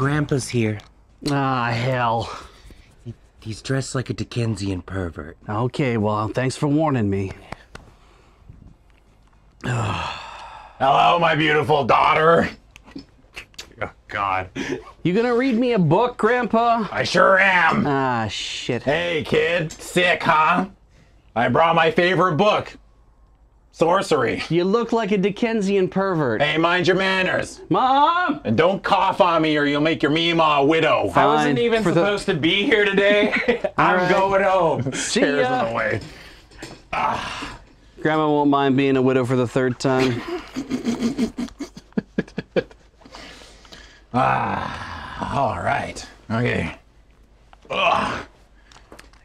Your grandpa's here. Ah, hell. He's dressed like a Dickensian pervert. Okay, well, thanks for warning me. Hello, my beautiful daughter. Oh, God. You gonna read me a book, Grandpa? I sure am. Ah, shit. Hey, kid. Sick, huh? I brought my favorite book Sorcery. You look like a Dickensian pervert. Hey, mind your manners. Mom! And don't cough on me or you'll make your Mima a widow. I wasn't even For the- supposed to be here today. I'm right. going home. See Chairs ya. in the way. Grandma won't mind being a widow for the third time. ah, All right. Okay.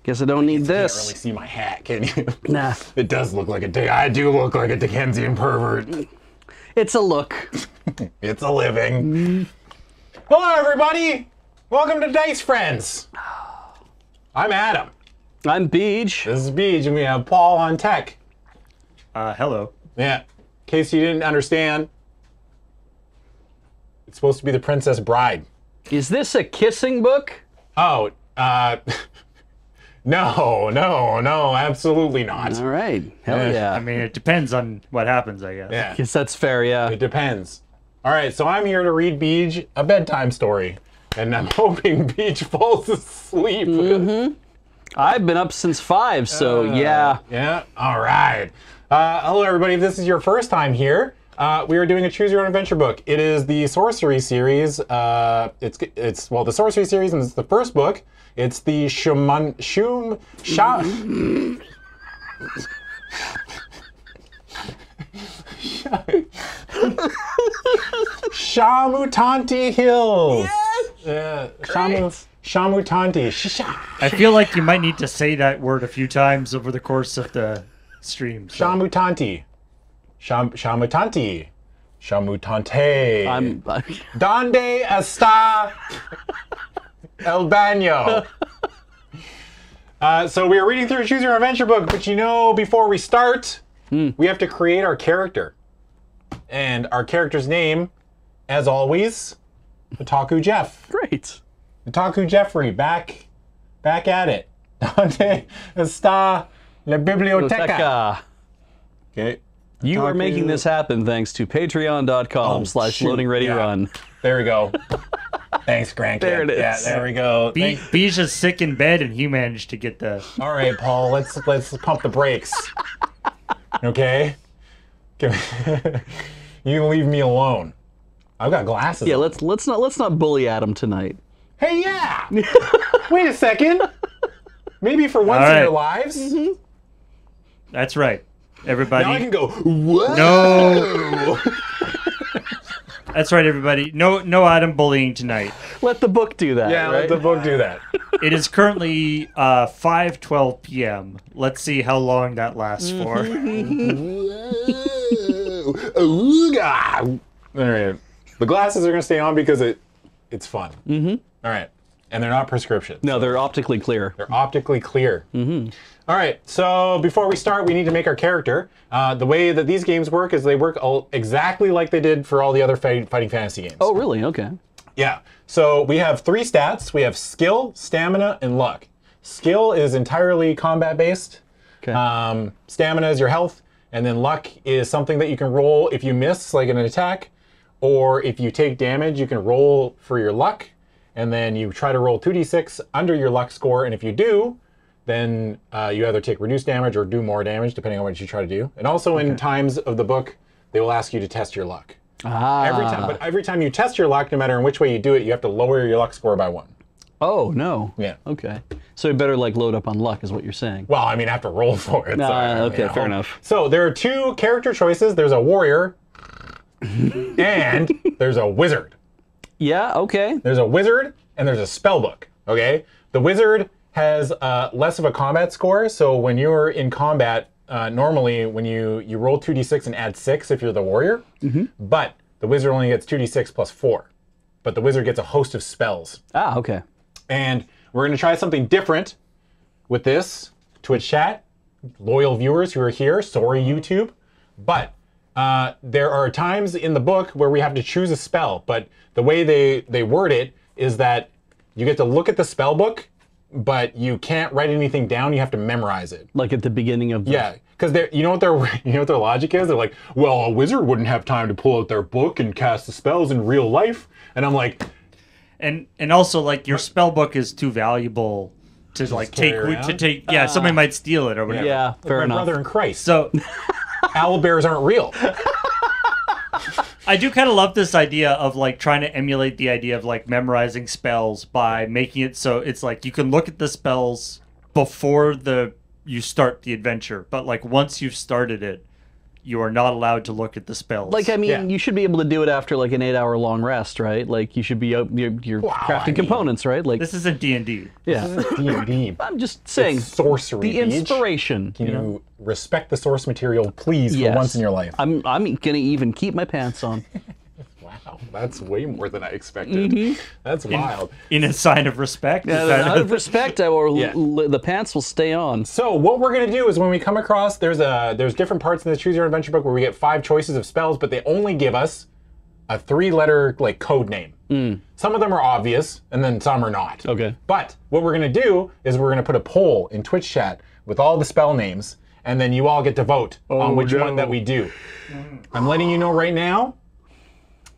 Guess I don't need Can't this. really see my hat, can you? Nah, It does look like a Dick. I do look like a Dickensian pervert. it's a look. It's a living. Hello, everybody. Welcome to Dice Friends. I'm Adam. I'm Beej. This is Beej, and we have Paul on tech. Uh, hello. Yeah. In case you didn't understand, it's supposed to be the Princess Bride. Is this a kissing book? Oh, uh, no, no, no, absolutely not. All right. Hell Yeah. yeah. I mean, it depends on what happens, I guess. Yeah, I Guess that's fair, yeah. it depends. All right, so I'm here to read Beej a bedtime story, and I'm hoping Beej falls asleep. Mm-hmm. I've been up since five, so yeah. Yeah. All right. Uh, hello, everybody. If this is your first time here, uh, we are doing a Choose Your Own Adventure book. It is the Sorcery series. Uh, it's it's well the Sorcery series, and it's the first book. It's the Shaman Shum Sha. Shamutanti Hills. Yes. Yeah. Shamu Shamutanti. Shisha. I feel like you might need to say that word a few times over the course of the stream. so- Shamutanti. Sham, shamutanti. Shamutante. I'm. Donde está el baño? Uh, so we are reading through a Choose Your Adventure book, but you know, before we start, we have to create our character. And our character's name, as always, Otaku Jeff. Great. Otaku Jeffrey, back, back at it. Donde está la biblioteca? Okay. You are Otaku- making this happen thanks to patreon.com Oh, slash loading ready yeah. run. There we go. Thanks, Grant. There it is. Yeah, there we go. Be- Thank- Beej's sick in bed, and he managed to get the. All right, Paul. Let's let's pump the brakes. Okay. Can we- you can leave me alone. I've got glasses. Yeah, on. let's let's not let's not bully Adam tonight. Hey, yeah. Wait a second. Maybe for once All in right. your lives. Mm-hmm. That's right. Everybody. Now I can go. Whoa. No. That's right, everybody. No, no Adam bullying tonight. Let the book do that. Yeah, right? let the book do that. It is currently uh, 5:12 p.m. Let's see how long that lasts for. Ooga. All right. The glasses are gonna stay on because it it's fun. Mm-hmm. All right. And they're not prescriptions. no, they're optically clear. They're optically clear. Mm-hmm. so before we start, we need to make our character. Uh, the way that these games work is they work all, exactly like they did for all the other fight, fighting fantasy games. Oh, really? Okay. Yeah. So we have three stats. We have skill, stamina, and luck. Skill is entirely combat based. Okay. Um, stamina is your health, and then luck is something that you can roll if you miss, like in an attack, or if you take damage, you can roll for your luck, and then you try to roll 2d6 under your luck score, and if you do, then uh, you either take reduced damage or do more damage, depending on what you try to do. And also in times of the book, they will ask you to test your luck. ah. Every time, but every time you test your luck, no matter in which way you do it, you have to lower your luck score by one. Oh no. Yeah. Okay. So you better like load up on luck, is what you're saying. Well, I mean, I have to roll for it. so, Ah, you okay, know. fair enough. So there are two character choices. There's a warrior, and there's a wizard. Yeah. Okay. There's a wizard, and there's a spell book. Okay. The wizard has uh, less of a combat score, so when you're in combat, uh, normally when you you roll 2d6 and add six if you're the warrior, Mm-hmm. but the wizard only gets 2d6 plus four. But the wizard gets a host of spells. Ah. Okay. And we're going to try something different with this Twitch chat. Loyal viewers who are here, sorry, YouTube. But Uh, there are times in the book where we have to choose a spell, but the way they they word it is that you get to look at the spell book, but you can't write anything down. You have to memorize it. Like at the beginning of the, Yeah, because they're you know what their you know what their logic is. They're like, well, a wizard wouldn't have time to pull out their book and cast the spells in real life. And I'm like, and and also like your spell book is too valuable to like take carry to take. Yeah, ah. somebody might steal it or whatever. Yeah, like fair my enough. brother in Christ. So Owl bears aren't real. I do kind of love this idea of like trying to emulate the idea of like memorizing spells by making it so it's like you can look at the spells before the you start the adventure, but like once you've started it, you are not allowed to look at the spells. Like I mean, Yeah. you should be able to do it after like an eight-hour long rest, right? Like you should be out- you're, you're crafting I mean- components, right? Like this isn't D and D. yeah. D&D. I'm just saying It's sorcery. the Beach. inspiration. Can you respect the source material, please, Yes. for once in your life? I'm I'm gonna even keep my pants on. Wow, that's way more than I expected. Mm-hmm. That's wild. In a sign of respect. Yeah, that- out of respect, I will, Yeah. l- the pants will stay on. So what we're gonna do is when we come across there's a there's different parts in the Choose Your Adventure book where we get five choices of spells, but they only give us a three-letter like code name. Hmm. Some of them are obvious, and then some are not. Okay. But what we're gonna do is we're gonna put a poll in Twitch chat with all the spell names, and then you all get to vote on oh, which one that we do. I'm letting you know right now.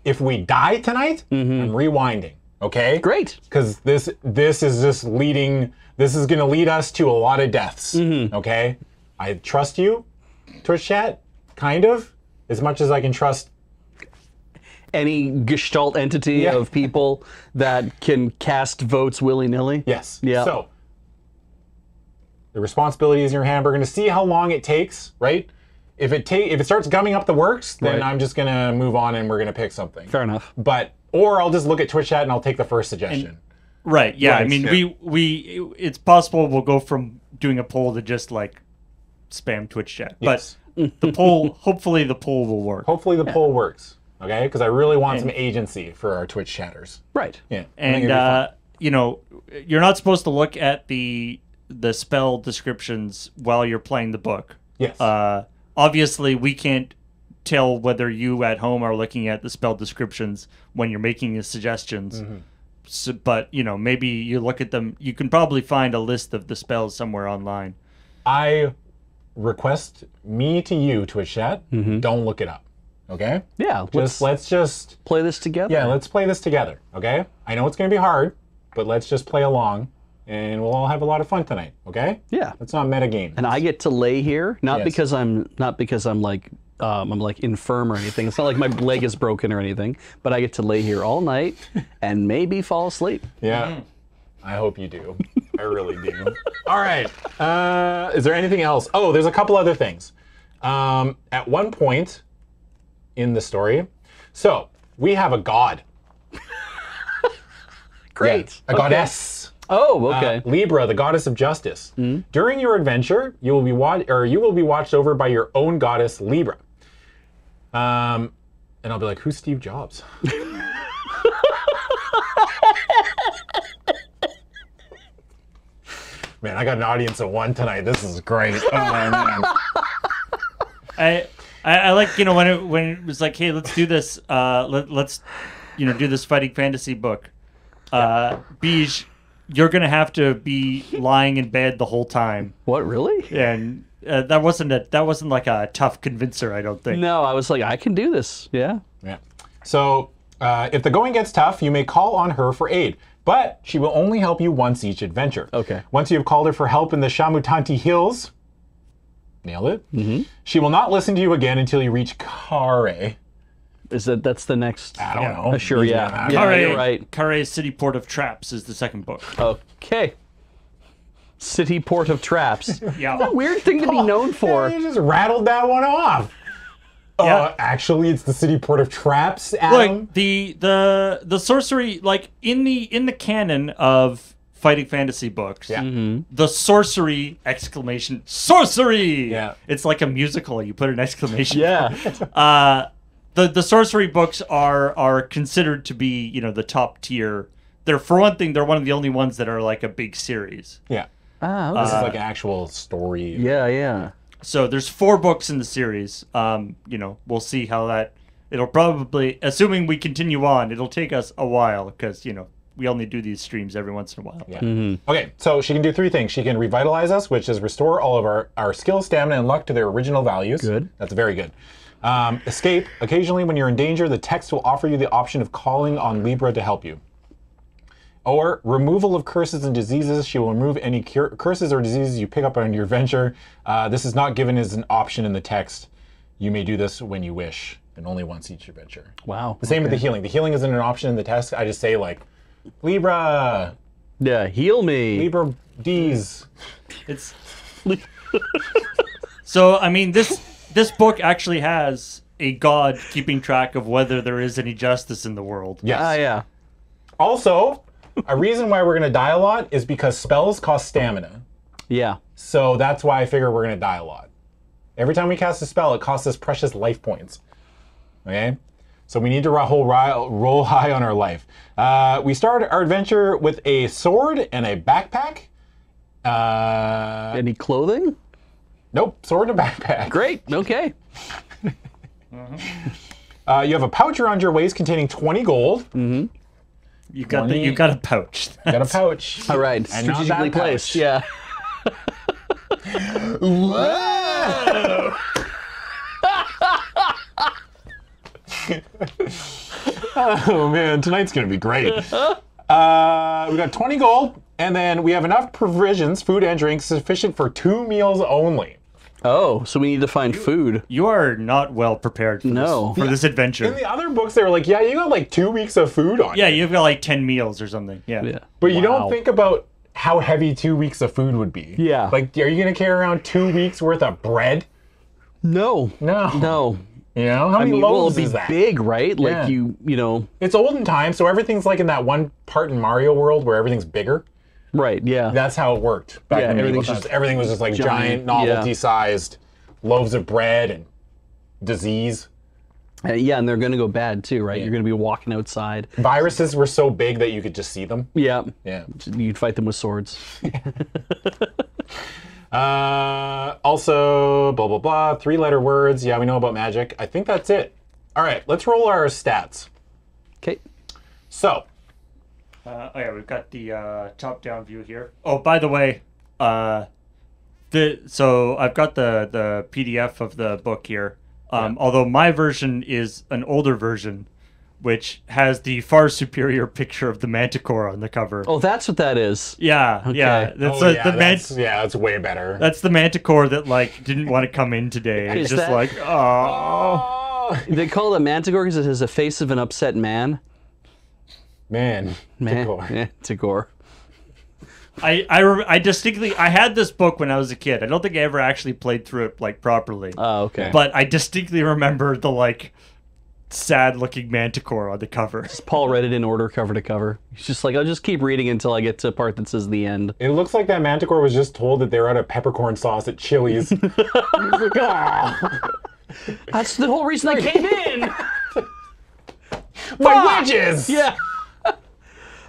If we die tonight, mm-hmm. I'm rewinding. Okay. Great. because this this is just leading this is going to lead us to a lot of deaths mm-hmm. okay i trust you twitch chat kind of as much as i can trust Any gestalt entity Yeah. of people that can cast votes willy nilly. yes Yeah. so the responsibility is in your hand we're going to see how long it takes right if it take if it starts gumming up the works then Right. i'm just going to move on and we're going to pick something Fair enough. but or i'll just look at twitch chat and i'll take the first suggestion Right. Yeah. I mean, yeah. we we it's possible we'll go from doing a poll to just like spam Twitch chat. Yes. But the poll, hopefully, the poll will work. hopefully the poll works okay because i really want some agency for our twitch chatters Right. yeah and it'll be fun. uh, you know, you're not supposed to look at the the spell descriptions while you're playing the book. yes Uh, obviously, we can't tell whether you at home are looking at the spell descriptions when you're making the suggestions. Mm-hmm. So, but you know, maybe you look at them. You can probably find a list of the spells somewhere online. I request me to you, Twitch chat. Don't look it up. Okay? Yeah. Just Let's let's just play this together. yeah, let's play this together. Okay? I know it's gonna be hard, but let's just play along, and we'll all have a lot of fun tonight. Okay? Yeah. Let's not meta game. And I get to lay here, not Yes. because I'm not because I'm like um, I'm like infirm or anything. It's not like my leg is broken or anything, but I get to lay here all night and maybe fall asleep. yeah. I hope you do. I really do. All right. Uh, is there anything else? Oh, there's a couple other things. Um, at one point in the story, so we have a god. Great. Yeah, a goddess. Oh, okay. Uh, Libra, the goddess of justice. During your adventure, you will be wa- or you will be watched over by your own goddess Libra. Um, and I'll be like, "Who's Steve Jobs?" man, I got an audience of one tonight. This is great. Oh man. I, I, I like you know when it when it was like, hey, let's do this. Uh, let, let's you know do this fighting fantasy book. Uh, Beej, you're gonna have to be lying in bed the whole time, what really? and uh, that wasn't a that wasn't like a tough convincer. I don't think. No, I was like, I can do this. Yeah. Yeah. So, uh, if the going gets tough, you may call on her for aid, but she will only help you once each adventure. Okay. Once you have called her for help in the Shamutanti Hills, nailed it. Mm-hmm. She will not listen to you again until you reach Kare. Is that that's the next? I don't Yeah. know. Uh, sure. Yeah. math. Yeah. Carre, You're right. Carre City Port of Traps is the second book. Okay. City port of traps. Yeah. Weird thing to be known Yeah, for. you just rattled that one off. Yeah. Uh, actually, it's the city port of traps, Adam. Like the the the sorcery like in the in the canon of fighting fantasy books. yeah. The sorcery exclamation sorcery. Yeah. It's like a musical. You put an exclamation. Yeah. Uh the the sorcery books are are considered to be, you know, the top tier. They're for one thing, they're one of the only ones that are like a big series. Yeah. Ah. This is like an actual story. yeah. Yeah. so there's four books in the series. Um, you know, we'll see how that. It'll probably, assuming we continue on, it'll take us a while because you know we only do these streams every once in a while. Yeah. Okay, so she can do three things. She can revitalize us, which is restore all of our, our skill, stamina, and luck to their original values. Good. That's very good. Um, escape. Occasionally, when you're in danger, the text will offer you the option of calling on Libra to help you. Or removal of curses and diseases. She will remove any cur- curses or diseases you pick up on your venture. Uh, this is not given as an option in the text. You may do this when you wish, and only once each adventure. Wow. The same with the healing. The healing isn't an option in the text. I just say like, Libra, Yeah, heal me. Libra D's. It's so I mean this this book actually has a god keeping track of whether there is any justice in the world. Yes. Ah, yeah. Also, a reason why we're gonna die a lot is because spells cost stamina. Yeah. So that's why I figure we're gonna die a lot. Every time we cast a spell, it costs us precious life points. Okay? So we need to roll, roll high on our life. Uh, we start our adventure with a sword and a backpack. Uh, Any clothing? Nope, sword and a backpack. Great. Okay. Uh, you have a pouch around your waist containing 20 gold. You got the, Twenty- you got a pouch. Got a pouch. All right. And not Strategically that placed. pouch. Yeah. Whoa! oh man, tonight's gonna be great. Uh, we got 20 gold, and then we have enough provisions, food and drinks, sufficient for two meals only. Oh, so we need to find food. You are not well prepared for No. this, for this adventure. In the other books, they were like, "Yeah, you got like two weeks of food on." Yeah, you. you've got like ten meals or something. Yeah. Yeah. but you Wow. don't think about how heavy two weeks of food would be. Yeah. Like, are you gonna carry around two weeks worth of bread? No. No. No. You know how I many mean, well, loaves it'll be is that? big, right? Like Yeah. you, you know, It's olden times, so everything's like in that one part in Mario World where everything's bigger. Right? Yeah. That's how it worked back Yeah, in medieval times. just Everything was just like giant, giant, novelty-sized loaves of bread and disease. Uh, yeah, and they're gonna go bad too, right? You're gonna be walking outside. Viruses were so big that you could just see them. Yeah. Yeah. You'd fight them with swords. Uh, also, blah blah blah. Three-letter words. Yeah, we know about magic. I think that's it. All right, let's roll our stats. Okay. So, Uh, oh yeah, we've got the uh, top-down view here. Oh, by the way, uh, the so I've got the the PDF of the book here. Um, Although my version is an older version, which has the far superior picture of the Manticore on the cover. Oh, that's what that is. Yeah, yeah, that's oh, a- yeah, the man- that's, yeah, that's way better. That's the Manticore that like didn't want to come in today. It's just that- like, oh, Oh, They call it a manticore because it has a face of an upset man. Man, Man, Decor. yeah, Tagore. I I, re- I distinctly I had this book when I was a kid. I don't think I ever actually played through it like properly. Oh, okay. but I distinctly remember the like sad-looking Manticore on the cover. Paul read it in order, cover to cover. He's just like, I'll just keep reading until I get to a part that says the end. It looks like that Manticore was just told that they're out of peppercorn sauce at Chili's. Like, "Ah, That's the whole reason I came in. my wedges! yeah.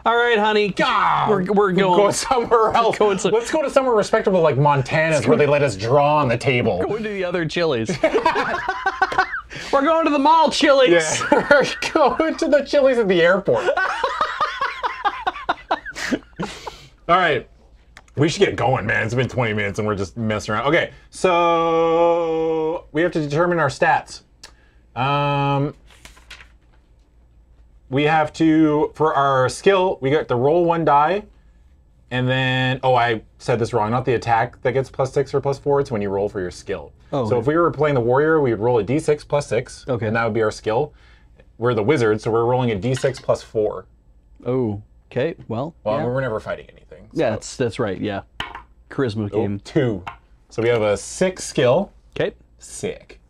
All right, honey. Ah, We're, we're Go going, somewhere else. Going some- Let's go to somewhere respectable like Montana's where they let us draw on the table. going to the other Chili's. we're going to the mall, Chili's. Yeah. We're going to the Chili's at the airport. All right. We should get going, man. It's been 20 minutes and we're just messing around. Okay, so we have to determine our stats. Um, we have to, for our skill, we got to roll one die. And then, oh, I said this wrong. Not the attack that gets plus six or plus four. It's when you roll for your skill. Oh, so okay. if we were playing the warrior, we would roll a d6 plus six. Okay. And that would be our skill. We're the wizard, so we're rolling a d6 plus four. Oh, okay. Well, Well, yeah. we're never fighting anything. so- yeah, that's that's right. Yeah, charisma Oh, game. two. So we have a six skill. Okay. Sick.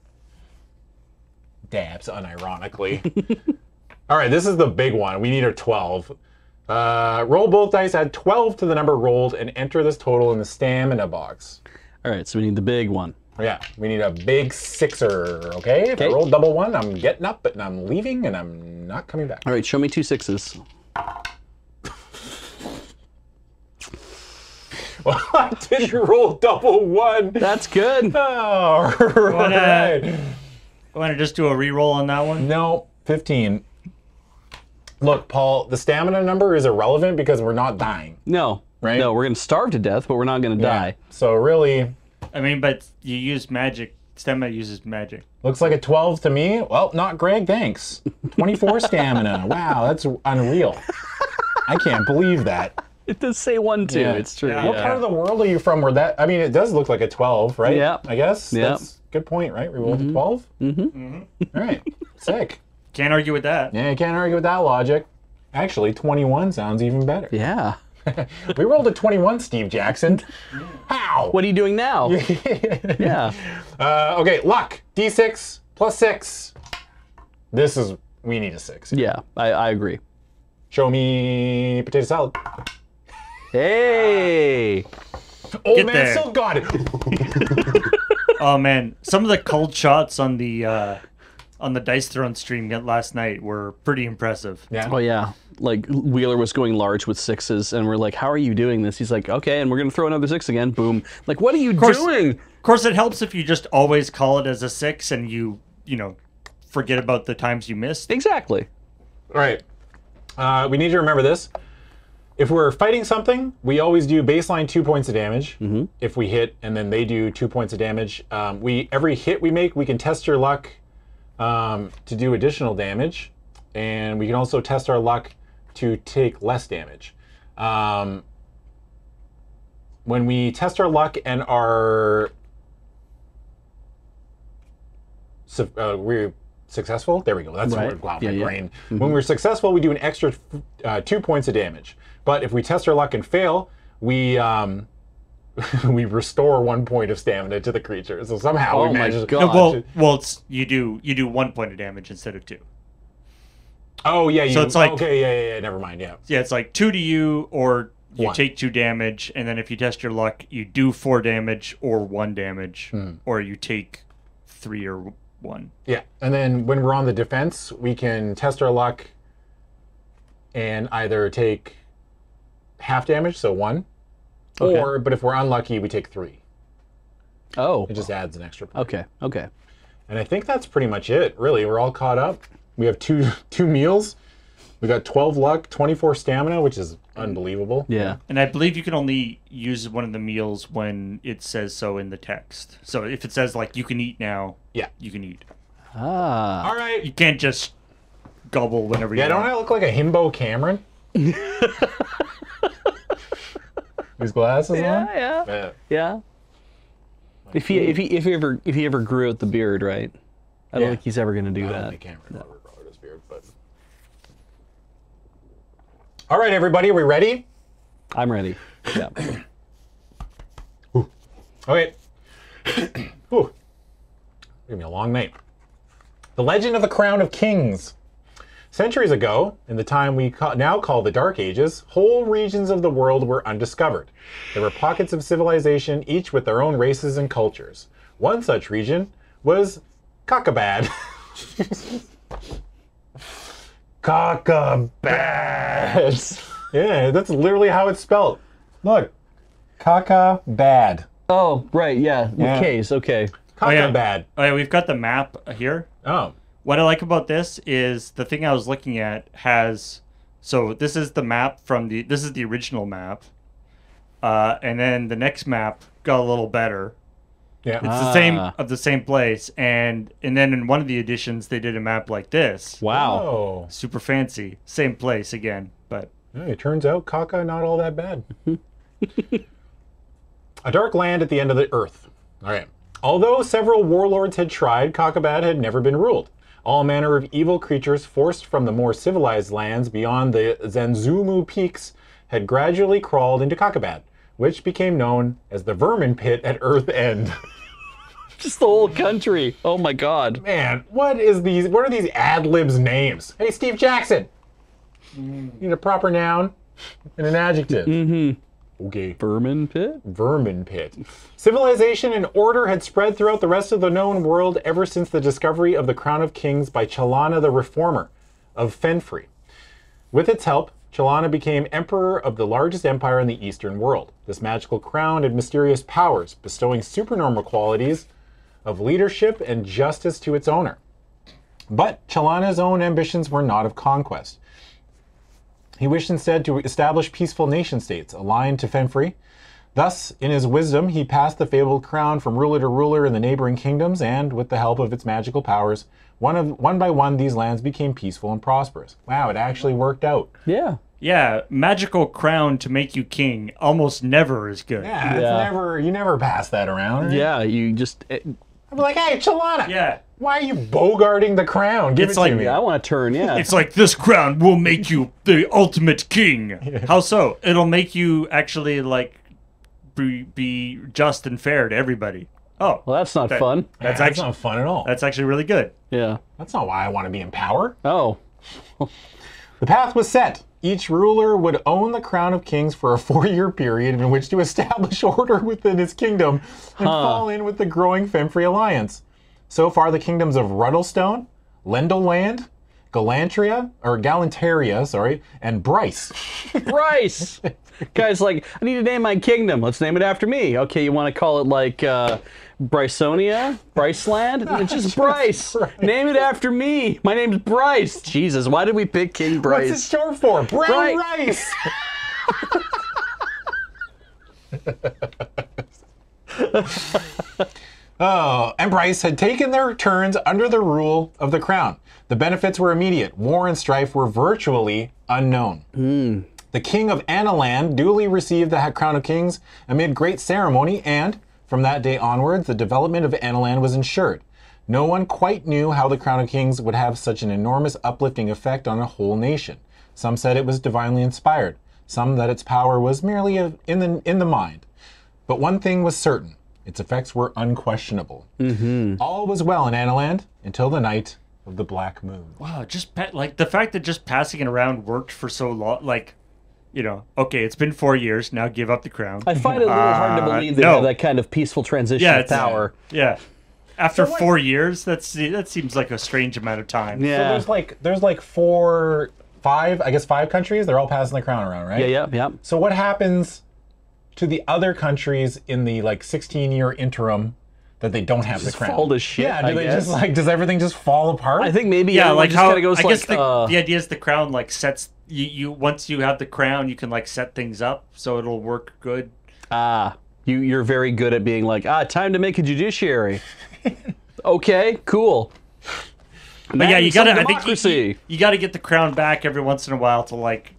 Dabs unironically. All right, this is the big one. We need a 12. Uh, roll both dice, add 12 to the number rolled, and enter this total in the stamina box. All right. So we need the big one. Yeah, we need a big sixer, okay? If I Okay. roll double one, I'm getting up, and I'm leaving, and I'm not coming back. All right. Show me two sixes. I did you roll double one. That's good. All right. Want to just do a re-roll on that one? No, 15. Look, Paul, the stamina number is irrelevant because we're not dying. No. Right? No, we're gonna starve to death, but we're not gonna die. So really, I mean, but you use magic. Stamina uses magic. looks like a 12 to me. Well, not Greg, thanks. 24 stamina. Wow, that's unreal. I can't believe that. It does say one too. Yeah. It's true. Yeah. What part of the world are you from where that, I mean, it does look like a 12, right? Yeah. I guess. Yeah. That's good point, right? We rolled a 12? Mm-hmm. All right. Sick. Can't argue with that. Yeah, you can't argue with that logic. Actually, 21 sounds even better. Yeah. We rolled a 21, Steve Jackson. How? What are you doing now? yeah. Uh, okay, luck. D6 plus 6. This is, we need a 6. Yeah. I, I agree. Show me potato salad. Hey. Old Get man there. still got it. Oh man, some of the cold shots on the uh, on the dice throne stream last night were pretty impressive. Yeah. Oh yeah. Like Wheeler was going large with sixes, and we're like, "How are you doing this?" He's like, "Okay," and we're gonna throw another six again. Boom. Like, what are you course- doing? Of course, it helps if you just always call it as a six and you you know forget about the times you missed. Exactly. All right. Uh, we need to remember this. If we're fighting something, we always do baseline two points of damage. If we hit, and then they do two points of damage. Um, we every hit we make, we can test your luck um, to do additional damage, and we can also test our luck to take less damage. Um, when we test our luck and are su- uh, we're successful. There we go. That's Right. Wow, Yeah, my yeah. brain. When we're successful, we do an extra uh, two points of damage. But if we test our luck and fail, we um, we restore one point of stamina to the creature. So somehow Oh we my manage. God. No, God. well, well, it's you do you do one point of damage instead of two. Oh yeah, you, So it's like- okay, yeah, yeah, yeah. Never mind. Yeah. Yeah, it's like two to you, or you One. take two damage, and then if you test your luck, you do four damage or one damage, Hmm. or you take three or one. Yeah, and then when we're on the defense, we can test our luck and either take half damage, so one, Okay. or but if we're unlucky, we take three. Oh. It just adds an extra. Point. Okay. Okay. And I think that's pretty much it. Really, we're all caught up. We have two two meals. We got 12 luck, 24 stamina, which is unbelievable. Yeah. And I believe you can only use one of the meals when it says so in the text. So if it says like you can eat now, Yeah. you can eat. Ah. All right. You can't just gobble whenever you. Yeah, you don't want. I look like a himbo Cameron? These glasses Yeah. on? Yeah. Yeah. Yeah. If he if he if he ever if he ever grew out the beard, right? I don't Yeah. think he's ever gonna do I don't that. think Cameron Robert brought his beard, but. All right, everybody, are we ready? I'm ready. Yeah. Okay. Whew. Gonna be a long night. The Legend of the Crown of Kings. Centuries ago, in the time we ca- now call the Dark Ages, whole regions of the world were undiscovered. There were pockets of civilization, each with their own races and cultures. One such region was Kakhabad. Kakhabad. yeah, that's literally how it's spelled. Look, Kakhabad. oh, right. Yeah. With Yeah. K's. Okay. Oh, yeah. Kakhabad. Oh yeah, we've got the map here. Oh. What I like about this is the thing I was looking at has so this is the map from the this is the original map. Uh, and then the next map got a little better. Yeah. It's the same Ah. of the same place, and and then in one of the editions they did a map like this, Wow. Oh. super fancy, same place again, but Yeah, It turns out Kaka not all that bad. a dark land at the end of the earth. All right. Although several warlords had tried, Kakhabad had never been ruled. All manner of evil creatures forced from the more civilized lands beyond the Zanzunu peaks had gradually crawled into Kakhabad, which became known as the Vermin Pit at Earth End. Just the whole country. Oh my God. Man, what is these? What are these ad libs names? Hey, Steve Jackson. You Need a proper noun and an adjective. Mm-hmm. Okay. Vermin pit. Vermin pit. Civilization and order had spread throughout the rest of the known world ever since the discovery of the Crown of Kings by Chalana the Reformer of Femphrey. With its help, Chalana became emperor of the largest empire in the Eastern world. This magical crown had mysterious powers, bestowing supernormal qualities of leadership and justice to its owner. But Chalana's own ambitions were not of conquest. He wished instead to establish peaceful nation states aligned to Femphrey. Thus, in his wisdom, he passed the fabled crown from ruler to ruler in the neighboring kingdoms, and with the help of its magical powers, one, of, one by one these lands became peaceful and prosperous. Wow, it actually worked out. Yeah. Yeah, magical crown to make you king almost never is good. Yeah, it's Yeah. never you never pass that around. right? Yeah, you just. It, I'd be like, hey, Chalana, Yeah. Why are you bogarting the crown? Give It's it like- to me. I want to turn. Yeah. It's like this crown will make you the ultimate king. How so? It'll make you actually like be, be just and fair to everybody. Oh, well, that's not that- fun. That's Yeah, actually not fun at all. that's actually really good. Yeah. That's not why I want to be in power. Oh. The path was set. Each ruler would own the crown of kings for a four-year period in which to establish order within his kingdom and fall in with the growing Femphrey alliance. So far, the kingdoms of Ruddlestone, Lendleland, Galantria, or Galantaria, sorry, and Bryce. Bryce. Guy's like, I need to name my kingdom. Let's name it after me. Okay, you want to call it like uh, Brysonia? Bryceland? It's just Bryce. Name it after me. My name's Bryce. Jesus, why did we pick King Bryce? What's it Bryce? short for? Brown Right. rice. oh, and Bryce had taken their turns under the rule of the crown. The benefits were immediate. War and strife were virtually unknown. Hmm. The king of Analand duly received the crown of kings amid great ceremony, and from that day onwards, the development of Analand was ensured. No one quite knew how the crown of kings would have such an enormous uplifting effect on a whole nation. Some said it was divinely inspired, some that its power was merely in the, in the mind. But one thing was certain its effects were unquestionable. All was well in Analand until the night of the Black Moon. Wow, just pa- like the fact that just passing it around worked for so long, like, you know, okay, it's been four years now. Give up the crown. I find it a little hard to Uh, believe they no. have that kind of peaceful transition yeah, of it's power. Yeah, after So what- four years, that's that seems like a strange amount of time. Yeah. So there's like there's like four, five, I guess five countries. They're all passing the crown around, right? yeah, yeah, yeah. So what happens to the other countries in the like 16 year interim that they don't have the crown? fall to shit, Yeah, do I they guess. just like does everything just fall apart? I think maybe Yeah, like just how kind of goes I like, guess the, uh, the idea is the crown like sets you, you once you have the crown, you can like set things up so it'll work good. ah, you you're very good at being like, ah, time to make a judiciary. okay, cool. But yeah, you gotta. I think you, democracy. you, you gotta get the crown back every once in a while to like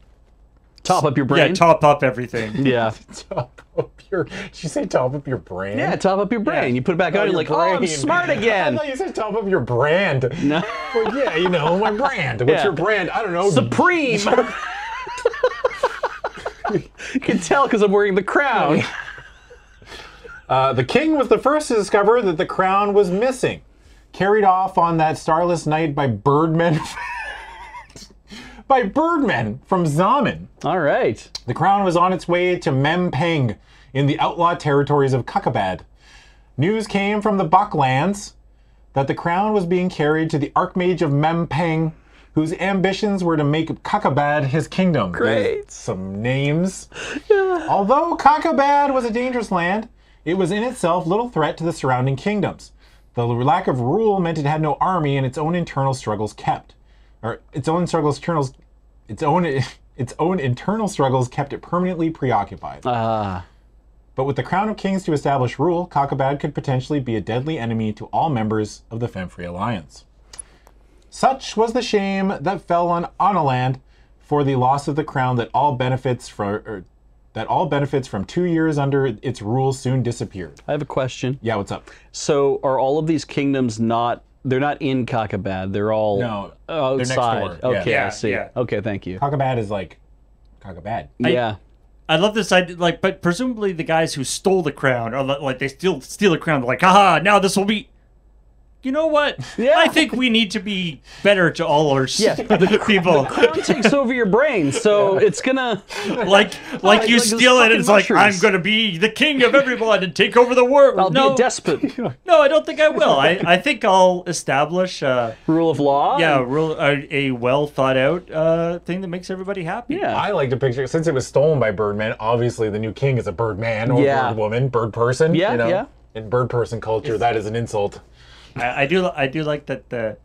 top up your brain. yeah top up everything. yeah. top up your. Did you say top up your brand? Yeah, top up your brain. You put it back Oh, on, you're your like, oh, I'm brain. smart I again. thought you said top up your brand. No. Well, yeah, you know my brand. What's Yeah. your brand? I don't know. Supreme. you can tell because I'm wearing the crown. Uh, the king was the first to discover that the crown was missing. Carried off on that starless night by birdmen. By birdmen from Zaman. All right. The crown was on its way to Mampang in the outlaw territories of Kakhabad. News came from the Baklands that the crown was being carried to the Archmage of Mampang, whose ambitions were to make Kakhabad his kingdom. Great. There's Some names. Yeah. Although Kakhabad was a dangerous land, it was in itself little threat to the surrounding kingdoms. The lack of rule meant it had no army and its own internal struggles kept. Or its own struggles, internals, its own its own internal struggles kept it permanently preoccupied. Ah. But with the Crown of Kings to establish rule, Kakhabad could potentially be a deadly enemy to all members of the Femphrey Alliance. Such was the shame that fell on Analand for the loss of the crown that all benefits from er, that all benefits from two years under its rule soon disappeared. I have a question. Yeah, what's up? So, are all of these kingdoms not? They're not in Kakhabad. They're all No, they're next outside. door, yeah. Okay, I Yeah, see. yeah. Okay, thank you. Kakhabad is like Kakhabad. yeah. I love this idea. Like, but presumably the guys who stole the crown are like they still steal the crown. They're like, haha, now this will be. You know what? Yeah. I think we need to be better to all our s- Yeah. people. Crown takes over your brain, so it's gonna. like, like like- you like steal it, fucking and it's like I'm going to be the king of everyone and take over the world. I'll no, be a despot. no, I don't think I will. I, I think I'll establish, uh, Rule of law. yeah, real, a, a well thought out uh, thing that makes everybody happy. Yeah. I like to picture since it was stolen by Birdman. Obviously, the new king is a Birdman or Yeah. bird woman, bird person. Yeah, you know? yeah. In bird person culture, that is an insult. I, I do. I do like that the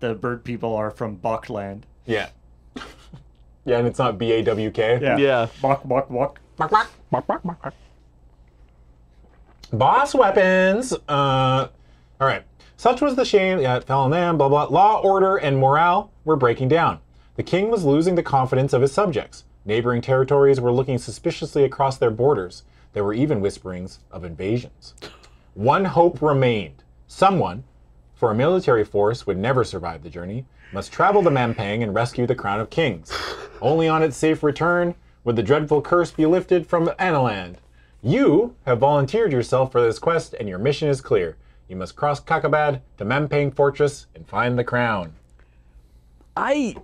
the bird people are from Bachland. Yeah. Yeah, and it's not B A W K. Yeah. Yeah. Bach, bach, bach. Boss weapons. Uh, all right. Such was the shame. Yeah, it fell on them. Blah blah. Law, order, and morale were breaking down. The king was losing the confidence of his subjects. Neighboring territories were looking suspiciously across their borders. There were even whisperings of invasions. One hope remained. Someone, for a military force would never survive the journey, must travel to Mampang and rescue the crown of kings. Only on its safe return would the dreadful curse be lifted from Analand. You have volunteered yourself for this quest, and your mission is clear. You must cross Kakhabad to Mampang Fortress and find the crown. I.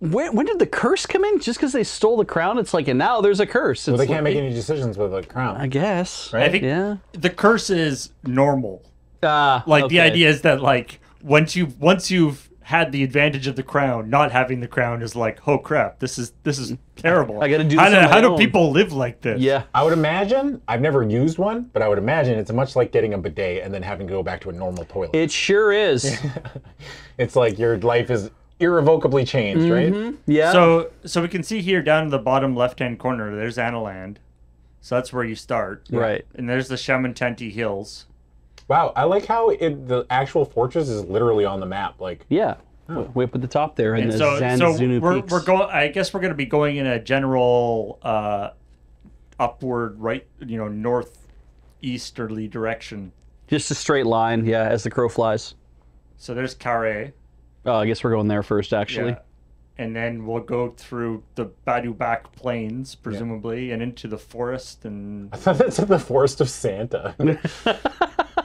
When, when did the curse come in? Just because they stole the crown, it's like, and now there's a curse. Well, It's they can't like- make any decisions with the crown. I guess. Right? I think Yeah. the curse is normal. Ah, Like the idea is that like once you once you've had the advantage of the crown, not having the crown is like, oh crap, this is this is terrible. I gotta do How this do, on my how do people live like this? Yeah. I would imagine, I've never used one, but I would imagine it's much like getting a bidet and then having to go back to a normal toilet. It sure is. it's like your life is irrevocably changed, right? Yeah. So so we can see here down in the bottom left hand corner, there's Analand. So that's where you start. Right. And there's the Shamutanti Hills. Wow, I like how it, the actual fortress is literally on the map. Like, Yeah. Way up at the top there, and And the so, so Zanzunu we're, peaks. we're going. I guess we're going to be going in a general uh, upward, right? You know, northeasterly direction. Just a straight line, yeah, as the crow flies. So there's Carre. Oh, I guess we're going there first, actually. Yeah. And then we'll go through the Baddu-Bak Plains, presumably, and into the forest. And I thought that's in the Forest of Santa.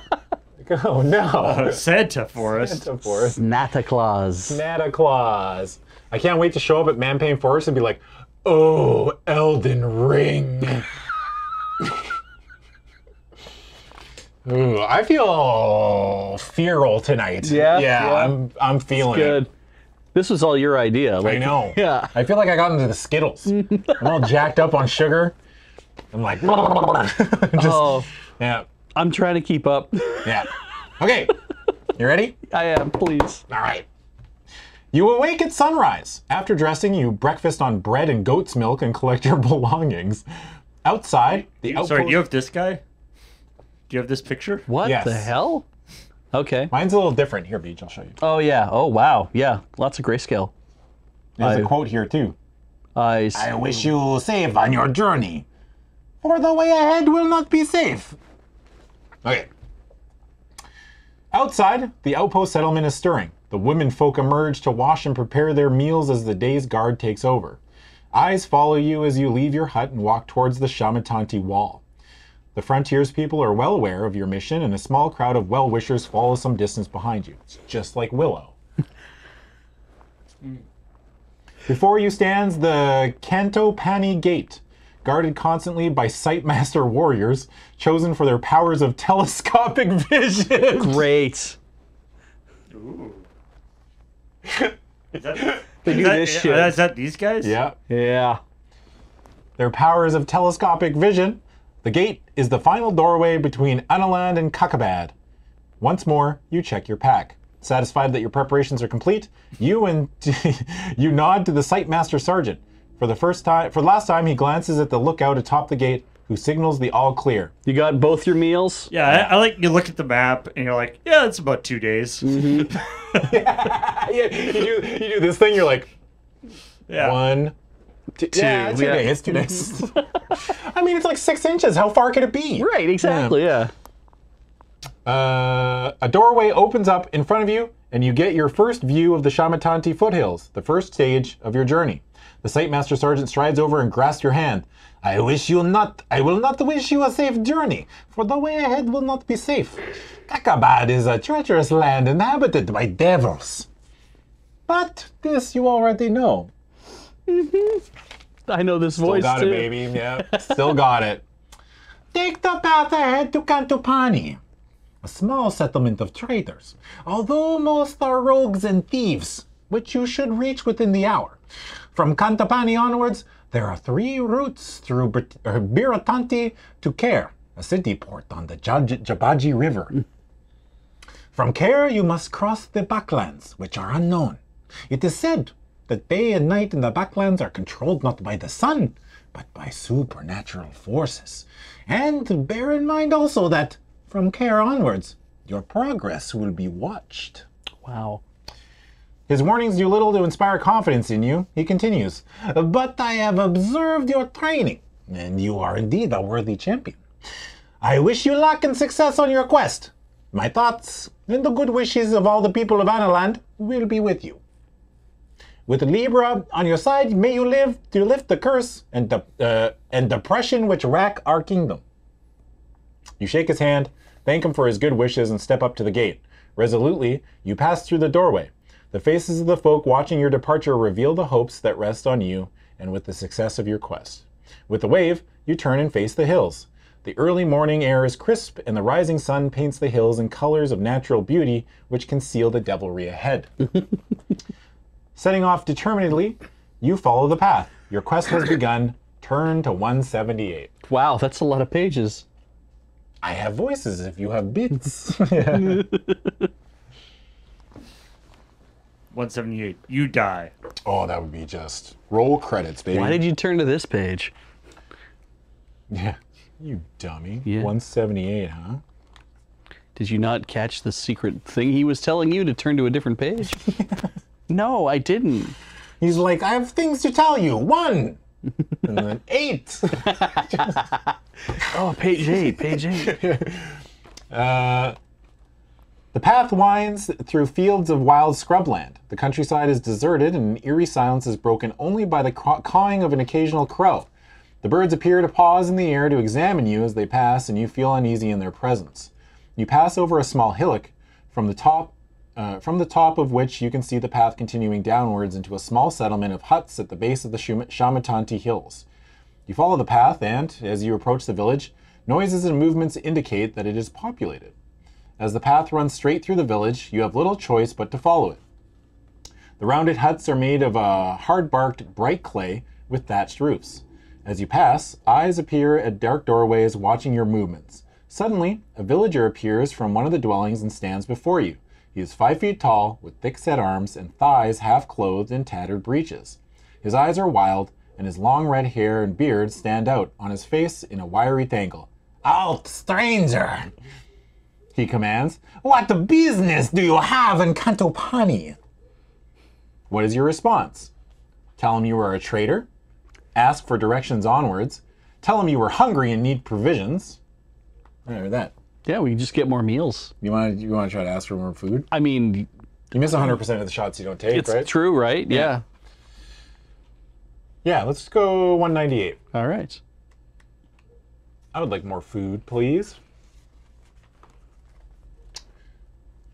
Like, oh no. Santa Forest. Santa Forest. Santa Claus. Santa Claus. I can't wait to show up at Mampang Forest and be like, oh, Elden Ring. Ooh, I feel feral tonight. Yeah? yeah, Yeah. I'm I'm feeling it. Good. This was all your idea. Like, I know. Yeah. I feel like I got into the Skittles. I'm all jacked up on sugar. I'm like, just, Oh, yeah, I'm trying to keep up. yeah. Okay, you ready? I am, please. All right. You awake at sunrise. After dressing, you breakfast on bread and goat's milk and collect your belongings. Outside, the outpost. Sorry, do you have this guy? Do you have this picture? What Yes. the hell? Okay. Mine's a little different. Here, Beej, I'll show you. Oh yeah. Oh wow. Yeah. Lots of grayscale. There's I- a quote here, too. i wish you safe on your journey, for the way ahead will not be safe. Okay. Outside, the outpost settlement is stirring. The women folk emerge to wash and prepare their meals as the day's guard takes over. Eyes follow you as you leave your hut and walk towards the Shamutanti wall. The frontiers people are well aware of your mission, and a small crowd of well wishers follow some distance behind you. It's just like Willow. Before you stands the Kanto Pani Gate, guarded constantly by Sightmaster warriors chosen for their powers of telescopic vision. Great. Is that, They do that, this shit. Is that these guys? Yeah. Yeah. Their powers of telescopic vision. The gate is the final doorway between Analand and Kakhabad. Once more, you check your pack. Satisfied that your preparations are complete, you and you nod to the Sightmaster Sergeant. For the first time, for the last time, he glances at the lookout atop the gate, who signals the all clear. You got both your meals. Yeah, I, I like you look at the map and you're like, yeah, it's about two days. Mm-hmm. yeah, you do you do this thing. You're like Yeah. one, two, yeah, two yeah. days, two days. I mean, it's like six inches. How far could it be? Right. Exactly. Yeah. Uh, a doorway opens up in front of you, and you get your first view of the Shamutanti foothills, the first stage of your journey. The Sightmaster sergeant strides over and grasps your hand. I wish you not. I will not wish you a safe journey, for the way ahead will not be safe. Kakhabad is a treacherous land inhabited by devils. But this you already know. Mm-hmm. I know this Still voice got too. it, baby. Yeah, still got it. Take the path ahead to Kantopani, a small settlement of traders. Although most are rogues and thieves, which you should reach within the hour. From Cantopani onwards, there are three routes through uh, Birritanti to Kharé, a city port on the Jabaji River. From Kharé, you must cross the Baklands, which are unknown. It is said that day and night in the Baklands are controlled not by the sun, but by supernatural forces. And bear in mind also that from Kharé onwards, your progress will be watched. Wow. His warnings do little to inspire confidence in you. He continues, But I have observed your training, and you are indeed a worthy champion. I wish you luck and success on your quest. My thoughts and the good wishes of all the people of Analand will be with you. With Libra on your side, may you live to lift the curse and, de- uh, and depression which rack our kingdom. You shake his hand, thank him for his good wishes, and step up to the gate. Resolutely, you pass through the doorway. The faces of the folk watching your departure reveal the hopes that rest on you and with the success of your quest. With the wave, you turn and face the hills. The early morning air is crisp, and the rising sun paints the hills in colors of natural beauty which conceal the devilry ahead. Setting off determinedly, you follow the path. Your quest has begun. Turn to 178. Wow, that's a lot of pages. I have voices if you have bits. 178. You die. oh, that would be just roll credits, baby. Why did you turn to this page? Yeah, you dummy. Yeah. 178, huh? Did you not catch the secret thing he was telling you to turn to a different page? no, I didn't. He's like, I have things to tell you. One, and then eight. Oh, page eight, page eight. Uh, the path winds through fields of wild scrubland. The countryside is deserted, and an eerie silence is broken only by the caw- cawing of an occasional crow. The birds appear to pause in the air to examine you as they pass, and you feel uneasy in their presence. You pass over a small hillock, from the top, uh, from the top of which you can see the path continuing downwards into a small settlement of huts at the base of the Shamutanti Hills. You follow the path, and as you approach the village, noises and movements indicate that it is populated. As the path runs straight through the village, you have little choice but to follow it. The rounded huts are made of a hard barked, bright clay with thatched roofs. As you pass, eyes appear at dark doorways watching your movements. Suddenly, a villager appears from one of the dwellings and stands before you. He is five feet tall, with thick set arms and thighs half clothed in tattered breeches. His eyes are wild, and his long red hair and beard stand out on his face in a wiry tangle. Out, stranger! He commands. What business do you have in Cantopani? What is your response? Tell him you are a trader. Ask for directions onwards. Tell him you are hungry and need provisions. Or that. Yeah, we can just get more meals. You want to you want to try to ask for more food? I mean, You miss 100% of the shots you don't take, it's right? true, right? Yeah. Yeah, let's go 198. All right. I would like more food, please.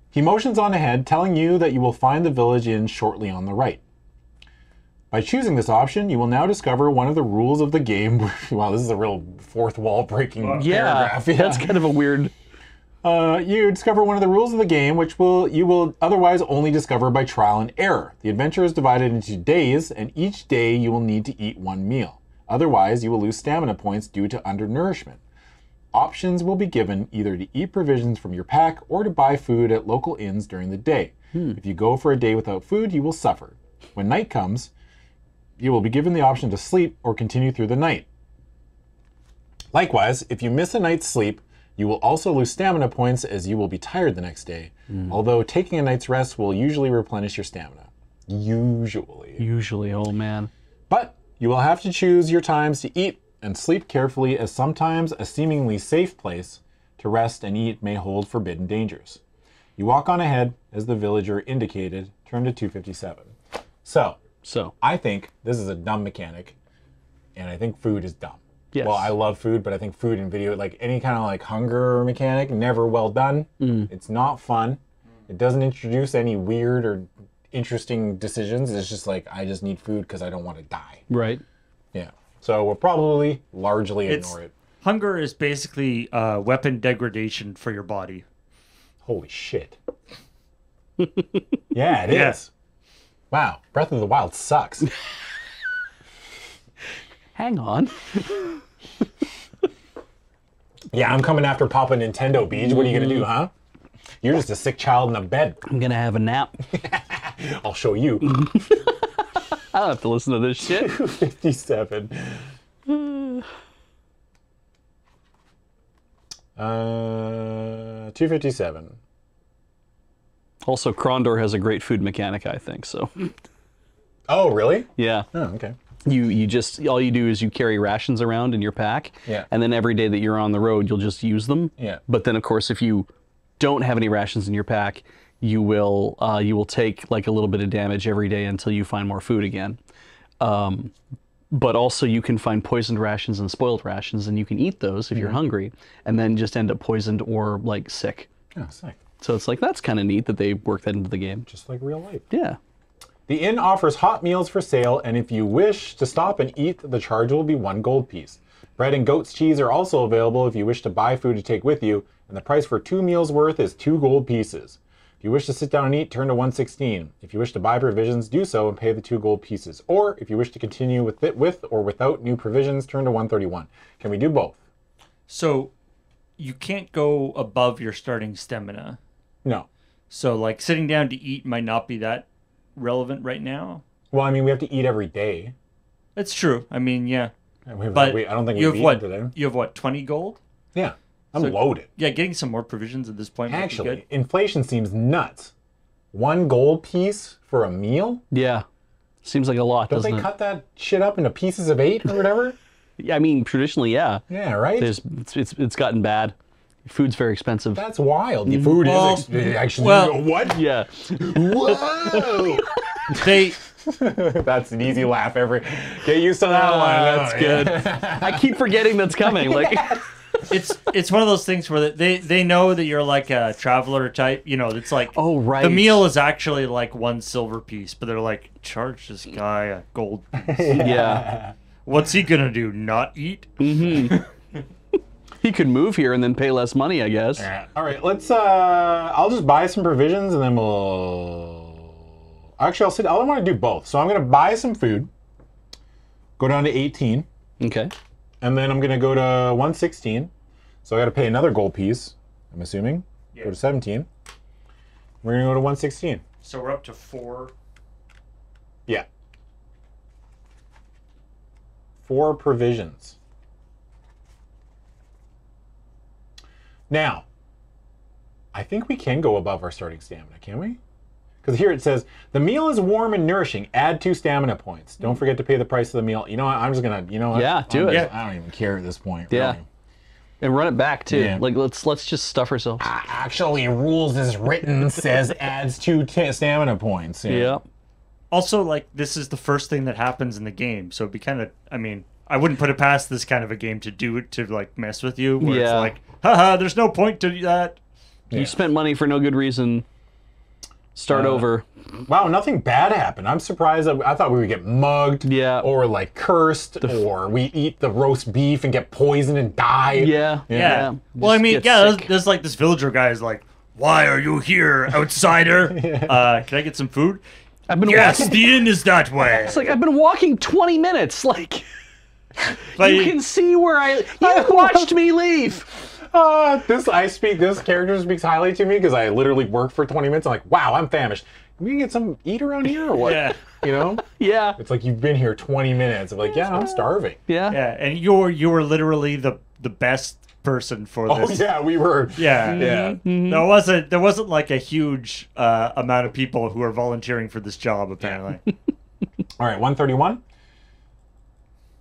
He motions on ahead, telling you that you will find the village inn shortly on the right. By choosing this option, you will now discover one of the rules of the game. wow, this is a real fourth wall breaking Yeah, paragraph. that's kind of a weird. Uh, you discover one of the rules of the game, which will you will otherwise only discover by trial and error. The adventure is divided into days, and each day you will need to eat one meal. Otherwise, you will lose stamina points due to undernourishment. Options will be given either to eat provisions from your pack or to buy food at local inns during the day. If you go for a day without food, you will suffer. When night comes, you will be given the option to sleep or continue through the night. Likewise, if you miss a night's sleep, you will also lose stamina points as you will be tired the next day, mm. although taking a night's rest will usually replenish your stamina. Usually. Usually, oh man. But you will have to choose your times to eat and sleep carefully, as sometimes a seemingly safe place to rest and eat may hold forbidden dangers. You walk on ahead as the villager indicated, turn to 257. So, So I think this is a dumb mechanic, and I think food is dumb. Yes. Well, I love food, but I think food and video, like any kind of like hunger mechanic, never well done. Mm. It's not fun. It doesn't introduce any weird or interesting decisions. It's just like I just need food because I don't want to die. right. Yeah. So we'll probably largely It's- ignore it. Hunger is basically uh, weapon degradation for your body. Holy shit. yeah, it is. Yeah. Wow, Breath of the Wild sucks. Hang on. yeah, I'm coming after Papa Nintendo Beej. What are you gonna do, huh? You're just a sick child in a bed. I'm gonna have a nap. I'll show you. I don't have to listen to this shit. 57. Uh, 257. Also, Krondor has a great food mechanic, I think. So Oh, really? yeah, Oh, okay. You you just all you do is you carry rations around in your pack. Yeah. And then every day that you're on the road, you'll just use them. Yeah. But then, of course, if you don't have any rations in your pack, you will uh, you will take like a little bit of damage every day until you find more food again. Um, but also, you can find poisoned rations and spoiled rations, and you can eat those if you're hungry, and then just end up poisoned or like sick. Oh, sick. So it's like that's kind of neat that they work that into the game. Just like real life. Yeah. The inn offers hot meals for sale, and if you wish to stop and eat, the charge will be one gold piece. Bread and goat's cheese are also available if you wish to buy food to take with you, and the price for two meals worth is two gold pieces. If you wish to sit down and eat, turn to 116. If you wish to buy provisions, do so and pay the two gold pieces. Or if you wish to continue with it with or without new provisions, turn to 131. Can we do both? So you can't go above your starting stamina. No. So like sitting down to eat might not be that relevant right now. Well, I mean, we have to eat every day. That's true. I mean, yeah. We, But we, I don't think you we've have eaten what? today. You have what? Twenty gold? Yeah, I'm So- loaded. Yeah, getting some more provisions at this point might be Actually, good. inflation seems nuts. One gold piece for a meal? Yeah. Seems like a lot, Don't doesn't they it? cut that shit up into pieces of eight or whatever? yeah, I mean, traditionally, yeah. yeah, right? There's it's, it's it's gotten bad. Food's very expensive. That's wild. The mm. food Well, is ex- actually well- what? yeah. Whoa! They That's an easy laugh. Every get used to that one. Ah, that's good. I keep forgetting that's coming. Like it's it's one of those things where they they know that you're like a traveler type. You know, it's like Oh, right. The meal is actually like one silver piece, but they're like charge this guy a gold. piece. yeah. What's he gonna do? Not eat? Mm-hmm. He could move here and then pay less money, I guess. Yeah. All right, let's. uh I'll just buy some provisions and then we'll. Actually, I'll sit. I want to do both. So I'm gonna buy some food. Go down to 18. Okay. And then I'm gonna go to 116. So I gotta pay another gold piece, I'm assuming. Yeah. Go to 17. We're gonna go to 116. So we're up to four. Yeah. Four provisions. Now, I think we can go above our starting stamina, can we? Because here it says the meal is warm and nourishing. Add two stamina points. Don't forget to pay the price of the meal. You know what? I'm just gonna. You know what? Yeah, do I'm it. just- I don't even care at this point. Yeah. really. And run it back too. Yeah. Like let's let's just stuff ourselves. Actually, rules is written says adds two t- stamina points. yeah. Also, like this is the first thing that happens in the game, so it'd be kind of. I mean, I wouldn't put it past this kind of a game to do it to like mess with you. Where it's Yeah. like, haha, there's no point to that. Yeah. You spent money for no good reason. Start Uh, over. Wow, nothing bad happened. I'm surprised. That, I thought we would get mugged, Yeah. or like cursed, or we eat the roast beef and get poisoned and die. Yeah. Yeah. Well, I mean, yeah, there's, there's like this villager guy is like, why are you here, outsider? uh, can I get some food? I've been Yes, walking. the inn is that way. It's like I've been walking 20 minutes. Like But you can see where I. You watched me leave. Uh, this I speak. This character speaks highly to me because I literally worked for 20 minutes. I'm like, wow, I'm famished. Can we get some eat around here or what? Yeah. You know, Yeah. it's like you've been here 20 minutes. I'm like, yeah, I'm starving. Yeah. yeah, and you were you were literally the the best person for this. Oh this. yeah, we were. Yeah. Yeah. There wasn't there wasn't like a huge uh, amount of people who are volunteering for this job apparently. All right, 131.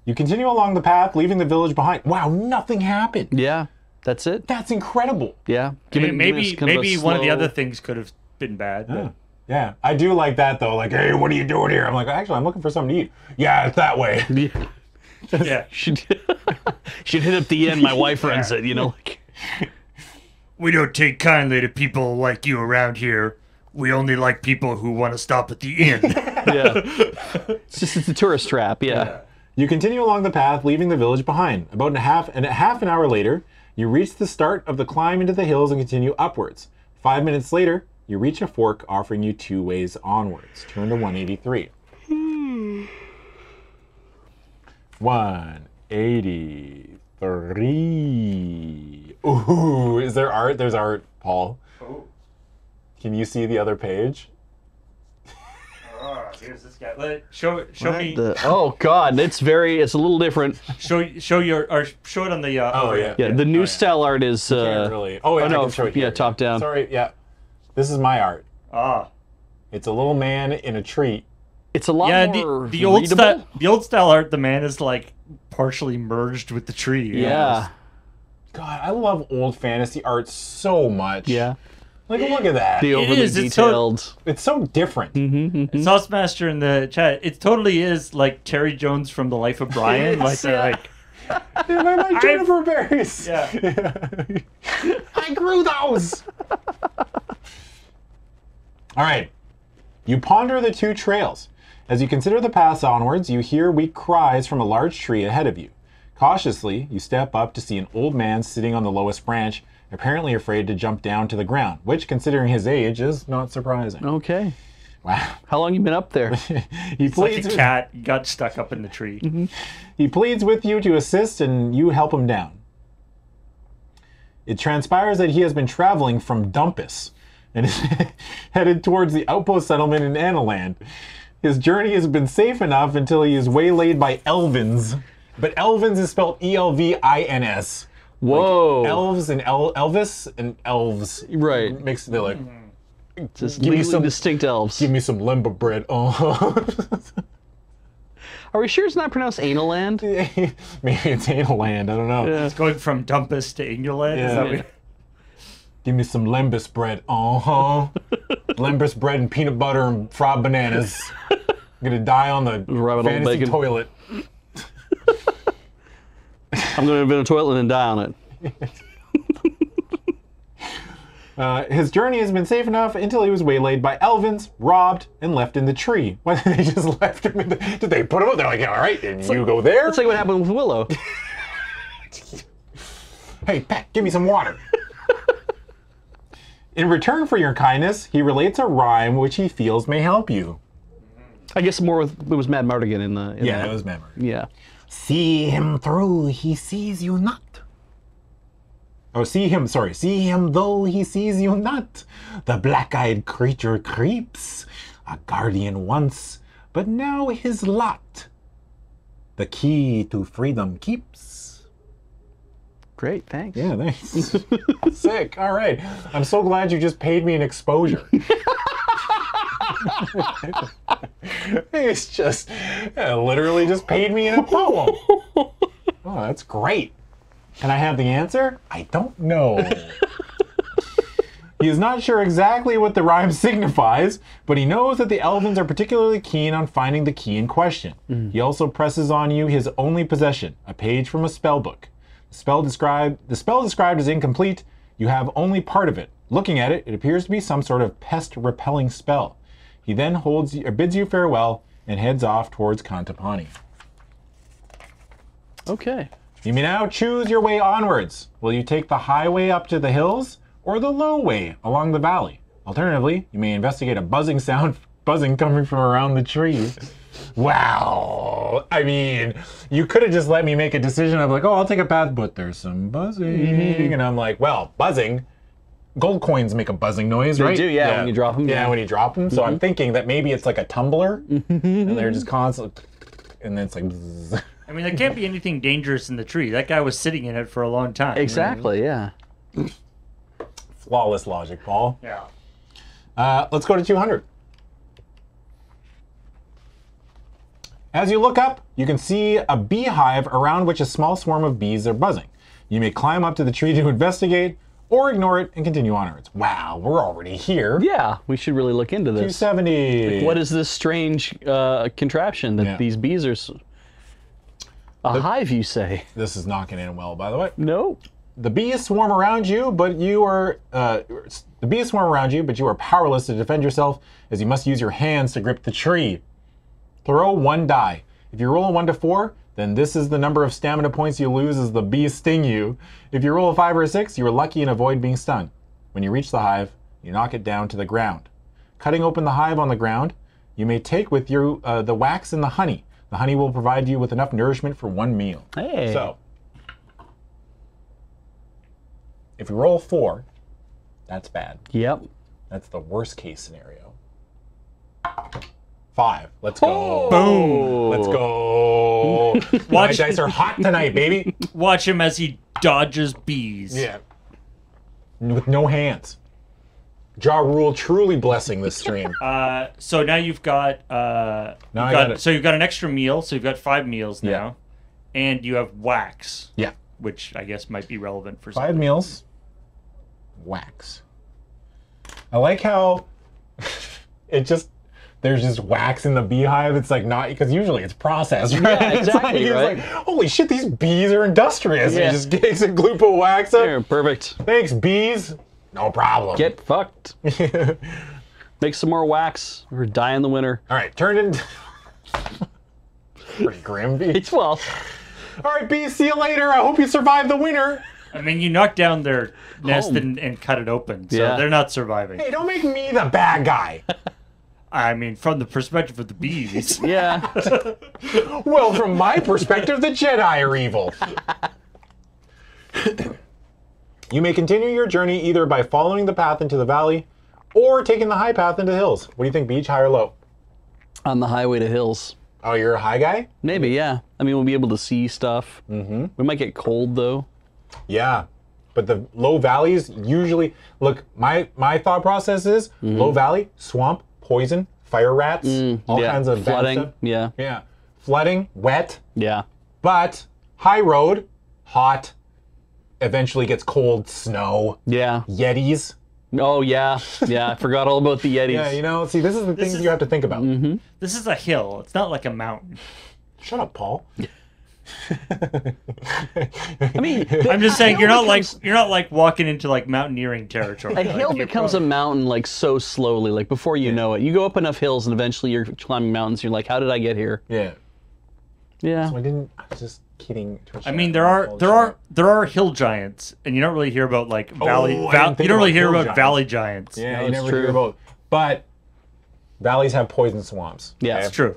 You continue along the path, leaving the village behind. Wow, nothing happened. Yeah. That's it. That's incredible. Yeah. I mean, it- maybe kind of a maybe one of the other things could have been bad. But Yeah, I do like that though. Like, hey, what are you doing here? I'm like, actually, I'm looking for something to eat. Yeah, it's that way. Yeah. Should should hit up the end. My wife runs it. You know, like We don't take kindly to people like you around here. We only like people who want to stop at the inn. yeah. It's just it's a tourist trap. Yeah. You continue along the path, leaving the village behind. About a half and a half an hour later, you reach the start of the climb into the hills and continue upwards. Five minutes later, you reach a fork offering you two ways onwards. Turn to 183. Hmm. 183. Ooh, is there art? There's art, Paul. Oh. Can you see the other page? Oh, here's this guy. Let, show show me. The- oh God, it's very. It's a little different. Show show your or show it on the. Uh, Oh, over yeah. Yeah, the new Oh, yeah. style art is. Can't Uh, really. Oh, yeah, I no, can show it yeah, here. top down. Sorry, yeah. This is my art. Ah. It's a little man in a tree. It's a lot Yeah, more the, the old readable. style the old style art, the man is like partially merged with the tree. Yeah. God, I love old fantasy art so much. Yeah. Like, look at that. The overly is, it's so- detailed. it's so different. Mm-hmm. Saucemaster in the chat, it totally is like Terry Jones from The Life of Brian. like, they're like They're like Jennifer berries. Yeah. I grew those. All right. You ponder the two trails. As you consider the paths onwards, you hear weak cries from a large tree ahead of you. Cautiously, you step up to see an old man sitting on the lowest branch, apparently afraid to jump down to the ground, which, considering his age, is not surprising. Okay. Wow. How long you been up there? He it's like pleads, a cat got stuck up in the tree. Mm-hmm. he pleads with you to assist, and you help him down. It transpires that he has been traveling from Dumpus and is headed towards the outpost settlement in Analand. His journey has been safe enough until he is waylaid by Elvins. But Elvins is spelled E L V I N S. Whoa. Elves and El- Elvis and elves. Right. Mixed, they're like, Just Give me legally some- distinct elves. give me some limber bread. Oh. Are we sure it's not pronounced anal land? Maybe it's Analand. I don't know. Yeah. It's going from Dumpus to England. Is Yeah. that Give me some lembus bread. Uh huh. lembus bread and peanut butter and fried bananas. I'm gonna die on the Rabbit hole fantasy bacon. toilet. I'm going to invent a toilet and die on it. Uh, his journey has been safe enough until he was waylaid by Elvins, robbed, and left in the tree. Why did they just left him in the? Did they put him up? They're like, all right, and you go there. That's like what happened with Willow. hey, Pat, give me some water. in return for your kindness, he relates a rhyme which he feels may help you. I guess more with it was Madmartigan in the. In Yeah, the, it was memory. Yeah. See him through, he sees you not. Oh, see him, sorry. See him though he sees you not. The black eyed creature creeps. A guardian once, but now his lot. The key to freedom keeps. Great. Thanks. Yeah, thanks. Sick. All right. I'm so glad you just paid me an exposure. it's just uh, literally just paid me in a poem. Oh, that's great. Can I have the answer? I don't know. he is not sure exactly what the rhyme signifies, but he knows that the Elvins are particularly keen on finding the key in question. He also presses on you his only possession, a page from a spell book. The spell described the spell described is incomplete. You have only part of it. Looking at it, it appears to be some sort of pest repelling spell. He then holds or bids you farewell and heads off towards Cantopani. Okay. You may now choose your way onwards. Will you take the highway up to the hills or the low way along the valley? Alternatively, you may investigate a buzzing sound buzzing coming from around the trees. Wow. I mean, you could have just let me make a decision of like, oh, I'll take a path, but there's some buzzing. Mm-hmm. And I'm like, well, buzzing. Gold coins make a buzzing noise, right? They do, yeah, when you drop 'em, Yeah, yeah. when you drop them. So I'm thinking that maybe it's like a tumbler, and they're just constantly, and then it's like. bzzz. I mean, there can't be anything dangerous in the tree. That guy was sitting in it for a long time. Exactly. Yeah. Flawless logic, Paul. Yeah. Uh, let's go to 200. As you look up, you can see a beehive around which a small swarm of bees are buzzing. You may climb up to the tree to investigate, or ignore it and continue onwards. Wow, we're already here. Yeah, we should really look into this. 270. What is this strange uh, contraption that Yeah. these bees are? A hive, you say? This is not going to end well, by the way. No. The bees swarm around you, but you are uh, the bees swarm around you, but you are powerless to defend yourself, as you must use your hands to grip the tree. Throw one die. If you roll a one to four, then this is the number of stamina points you lose as the bees sting you. If you roll a five or a six, you are lucky and avoid being stung. When you reach the hive, you knock it down to the ground. Cutting open the hive on the ground, you may take with you uh, the wax and the honey. The honey will provide you with enough nourishment for one meal. Hey. So, if you roll a four, that's bad. Yep. That's the worst case scenario. Five. Let's go. Boom. Let's go. My Watch- dice are hot tonight, baby. Watch him as he dodges bees. Yeah. With no hands. Ja Rule truly blessing this stream. Uh, so now you've got uh, Now you've I got, got it. so you've got an extra meal. So you've got five meals now, and you have wax, yeah. which I guess might be relevant for Five some. meals. Wax. I like how it just there's just wax in the beehive. It's like not because usually it's processed, right? Yeah, It's like- exactly, it's right? like, holy shit, these bees are industrious. Yeah. He just takes a gloop of wax up. There, perfect. Thanks, bees. No problem. Get fucked. Make some more wax or die in the winter. All right, turn it. Pretty grim, bee. It's well. All right, bees. See you later. I hope you survive the winter. I mean, you knocked down their nest and, and cut it open, so Yeah. they're not surviving. Hey, don't make me the bad guy. I mean, from the perspective of the bees. Yeah. Well, from my perspective, the Jedi are evil. you may continue your journey either by following the path into the valley or taking the high path into the hills. What do you think, Beej? High or low? On the highway to hills. Oh, you're a high guy? Maybe, yeah. I mean, we'll be able to see stuff. Mm-hmm. We might get cold though. Yeah. But the low valleys usually look. My my thought process is low valley, swamp, poison, fire rats, mm, all yeah. kinds of bad flooding. stuff. Yeah. Yeah, flooding, wet. Yeah. But high road, hot. Eventually gets cold, snow, Yeah. yetis. Oh yeah. Yeah. I forgot all about the Yetis. Yeah, you know, see, this is the things is- you have to think about. Mm-hmm. this is a hill. It's not like a mountain. Shut up, Paul. I mean, I'm just saying you're not becomes- like you're not like walking into like mountaineering territory. a Like, hill you're becomes a mountain like so slowly, like before you know it. You go up enough hills and eventually you're climbing mountains. You're like, how did I get here? Yeah. Yeah. I didn't. I was just kidding. I mean, there are there are there are hill giants, and you don't really hear about like valley. Oh, val- you don't really hear about giants. valley giants. Yeah, No, you it's never true. hear about. But valleys have poison swamps. Yeah. okay? it's true.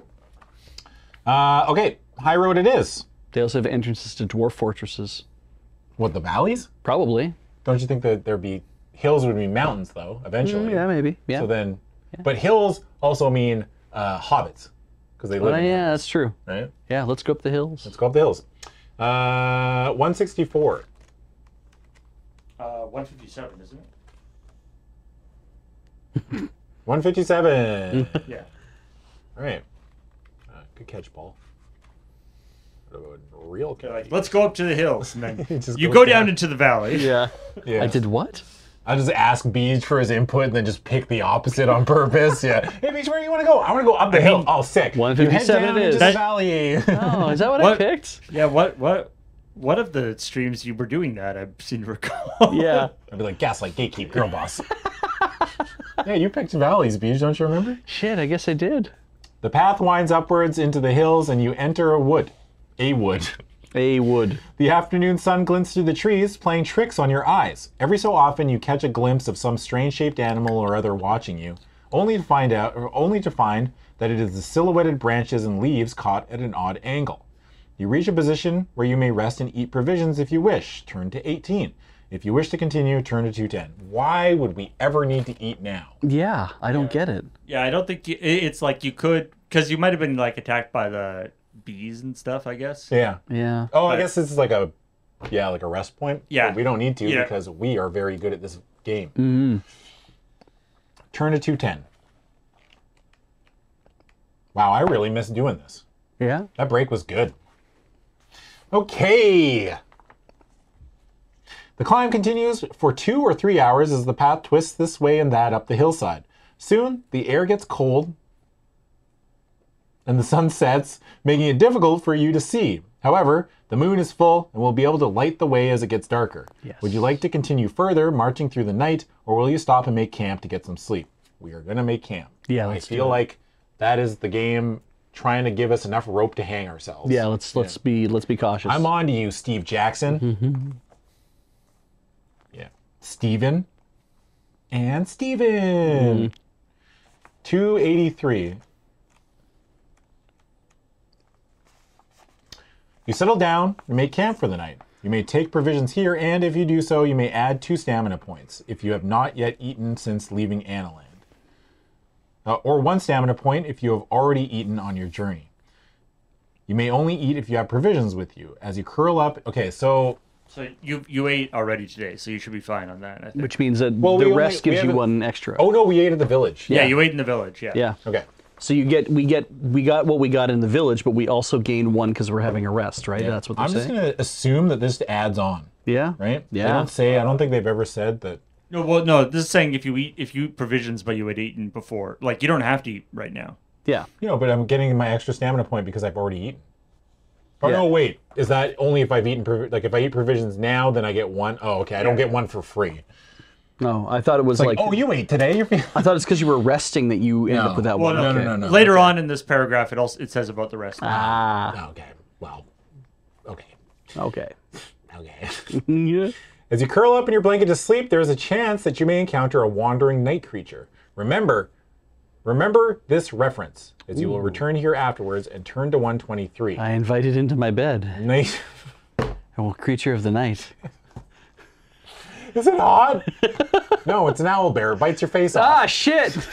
Uh, okay, high road it is. They also have entrances to dwarf fortresses. What the valleys? Probably. Don't you think that there'd be hills would be mountains though eventually? Mm, Yeah, maybe. Yeah. So then, but hills also mean uh, hobbits because they live. Oh, in yeah, that's true. Right. Yeah, let's go up the hills. Let's go up the hills. Uh, 164. Uh, 157, isn't it? 157. Yeah. All right. Uh, good catch, Paul. What about a Real catch. Like, let's go up to the hills, and then Just you goes go down down. into the valley. Yeah. Yeah. I did what? I just ask Beej for his input and then just pick the opposite on purpose. Yeah. Hey, Beej, where do you want to go? I want to go up the hill. mean, oh, sick. You head 157 down it into is. the That- valley. Oh, is that what, I picked? Yeah. What what what of the streams you were doing that? I seem to recall. Yeah. I'd be like, gaslight, gatekeep, girl boss. yeah, you picked valleys, Beej, don't you remember? Shit, I guess I did. The path winds upwards into the hills and you enter a wood. A wood. A wood. The afternoon sun glints through the trees, playing tricks on your eyes. Every so often, you catch a glimpse of some strange-shaped animal or other watching you, only to find out, or only to find that it is the silhouetted branches and leaves caught at an odd angle. You reach a position where you may rest and eat provisions if you wish. Turn to 18. If you wish to continue, turn to 210. Why would we ever need to eat now? Yeah, I don't get it. Yeah, I don't think you, it's like you could because you might have been like attacked by the bees and stuff. I guess. Yeah. Yeah. Oh, I But- guess this is like a, yeah, like a rest point. Yeah. But we don't need to Yeah. because we are very good at this game. Mm-hmm. Turn to 210. Wow, I really miss doing this. Yeah. That break was good. Okay. The climb continues for two or three hours as the path twists this way and that up the hillside. Soon, the air gets cold and the sun sets, making it difficult for you to see. However, the moon is full and will be able to light the way as it gets darker. Yes. Would you like to continue further, marching through the night, or will you stop and make camp to get some sleep? We are going to make camp. Yeah, I feel like that is the game trying to give us enough rope to hang ourselves. Yeah, let's let's be let's be cautious. I'm on to you, Steve Jackson. Mm-hmm. Yeah. Steven. And Steven. Mm-hmm. 283. You settle down and make camp for the night. You may take provisions here, and if you do so, you may add two stamina points if you have not yet eaten since leaving Analand. Uh, or one stamina point if you have already eaten on your journey. You may only eat if you have provisions with you. As you curl up, okay, so So you you ate already today, so you should be fine on that. I think. which means that Well, the only- rest we gives you one extra. oh no, we ate at the village. yeah, yeah. you ate in the village. Yeah. yeah. Okay. So you get we get we got what we got in the village, but we also gain one because we're having a rest, right? That's what they're I'm just gonna assume that this adds on, Yeah. right? Yeah. They Yeah. don't say. I don't think they've ever said that. No, well, no. This is saying if you eat if you eat provisions, but you had eaten before, like you don't have to eat right now. Yeah. You know, but I'm getting my extra stamina point because I've already eaten. Oh Yeah. no, wait. Is that only if I've eaten? Like if I eat provisions now, then I get one? Oh, okay. I don't get one for free. No, I thought it was Like, like, oh, you ate today. You're feeling. I thought it's because you were resting that you ended No. up with that Well, one. no, okay. no, no, no. Later okay. on in this paragraph, it also it says about the rest. Ah. Okay. Well. Okay. Okay. Okay. yeah. As you curl up in your blanket to sleep, there is a chance that you may encounter a wandering night creature. Remember, remember this reference, as you will return here afterwards and turn to 123. I invited into my bed Night. a creature of the night. Is it hot? no, it's an owl bear. It bites your face off. Ah, shit!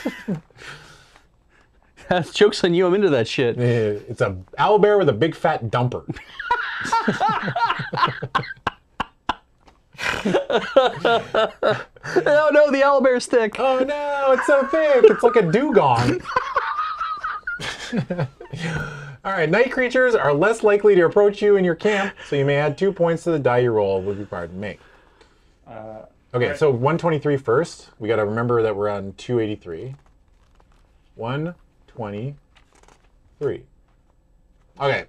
That's jokes on you. I'm into that shit. It's a owl bear with a big fat dumper. Oh no, the owlbear stick. Oh no, it's so thick. It's like a dugong. All right, night creatures are less likely to approach you in your camp, so you may add two points to the die you roll would be required to make. Uh, okay, so 123 first. We got to remember that we're on 283. 123. Okay.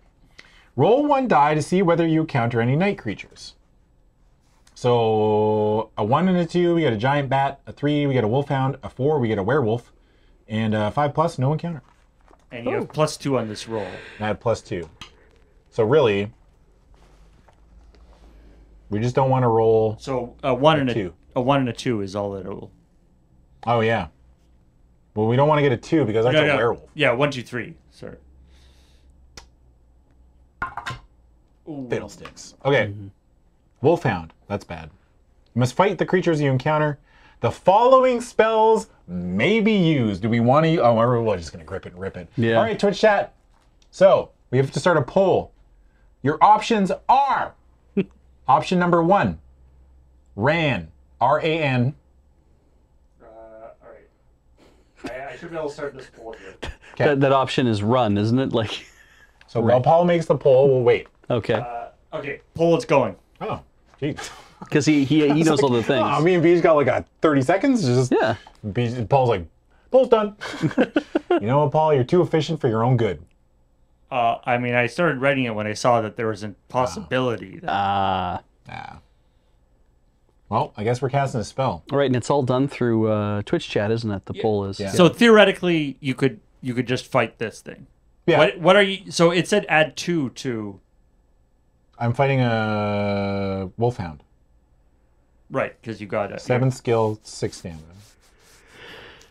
Roll one die to see whether you encounter any night creatures. So a one and a two, we get a giant bat. A three, we get a wolfhound. A four, we get a werewolf. And a five plus, no encounter. And you have plus two on this roll. And I had plus two. So really, we just don't want to roll. So a one and a two. a one and a two is all that it will. Oh yeah. Well, we don't want to get a two because that's No, a no. werewolf. Yeah, one, two, three. Sorry. Fiddlesticks. Okay. Mm-hmm. Wolfhound. That's bad. You must fight the creatures you encounter. The following spells may be used. Do we want to? Oh, we're just gonna grip it and rip it. Yeah. All right, Twitch chat. So we have to start a poll. Your options are option number one, Ran, R A N. Uh, all right. I, I should be able to start this poll here. Okay. That, that option is run, isn't it? Like, So while Paul makes the poll, we'll wait. okay, Okay, poll it's going. Oh, geez. because he he, he knows all the things. Oh, me and B's got like a 30 seconds. Just yeah. Beej, Paul's like, poll's done. you know what, Paul? You're too efficient for your own good. Uh, I mean, I started writing it when I saw that there was a possibility. That, Ah. Ah. Well, I guess we're casting a spell. all right, and it's all done through uh, Twitch chat, isn't it? The poll is. Yeah. so theoretically, you could you could just fight this thing. Yeah. What what are you? So it said add two to I'm fighting a wolfhound. right because you got it. Seven skill, six stamina.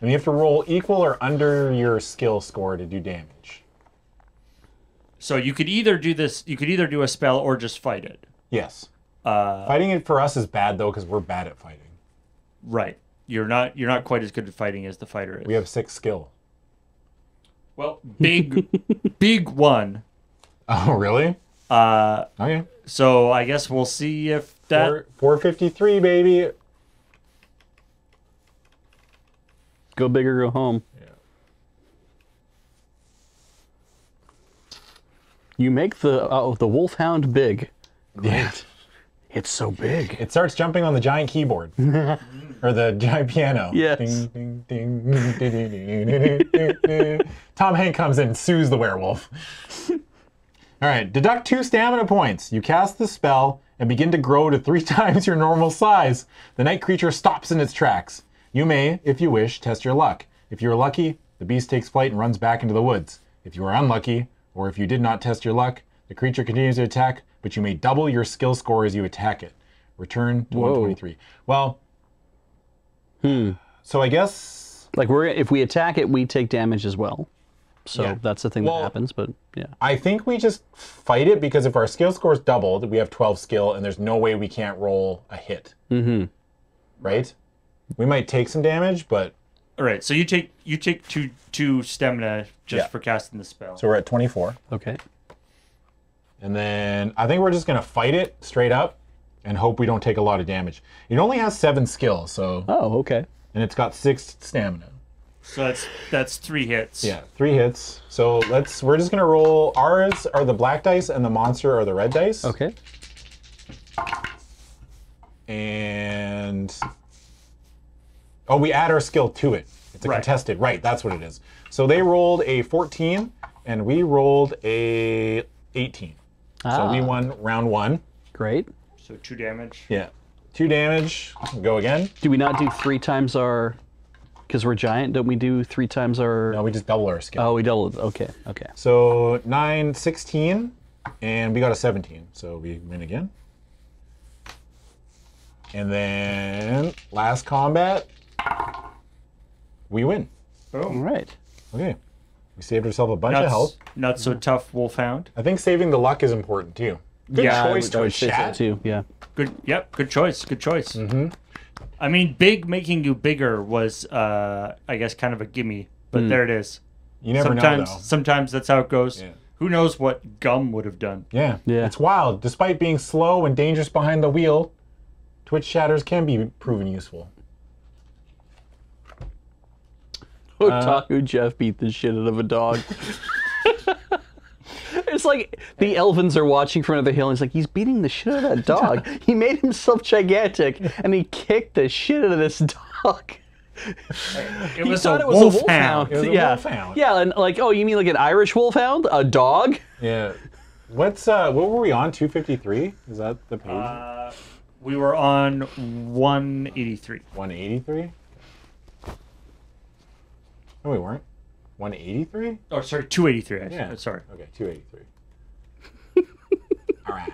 And you have to roll equal or under your skill score to do damage. So you could either do this. You could either do a spell or just fight it. Yes. Uh, Fighting it for us is bad though, because we're bad at fighting. right. You're not you're not quite as good at fighting as the fighter is. We have six skill. well, big big one. Oh, really? Uh, Okay. so I guess we'll see if that. Four, 453, baby. Go big or go home. You make the oh the wolfhound big. Yeah. It's so big. It starts jumping on the giant keyboard or the giant piano. Yes. Ding, ding, ding, Tom Hank comes in and sues the werewolf. All right, deduct two stamina points. You cast the spell and begin to grow to three times your normal size. The night creature stops in its tracks. You may, if you wish, test your luck. If you are lucky, the beast takes flight and runs back into the woods. If you are unlucky, or if you did not test your luck, the creature continues to attack, but you may double your skill score as you attack it. Return to Whoa. 123. Well, hmm. so I guess Like we're if we attack it, we take damage as well. So Yeah. that's the thing Well- that happens. But yeah, I think we just fight it because if our skill score is doubled, we have 12 skill, and there's no way we can't roll a hit. Mm-hmm. Right? We might take some damage, but All right, so you take you take two two stamina just Yeah. for casting the spell. so we're at 24. okay. And then I think we're just gonna fight it straight up and hope we don't take a lot of damage. It only has seven skills, so Oh, okay. and it's got six stamina. So that's that's three hits. Yeah, three hits. So let's we're just gonna roll ours are the black dice and the monster are the red dice. Okay. And oh, we add our skill to it. It's a Right. contested, right? That's what it is. So they rolled a 14 and we rolled a 18. Ah. So we Ah. won round one. Great. So two damage. Yeah. Two damage. Go again. Do we not do three times our? Because we're giant, don't we do three times our? No, we just double our skill. Oh, we doubled. Okay. Okay. So 9, 16, and we got a 17. So we win again. And then last combat, we win. All Boom. right. Okay. We saved ourselves a bunch Not, of health. not so tough, Wolfhound. I think saving the luck is important too. Good Yeah, choice, I would Twitch say so chat. too. Yeah. Good. Yep. Good choice. Good choice. Mm-hmm. I mean, big making you bigger was, uh, I guess, kind of a gimme, but there it is. You never sometimes, know, though. sometimes that's how it goes. Yeah. Who knows what gum would have done? Yeah. Yeah. It's wild. Despite being slow and dangerous behind the wheel, Twitch shatters can be proven useful. Otaku Jeff beat the shit out of a dog. it's like the Elvins are watching from another hill, and he's like, he's beating the shit out of that dog. he made himself gigantic, and he kicked the shit out of this dog. It He was thought a it was a wolfhound. wolfhound. It was yeah. wolfhound. Yeah, and like, oh, you mean like an Irish wolfhound? A dog? Yeah. What's uh what were we on? 253? Is that the page? Uh, we were on 183. 183? No, we weren't. 183? Oh, sorry, 283. I- Yeah. Sorry. Okay, 283. All right.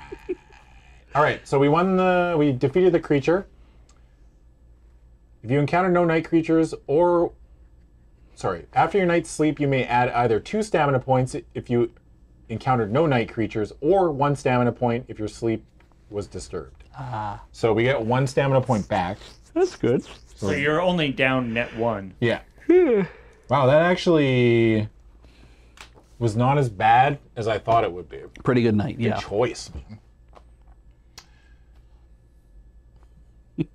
All right, so we won the we defeated the creature. If you encounter no night creatures or sorry, after your night's sleep you may add either 2 stamina points if you encountered no night creatures or 1 stamina point if your sleep was disturbed. Ah. So we get 1 stamina point back. That's good. So you're only down net one. Yeah. Wow, that actually was not as bad as I thought it would be. Pretty good night. Yeah. choice.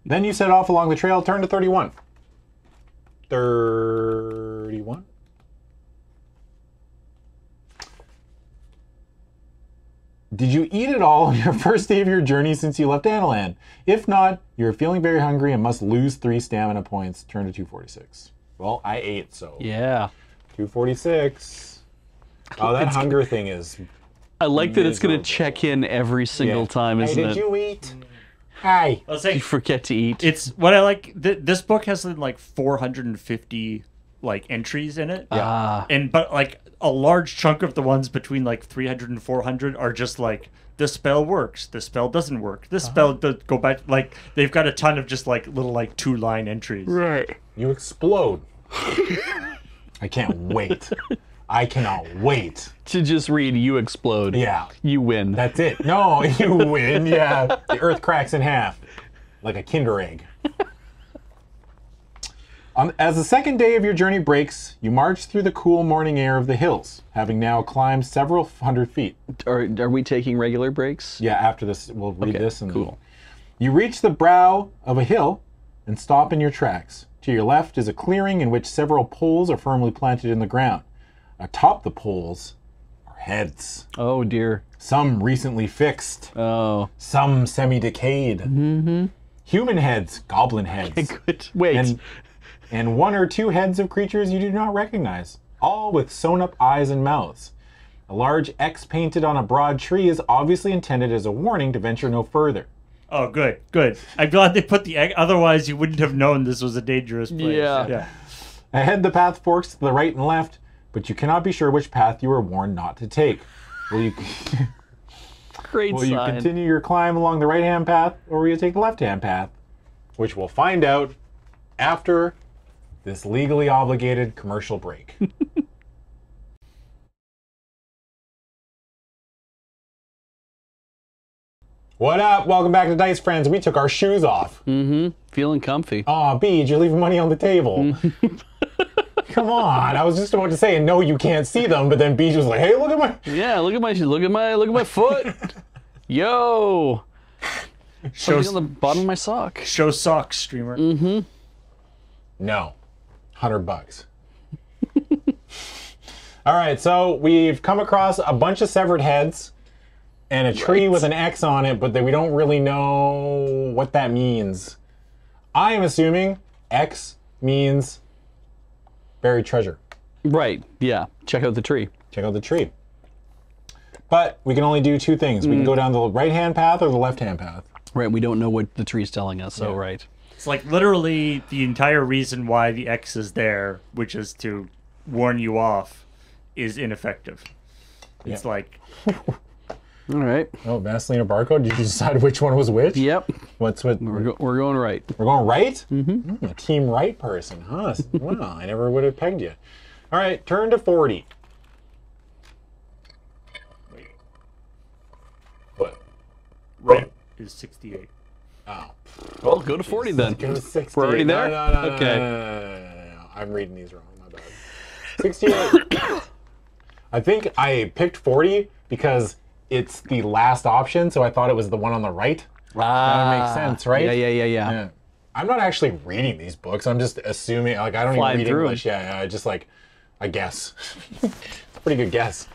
then you set off along the trail, turn to 31. 31? Did you eat it all on your first day of your journey since you left Analand? If not, you're feeling very hungry and must lose three stamina points. Turn to 246. Well, I ate, so Yeah. 246. Oh, that hunger thing is. I like that it's going to check in every single Yeah. time, Hey, isn't did it? you eat? Hi. Let's say You forget to eat. it's what I like. Th- this book has like 450 like entries in it. Ah. and but like a large chunk of the ones between like 300 and 400 are just like this spell works this spell doesn't work this spell does go back like they've got a ton of just like little like two line entries Right. You explode. I can't wait. I cannot wait. To just read, you explode. Yeah, You win. that's it. No, you win. Yeah, the earth cracks in half like a Kinder egg. On, as the second day of your journey breaks, you march through the cool morning air of the hills, having now climbed several hundred feet. are, are we taking regular breaks? Yeah, after this, we'll read Okay, this and cool. You reach the brow of a hill and stop in your tracks. To your left is a clearing in which several poles are firmly planted in the ground. Atop the poles are heads. Oh dear. Some recently fixed, Oh. some semi decayed. Mm-hmm. Human heads, goblin heads, Good. Wait. and, and one or two heads of creatures you do not recognize, all with sewn up eyes and mouths. A large X painted on a broad tree is obviously intended as a warning to venture no further. Oh, good, good. I'm glad they put the egg. Otherwise, you wouldn't have known this was a dangerous place. Yeah. Yeah. Ahead, the path forks to the right and left, but you cannot be sure which path you were warned not to take. Will you, Great will you continue your climb along the right hand path, or will you take the left hand path? Which we'll find out after this legally obligated commercial break. what up? Welcome back to Dice Friends. We took our shoes off. Mm-hmm. Feeling comfy. Aw, Beej, you're leaving money on the table. Come on. I was just about to say, no, you can't see them, but then Beej was like, hey, look at my. Yeah. Look at my look at my look at my foot. Yo. Show, Something on the bottom of my sock. show socks, streamer. Mm-hmm. No. 100 bucks. All right, so we've come across a bunch of severed heads and a tree Right. with an X on it, but that we don't really know what that means. I am assuming X means buried treasure. Right. Yeah. Check out the tree. Check out the tree. But we can only do two things. We can mm. go down the right hand path or the left hand path. Right. We don't know what the tree's telling us. So Yeah. right. It's like literally the entire reason why the X is there, which is to warn you off, is ineffective. It's Yeah. like All right. Oh, Vaseline or barcode? Did you decide which one was which? Yep. What's what? We're, go- we're going right. We're going right? Mm-hmm. a team right person, huh? wow, I never would have pegged you. All right, turn to 40. wait, What? right is 68. Oh. Well, go to forty then. Go to 60. We're already there? No, no, no, Okay. no, no, no, no, no, no, no. I'm reading these wrong. My bad. 68. I think I picked 40 because it's the last option, so I thought it was the one on the right. Ah, makes sense, right? Yeah. Yeah. Yeah. Yeah. Yeah. I'm not actually reading these books. I'm just assuming, like, I don't Flying even read through. English. Yeah, yeah, I just like, I guess. it's a pretty good guess.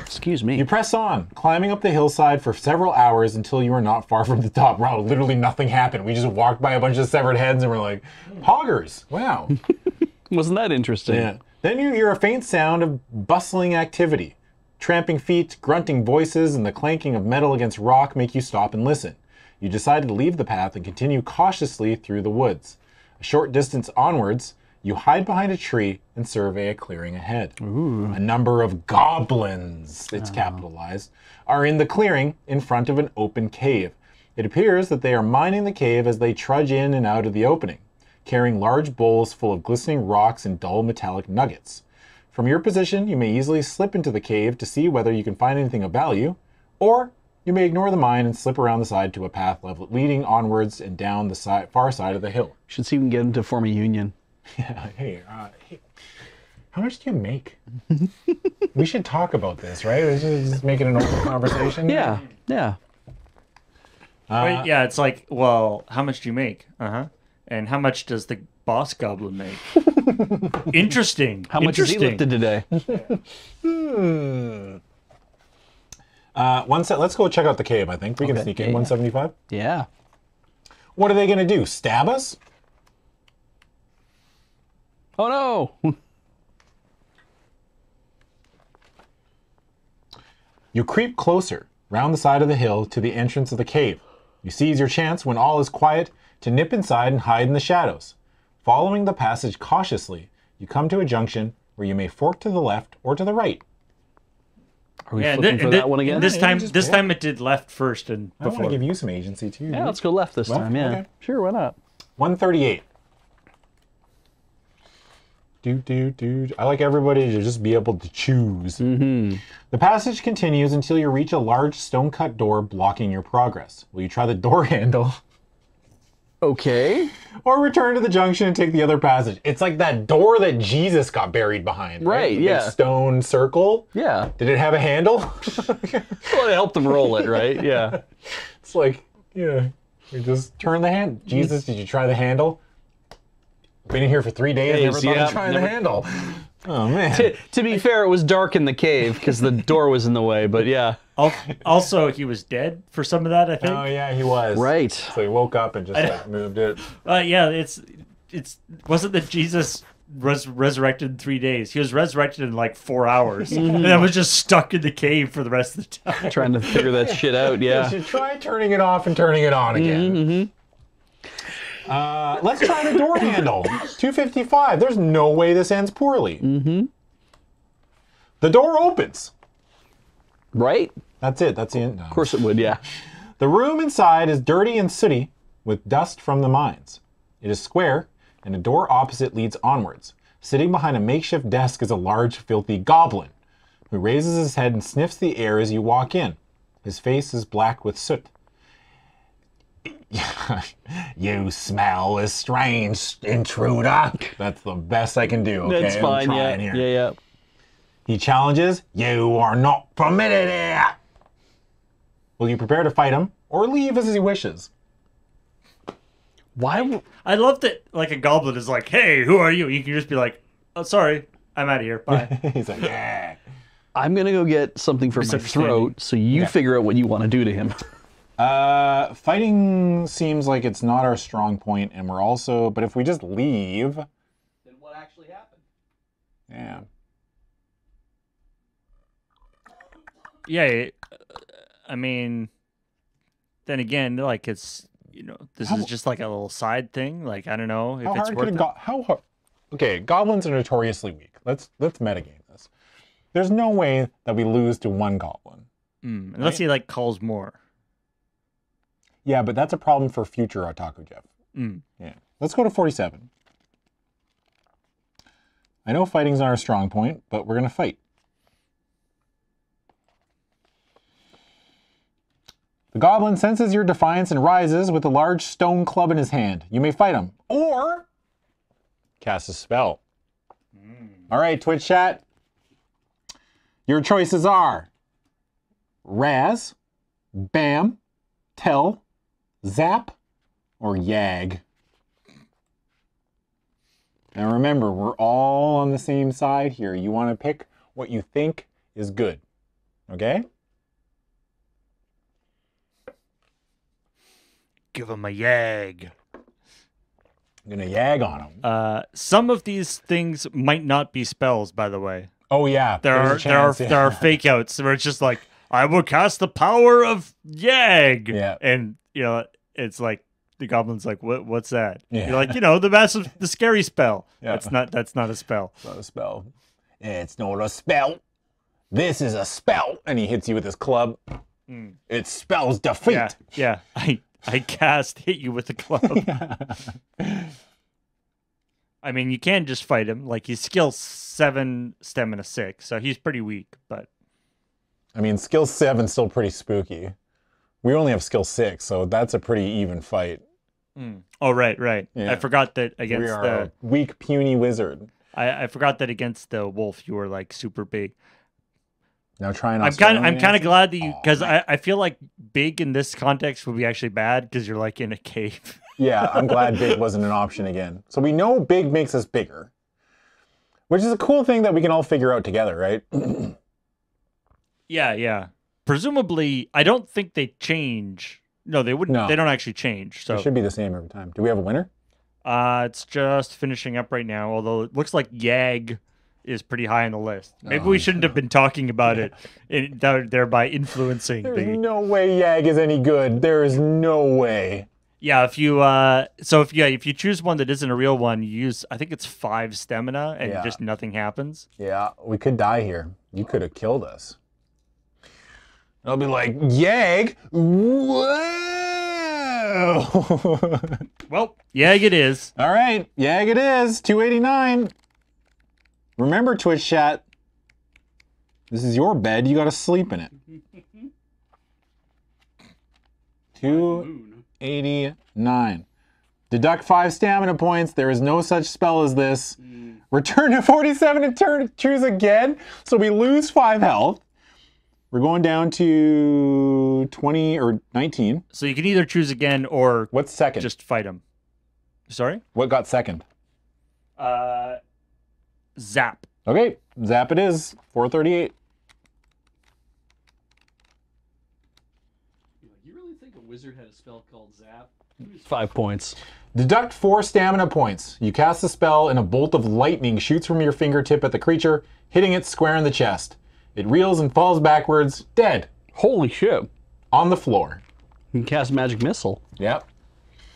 Excuse me. You press on, climbing up the hillside for several hours until you are not far from the top. Wow, literally nothing happened. We just walked by a bunch of severed heads and we're like, poggers. Wow. Wasn't that interesting? yeah. Then you hear a faint sound of bustling activity. Tramping feet, grunting voices, and the clanking of metal against rock make you stop and listen. You decide to leave the path and continue cautiously through the woods. A short distance onwards, you hide behind a tree and survey a clearing ahead. A number of goblins, it's uh-huh. capitalized, are in the clearing in front of an open cave. It appears that they are mining the cave as they trudge in and out of the opening, carrying large bowls full of glistening rocks and dull metallic nuggets. From your position, you may easily slip into the cave to see whether you can find anything of value, or you may ignore the mine and slip around the side to a path level, leading onwards and down the side, far side of the hill. Should see if we can get him to form a union. Yeah, hey, uh, hey, how much do you make? we should talk about this, right? Let's just just make it an open conversation. Yeah. Yeah. Wait, yeah, it's like, well, how much do you make? Uh huh. And how much does the boss goblin make? Interesting. How much has he Interesting. lifted today? Hmm. Uh, one set. Let's go check out the cave. I think we can Okay, sneak yeah, in. yeah. 175. yeah. What are they gonna do? Stab us? Oh no. You creep closer, round the side of the hill to the entrance of the cave. You seize your chance when all is quiet to nip inside and hide in the shadows. Following the passage cautiously, you come to a junction where you may fork to the left or to the right. Are we Yeah, flipping thi- for thi- that one again? This Yeah, time, just this pick. time it did left first and I want before. to give you some agency too. yeah, let's go left this Left? time. Yeah. Okay. Sure, why not? 138. Do, do, do. I like everybody to just be able to choose. Mm-hmm. The passage continues until you reach a large stone cut door blocking your progress. Will you try the door handle Okay. or return to the junction and take the other passage? It's like that door that Jesus got buried behind. Right, The big yeah. stone circle. Yeah. Did it have a handle? Well, it helped them roll it, right? Yeah. it's like, yeah, you just turn the hand. Jesus, did you try the handle? Been in here for three days, Days, never yeah, trying never- the handle. Oh man. to, to be fair, it was dark in the cave because the door was in the way. But yeah, Also, he was dead for some of that. I think. Oh yeah, he was. right. So he woke up and just like moved it. Uh, yeah, it's it's wasn't that Jesus was resurrected in three days. He was resurrected in like four hours, and then was just stuck in the cave for the rest of the time. Trying to figure that shit out. You Yeah. should try turning it off and turning it on again. Mm-hmm, Uh, let's try the door handle. 255. There's no way this ends poorly. Mm-hmm. The door opens. Right. That's it. That's the end. Of course it would. Yeah. The room inside is dirty and sooty with dust from the mines. It is square, and a door opposite leads onwards. Sitting behind a makeshift desk is a large, filthy goblin who raises his head and sniffs the air as you walk in. His face is black with soot. you smell a strange intruder. That's the best I can do. Okay? That's fine. Yeah. here. Yeah. Yeah. He challenges, You are not permitted here. Will you prepare to fight him or leave as he wishes? Why? I love that. Like a goblin is like, "Hey, who are you?" You can just be like, "Oh, sorry, I'm out of here. Bye." He's like, Yeah. I'm gonna go get something for my throat, so you figure out what you want to do to him. Uh, fighting seems like it's not our strong point, and we're also, but if we just leave, Then what actually happened? yeah. yeah, it- I mean, then again, like it's you know, this How- is just like a little side thing. Like I don't know if How it's hard worth could it. a go- how hard? Okay, goblins are notoriously weak. Let's let's metagame this. There's no way that we lose to one goblin. Mm, unless he like calls more. Yeah, but that's a problem for future Otaku Jeff. Mm. Yeah. Let's go to 47. I know fighting's not our strong point, but we're going to fight. The goblin senses your defiance and rises with a large stone club in his hand. You may fight him or cast a spell. Hmm. All right, Twitch chat. Your choices are Raz, Bam, Tell, Zap, or Yag. Now remember, we're all on the same side here. You want to pick what you think is good. Okay? Give him a yag. I'm going to Yag on him. Uh, some of these things might not be spells, by the way. Oh, yeah. There there's a are there are yeah. there are fake outs where it's just like I will cast the power of Yag. Yeah. And you know, it's like the goblin's like, What what's that? Yeah. You're like, you know, the massive the scary spell. Yeah. That's not that's not a spell. It's not a spell. It's not a spell. This is a spell. And he hits you with his club. It spells defeat. Yeah. Yeah. I I cast hit you with the club. I mean, you can just fight him. Like he's skill seven, stamina six, so he's pretty weak. But I mean, skill seven's still pretty spooky. We only have skill six, so that's a pretty even fight. Hmm. oh, right, right. Yeah. I forgot that We against are the a weak, puny wizard. I, I forgot that against the wolf you were like super big. Now try and I'm kind of I'm kind of glad that you because man. I, I feel like big in this context would be actually bad because you're like in a cave. Yeah, I'm glad big wasn't an option again. So we know big makes us bigger, which is a cool thing that we can all figure out together, right? yeah, yeah. Presumably, I don't think they change. No, they wouldn't. No. They don't actually change. So It should be the same every time. Do we have a winner? uh, it's just finishing up right now. Although it looks like Yag is pretty high on the list. Maybe Oh, we shouldn't have been talking about it, in, th- thereby influencing There's the. no way Yag is any good. There is no way. Yeah, if you uh, so if yeah, if you choose one that isn't a real one, you use I think it's five stamina and Yeah. just nothing happens. Yeah, we could die here. You could have killed us. I'll be like, Yag, whoa! Well, Yag it is. All right, Yag it is, 289. Remember, Twitch chat, this is your bed. You got to sleep in it. 289. Deduct five stamina points. There is no such spell as this. Return to 47 and turn choose again. So we lose five health. We're going down to 20 or 19. So you can either choose again or What's second? just fight him. Sorry? what got second? Uh, zap. Okay, zap it is. 438. You really think a wizard had a spell called Zap? Five points. Deduct four stamina points. You cast the spell, and a bolt of lightning shoots from your fingertip at the creature, hitting it square in the chest. It reels and falls backwards, dead, Holy shit. on the floor. You can cast magic missile. Yep.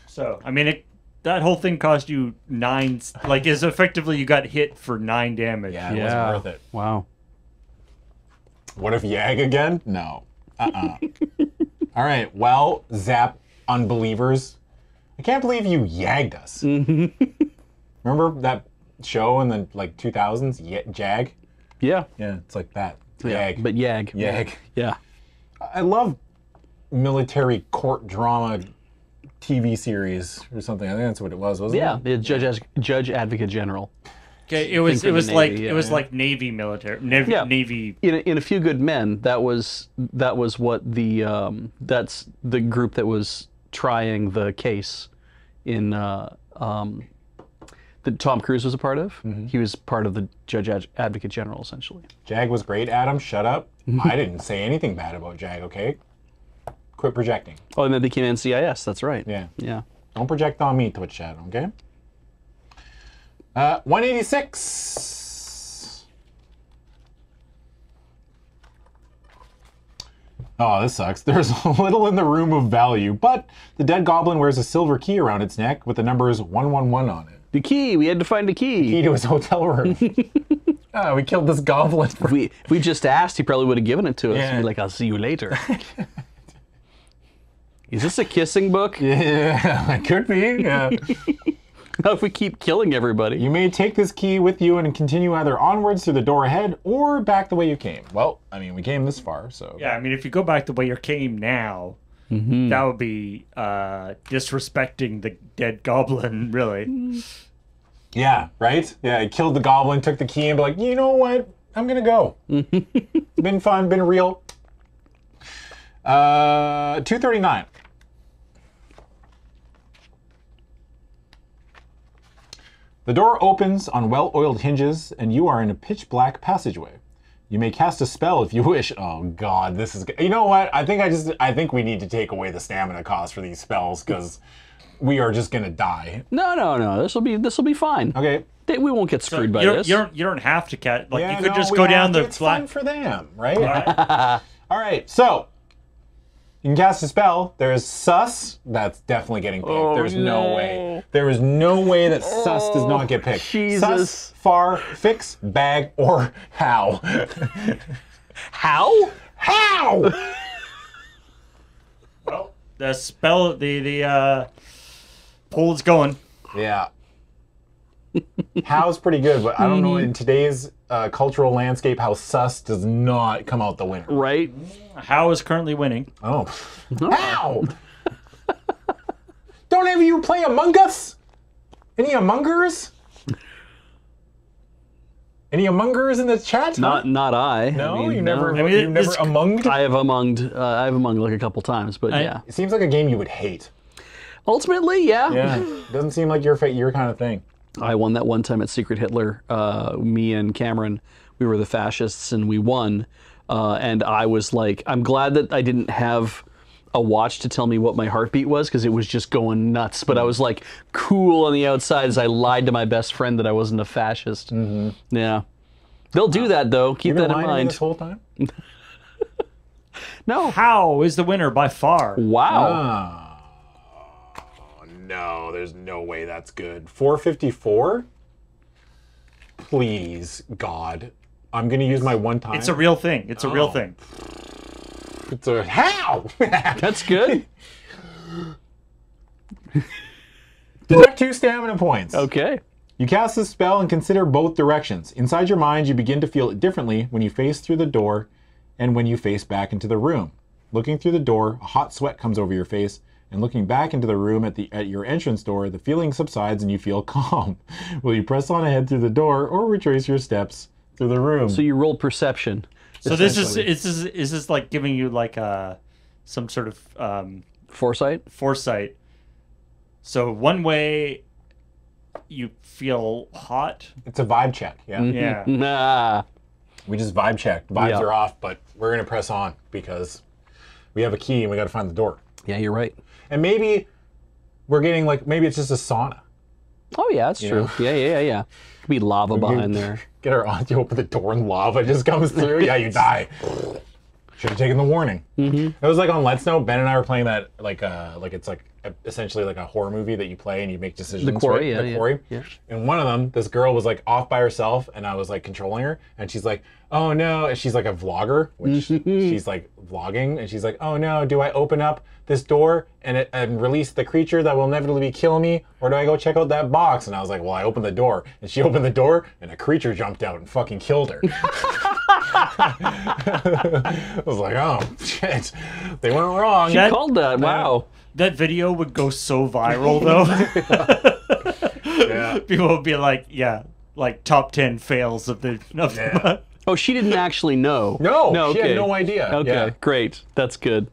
So I mean, it that whole thing cost you nine. Like, is effectively you got hit for nine damage. Yeah, it Yeah. wasn't worth it. Wow. What if Yag again? No. Uh-uh. All right. Well, Zap unbelievers. I can't believe you yagged us. Remember that show in the like 2000s? Y- Jag? Yeah. Yeah, it's like that. Yeah. Yag. But Yag. Yag. Yeah. I love military court drama TV series or something. I think that's what it was, wasn't Yeah. it? The judge, judge advocate general. Okay, it was it was Navy, like yeah. it was like Navy military, Navy, Yeah. Navy. In a, in a few good men, that was that was what the um, that's the group that was trying the case in uh, um, that Tom Cruise was a part of. He was part of the judge ad- advocate general essentially. Jag was great, Adam. Shut up. I didn't say anything bad about Jag, okay? Quit projecting. Oh, and then became NCIS. That's right. Yeah. Yeah. Don't project on me, Twitch chat, okay? Uh, 186. Oh, this sucks. There's a little in the room of value, but the dead goblin wears a silver key around its neck with the numbers 111 on it. The key. We had to find the key. Key to his hotel room. Ah, we killed this goblin. If we if we just asked, he probably would have given it to us. Yeah. He'd be like, "I'll see you later." Is this a kissing book? yeah, it could be. Yeah. if we keep killing everybody? You may take this key with you and continue either onwards through the door ahead or back the way you came. Well, I mean, we came this far, so. Yeah, I mean, if you go back the way you came now, that would be uh, disrespecting the dead goblin, really. Yeah, right? Yeah, I killed the goblin, took the key, and be like, you know what? I'm gonna go. been fun, been real. Uh, 239. The door opens on well oiled hinges, and you are in a pitch black passageway. You may cast a spell if you wish. Oh God, this is. You know what? I think I just. I think we need to take away the stamina cost for these spells because we are just gonna die. No, no, no. This will be this will be fine. Okay. They- We won't get screwed by you, don't, this. you don't you don't have to cat like Yeah, you could no, just go down to. the It's flat. fun for them, right? All right, so you can cast a spell. There's sus. That's definitely getting picked. Oh, There's no. no. way. There is no way that sus does not get picked. Jesus. Sus, far, fix, bag, or how. How? how? Well, the spell the the uh, poll is going. yeah. How's pretty good, but I don't Mm-hmm. know in today's uh, cultural landscape how sus does not come out the winner. Right? How is currently winning? Oh. How? Don't any of you play Among Us? Any Amongers? Any Amongers in the chat? Not not I. No, I mean, you never, I mean, you never it's- amonged. I have amonged. Uh, I have amonged like a couple times, but I- yeah. It seems like a game you would hate. Ultimately, yeah. Yeah, doesn't seem like your your kind of thing. I won that one time at Secret Hitler. Uh, me and Cameron, we were the fascists, and we won. Uh, and I was like, I'm glad that I didn't have a watch to tell me what my heartbeat was because it was just going nuts. But I was like cool on the outside as I lied to my best friend that I wasn't a fascist. Mm-hmm. Yeah. They'll do that though. Keep You've that in lying to mind. this whole time. No. How is the winner by far? Wow. Oh no, there's no way that's good. 454. Please, God, I'm gonna use my one time. It's a real thing. It's a real Oh. thing. It's a how. That's good. Deduct two stamina points. okay. You cast this spell and consider both directions. Inside your mind, you begin to feel it differently when you face through the door and when you face back into the room. Looking through the door, a hot sweat comes over your face, and looking back into the room at the at your entrance door, the feeling subsides and you feel calm. Will you press on ahead through the door or retrace your steps through the room? So you rolled perception. So this is Essentially. is this is this like giving you like a some sort of um, Foresight. foresight. So one way you feel hot. It's a vibe check. Yeah. Yeah. Nah. We just vibe checked. Vibes Yeah. are off, but we're gonna press on because we have a key and we got to find the door. Yeah, you're right. And maybe we're getting like maybe it's just a sauna. Oh yeah, that's true. know? Yeah, yeah, yeah, yeah. Could be lava behind there. Get our aunt to open the door and lava just comes through. yeah, you die. Should have taken the warning. Mm-hmm. It was like on Let's Know. Ben and I were playing that like uh like it's like essentially like a horror movie that you play and you make decisions. The quarry, right? yeah, the yeah, quarry. yeah. And one of them, this girl was like off by herself, and I was like controlling her, and she's like, "Oh no!" And she's like a vlogger, which Mm-hmm. she's like vlogging, and she's like, "Oh no! Do I open up this door and it, and release the creature that will inevitably kill me, or do I go check out that box?" And I was like, "Well, I opened the door," and she opened the door, and a creature jumped out and fucking killed her. I was like, "Oh shit! They went wrong." That- Called that. Wow. That video would go so viral though. Yeah. People would be like, yeah, like top 10 fails of the. Of the Yeah. month. Oh, she didn't actually know. No, No. she Okay. had no idea. Okay. Yeah. Great. That's good.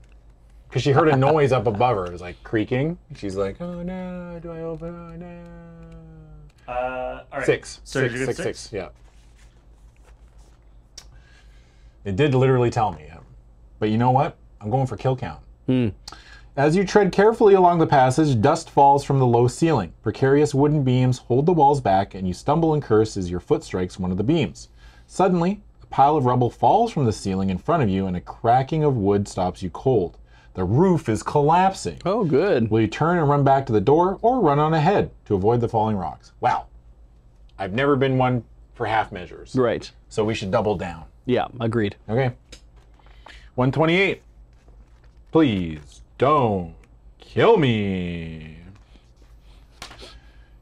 Because she heard a noise up above her. It was like creaking. She's like, oh no, do I open? Oh no. Uh, all right. Six. So six, did you get six, six? six, Yeah. It did literally tell me. But you know what? I'm going for kill count. As you tread carefully along the passage, dust falls from the low ceiling. Precarious wooden beams hold the walls back, and you stumble and curse as your foot strikes one of the beams. Suddenly, a pile of rubble falls from the ceiling in front of you, and a cracking of wood stops you cold. The roof is collapsing. Oh, good. Will you turn and run back to the door or run on ahead to avoid the falling rocks? Wow. I've never been one for half measures. Right. So we should double down. Yeah. Agreed. Okay. 128. Please don't kill me.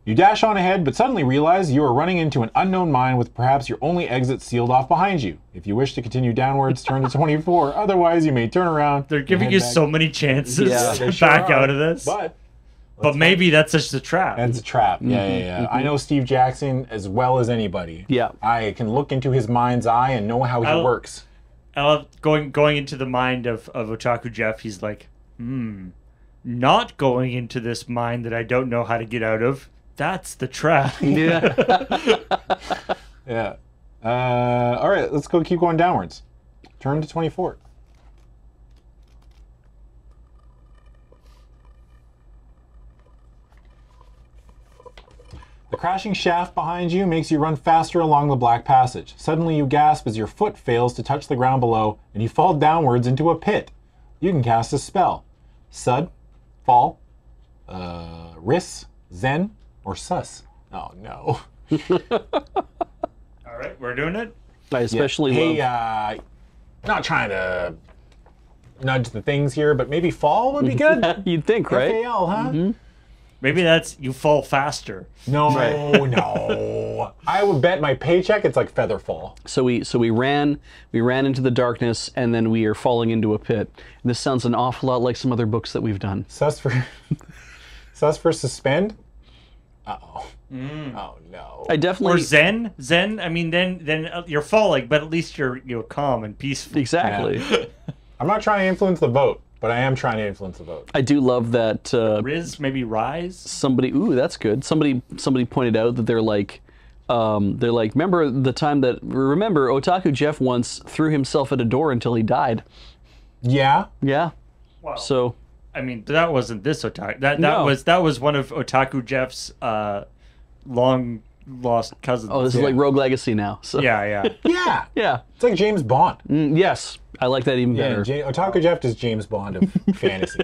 You dash on ahead, but suddenly realize you are running into an unknown mine with perhaps your only exit sealed off behind you. If you wish to continue downwards, turn to 24. Otherwise, you may turn around. They're giving you back. so many chances Yeah, to sure back are. out of this. But But maybe that's just a trap. That's a trap. Yeah, mm-hmm, yeah, yeah. Mm-hmm. I know Steve Jackson as well as anybody. Yeah. I can look into his mind's eye and know how he I'll- works. I love going going into the mind of, of Otaku Jeff. He's like, hmm, not going into this mine that I don't know how to get out of. That's the trap. Yeah. Yeah. Uh, all right, let's go. Keep going downwards. Turn to 24. The crashing shaft behind you makes you run faster along the black passage. Suddenly, you gasp as your foot fails to touch the ground below, and you fall downwards into a pit. You can cast a spell: Sud, Fall, uh, Riss, Zen, or Sus. Oh no. All right, we're doing it. I especially hey, love. uh, not trying to nudge the things here, but maybe fall would be good. You'd think, right? FAL, huh? Maybe that's you fall faster. No, no. I would bet my paycheck it's like feather fall. So we so we ran we ran into the darkness and then we are falling into a pit. This sounds an awful lot like some other books that we've done. Sus for sus for suspend. Uh oh. Oh no. I definitely Or Zen, Zen. I mean, then then uh, you're falling, but at least you're you're calm and peaceful. exactly. I'm not trying to influence the vote, but I am trying to influence the vote. I do love that uh, Riz, maybe rise. somebody. Ooh, that's good. Somebody somebody pointed out that they're like. Um, they're like, remember the time that remember Otaku Jeff once threw himself at a door until he died. Yeah. Yeah. Wow. So I mean, that wasn't this otaku. That that No. was that was one of Otaku Jeff's uh, long lost cousins. oh, this is like Rogue Legacy now. So yeah, yeah. Yeah. yeah. It's like James Bond. Mm, yes, I like that even Yeah. better. Ja- Otaku Jeff is James Bond of fantasy.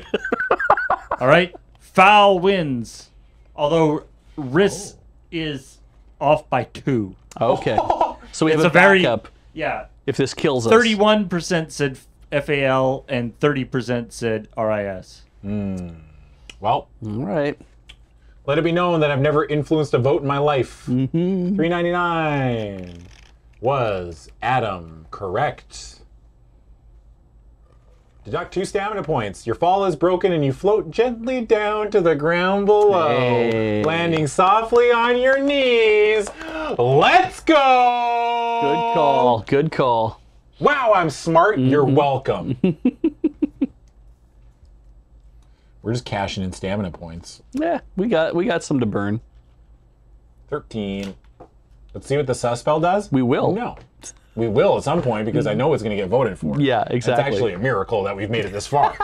All right, foul wins. Although Riz oh. is off by two. okay. So we have It's a, a very- backup Yeah, if this kills us. thirty-one percent said FAL and thirty percent said RIS. Hmm. well, All right. Let it be known that I've never influenced a vote in my life. Mm-hmm. 399 was Adam correct. Deduct two stamina points. Your fall is broken and you float gently down to the ground below, Hey. landing softly on your knees. Let's go! Good call. Good call. Wow, I'm smart. Mm-hmm. You're welcome. We're just cashing in stamina points. Yeah, we got we got some to burn. 13. Let's see what the sus spell does. We will. No. We will at some point because I know it's going to get voted for. Yeah, exactly. It's actually a miracle that we've made it this far.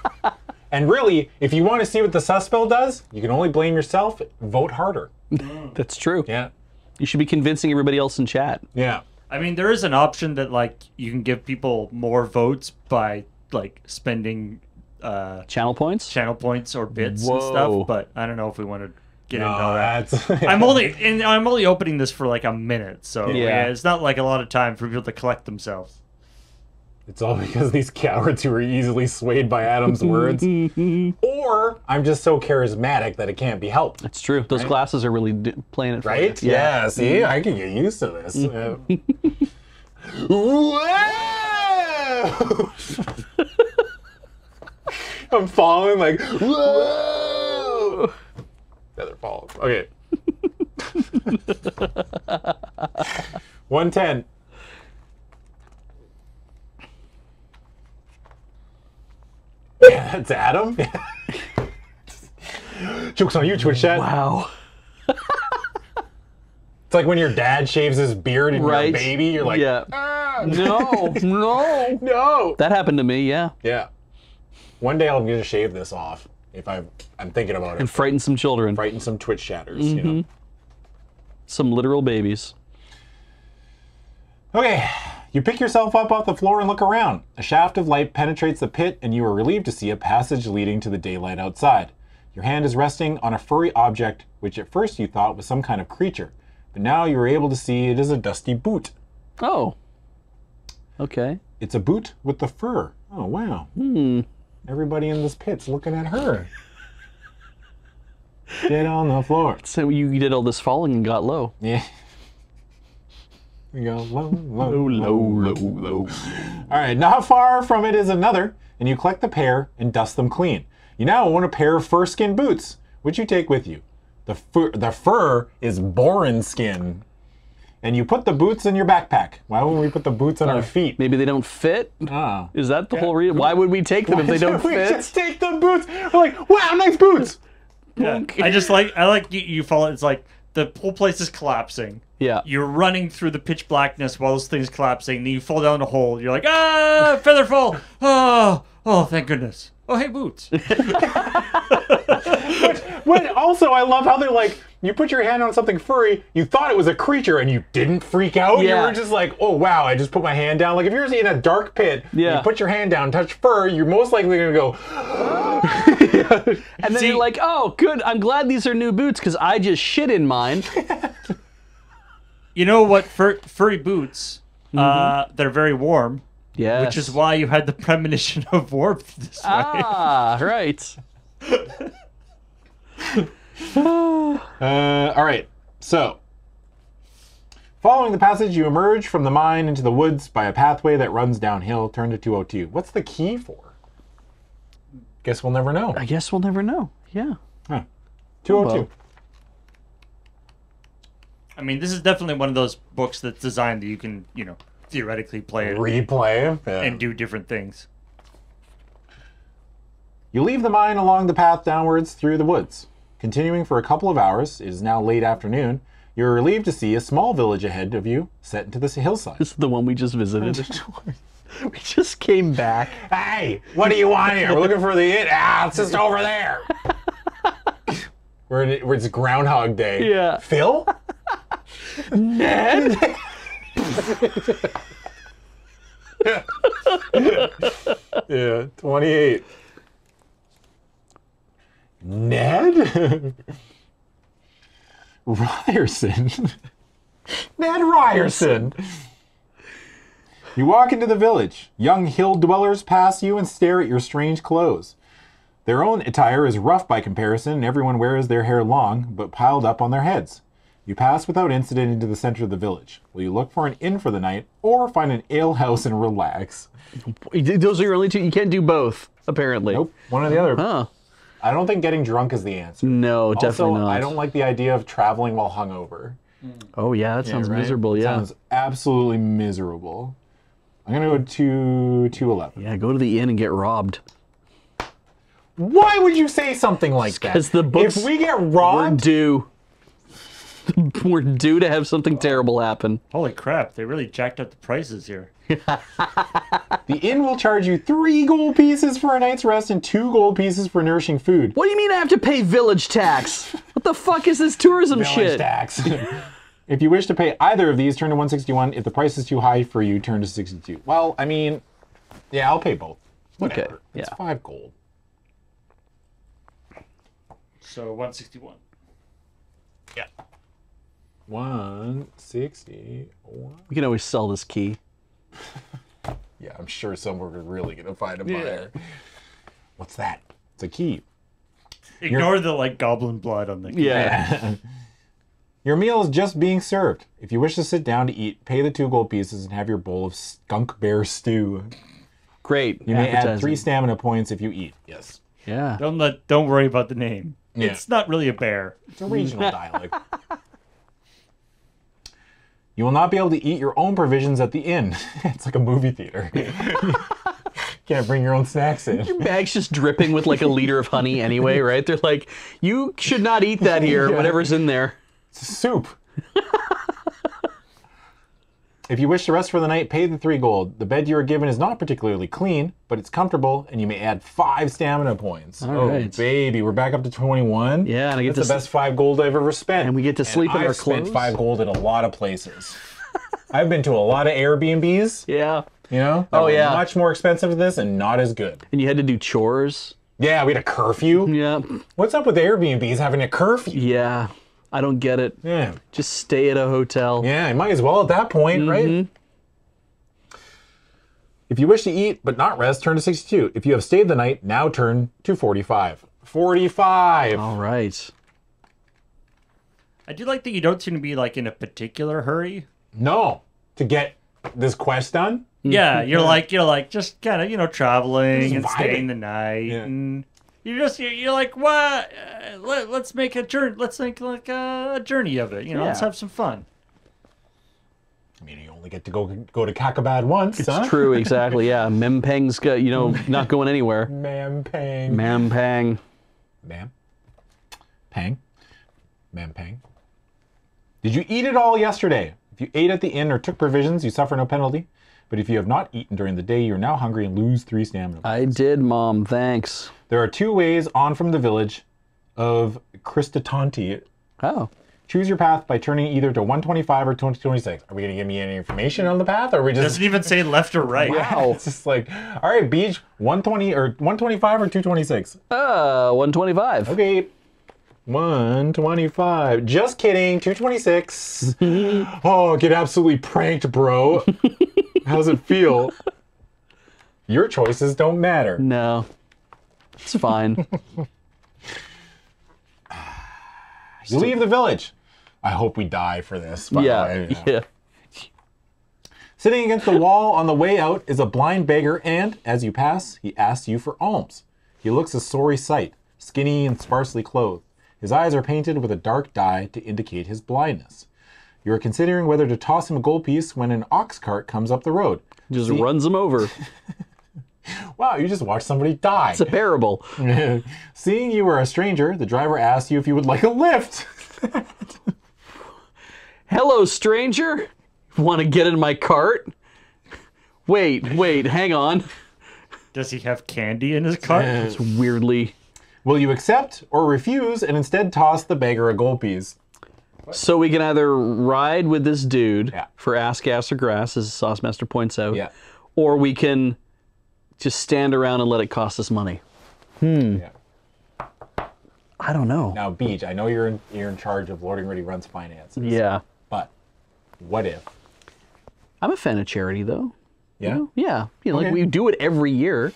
and really, if you want to see what the sus spell does, you can only blame yourself. Vote harder. That's true. Yeah. You should be convincing everybody else in chat. Yeah. I mean, there is an option that like you can give people more votes by like spending uh, Channel points? channel points or bits and stuff. But I don't know if we want to get into No, that. that's. I'm only and I'm only opening this for like a minute, so Yeah. yeah. it's not like a lot of time for people to collect themselves. It's all because these cowards who are easily swayed by Adam's words. or I'm just so charismatic that it can't be helped. That's true. Those glasses are really d- playing it for Right? you. Yeah, see? I can get used to this. Whoa! I'm falling like, whoa! Feather falls. Okay. 110. Yeah, that's Adam. Joke's on you, Twitch chat. Wow. It's like when your dad shaves his beard and you're a baby, you're like, yeah. "Ah, No, no. no. That happened to me, yeah. Yeah. One day I'm gonna shave this off if I I'm thinking about it. And frighten some children. Frighten some Twitch chatters, you know. Some literal babies. Okay. You pick yourself up off the floor and look around. A shaft of light penetrates the pit, and you are relieved to see a passage leading to the daylight outside. Your hand is resting on a furry object, which at first you thought was some kind of creature, but now you are able to see it is a dusty boot. Oh. Okay. It's a boot with the fur. Oh wow. Hmm. Everybody in this pit's looking at her. Get on the floor. So you did all this falling and got low. Yeah. We go low, low, low, low, low. All right, not far from it is another, and you collect the pair and dust them clean. You now own a pair of fur skin boots, which you take with you. The fur, the fur is borin skin. And you put the boots in your backpack. Why wouldn't we put the boots on our feet? Maybe they don't fit? Ah. Is that the whole reason? Why would we take them if they don't we fit? just take the boots. We're like, wow, nice boots. Yeah. I just like I like you, you follow. It's like the whole place is collapsing. Yeah. You're running through the pitch blackness while this thing's collapsing. Then you fall down a hole. You're like, ah, feather fall. Oh, oh, thank goodness. Oh, hey, boots. But also, I love how they're like, you put your hand on something furry, you thought it was a creature, and you didn't freak out. You were just like, oh wow, I just put my hand down. Like if you're in a dark pit, Yeah. you put your hand down, touch fur, you're most likely gonna go, And then See- you're like, oh, good. I'm glad these are new boots because I just shit in mine. You know what? Fur, furry boots. Uh, they're very warm, yes. which is why you had the premonition of warmth this way. Ah, right. Uh, all right. So, following the passage, you emerge from the mine into the woods by a pathway that runs downhill. Turn to 202. What's the key for? Guess we'll never know. I guess we'll never know. Yeah. Huh. 202. well. I mean, this is definitely one of those books that's designed that you can, you know, theoretically play it Replay. Yeah. and do different things. You leave the mine along the path downwards through the woods. Continuing for a couple of hours, it is now late afternoon. You're relieved to see a small village ahead of you set into this hillside. This is the one we just visited. we just came back. Hey, what do you want here? We're looking for the inn. Ah, it's just over there. We're in, it's Groundhog Day. Yeah. Phil? Ned? Yeah, 28. Ned? Ryerson. Ned Ryerson. You walk into the village. Young hill dwellers pass you and stare at your strange clothes. Their own attire is rough by comparison, and everyone wears their hair long, but piled up on their heads. You pass without incident into the center of the village. Will you look for an inn for the night, or find an alehouse and relax? Those are your only two. You can't do both, apparently. Nope, one or the other. Huh. I don't think getting drunk is the answer. No, definitely also, not. I don't like the idea of traveling while hungover. Mm. Oh, yeah, that sounds Right? miserable. Yeah. Sounds absolutely miserable. I'm gonna go to two eleven. Yeah, go to the inn and get robbed. Why would you say something like that? Because the books If we get robbed, We're robbed, due. We're due to have something terrible happen. Holy crap! They really jacked up the prices here. The inn will charge you three gold pieces for a night's rest and two gold pieces for nourishing food. What do you mean I have to pay village tax? What the fuck is this tourism Village shit? tax. if you wish to pay either of these, turn to 161. If the price is too high for you, turn to 62. Well, I mean, yeah, I'll pay both. Whatever. It's yeah. five gold. So 161. Yeah. 161. We can always sell this key. Yeah, I'm sure someone are really gonna find a buyer. What's that? It's a key. Ignore the like goblin blood on the. Yeah. Your meal is just being served. If you wish to sit down to eat, pay the two gold pieces and have your bowl of skunk bear stew. Great. You may add three stamina points if you eat. Yes. Yeah. Don't let. Don't worry about the name. Yeah. It's not really a bear. It's a regional dialect. You will not be able to eat your own provisions at the inn. it's like a movie theater. Can't bring your own snacks in. Your bag's just dripping with like a liter of honey anyway, right? They're like, you should not eat that here, Yeah. whatever's in there. It's soup. If you wish to rest for the night, pay the three gold. The bed you are given is not particularly clean, but it's comfortable, and you may add five stamina points. oh, right. baby, we're back up to 21. Yeah, and I get That's the best five gold I've ever spent. And we get to sleep in I've our spent clothes? five gold in a lot of places. I've been to a lot of Airbnbs, Yeah. you know? Oh, yeah. Much more expensive than this and not as good. And you had to do chores. Yeah, we had a curfew. Yeah. What's up with Airbnbs having a curfew? Yeah. I don't get it. Yeah. Just stay at a hotel. Yeah, you might as well at that point, right? Mm-hmm. If you wish to eat but not rest, turn to 62. If you have stayed the night, now turn to 45. 45. All right. I do like that you don't seem to be like in a particular hurry. No, to get this quest done. Yeah, you're like you're like just kind of you know traveling Just and vibing. staying the night, Yeah. and you're just you're, you're like what? Uh, let, let's make a journey. Let's make like a, a journey of it. You know, let's have some fun. I mean, you only get to go go to Kakhabad once, huh? It's true, exactly. Yeah. Mempeng's got, you know, not going anywhere. Mam Pang. Mampang. Mam. Pang. Mam Pang. Did you eat it all yesterday? If you ate at the inn or took provisions, you suffer no penalty. But if you have not eaten during the day, you're now hungry and lose three stamina. I did, Mom. Thanks. There are two ways on from the village of Kristatanti. Oh. Choose your path by turning either to 125 or 226. Are we going to give me any information on the path? Or are we just. Doesn't even say left or right. Wow. it's just like, all right, Beej, 120 or 125 or 226? Uh, 125. Okay. 125. Just kidding. 226. oh, get absolutely pranked, bro. How's it feel? Your choices don't matter. No. It's fine. You leave the village. I hope we die for this. by the yeah. way. Yeah. Sitting against the wall on the way out is a blind beggar, and as you pass, he asks you for alms. He looks a sorry sight, skinny and sparsely clothed. His eyes are painted with a dark dye to indicate his blindness. You are considering whether to toss him a gold piece when an ox cart comes up the road. Just runs him over. Wow, you just watched somebody die. It's a parable. Seeing you were a stranger, the driver asked you if you would like a lift. Hello, stranger. Want to get in my cart? Wait, wait, hang on. Does he have candy in his cart? It's weirdly. Will you accept or refuse and instead toss the beggar a gold piece? So we can either ride with this dude Yeah. for ass gas or grass, as Sauce Master points out, Yeah. or we can just stand around and let it cost us money. Hmm. Yeah. I don't know. Now, Beej, I know you're in, you're in charge of LoadingReadyRun's finances, Yeah. but what if? I'm a fan of charity, though. Yeah. Yeah, you know, like we do it every year.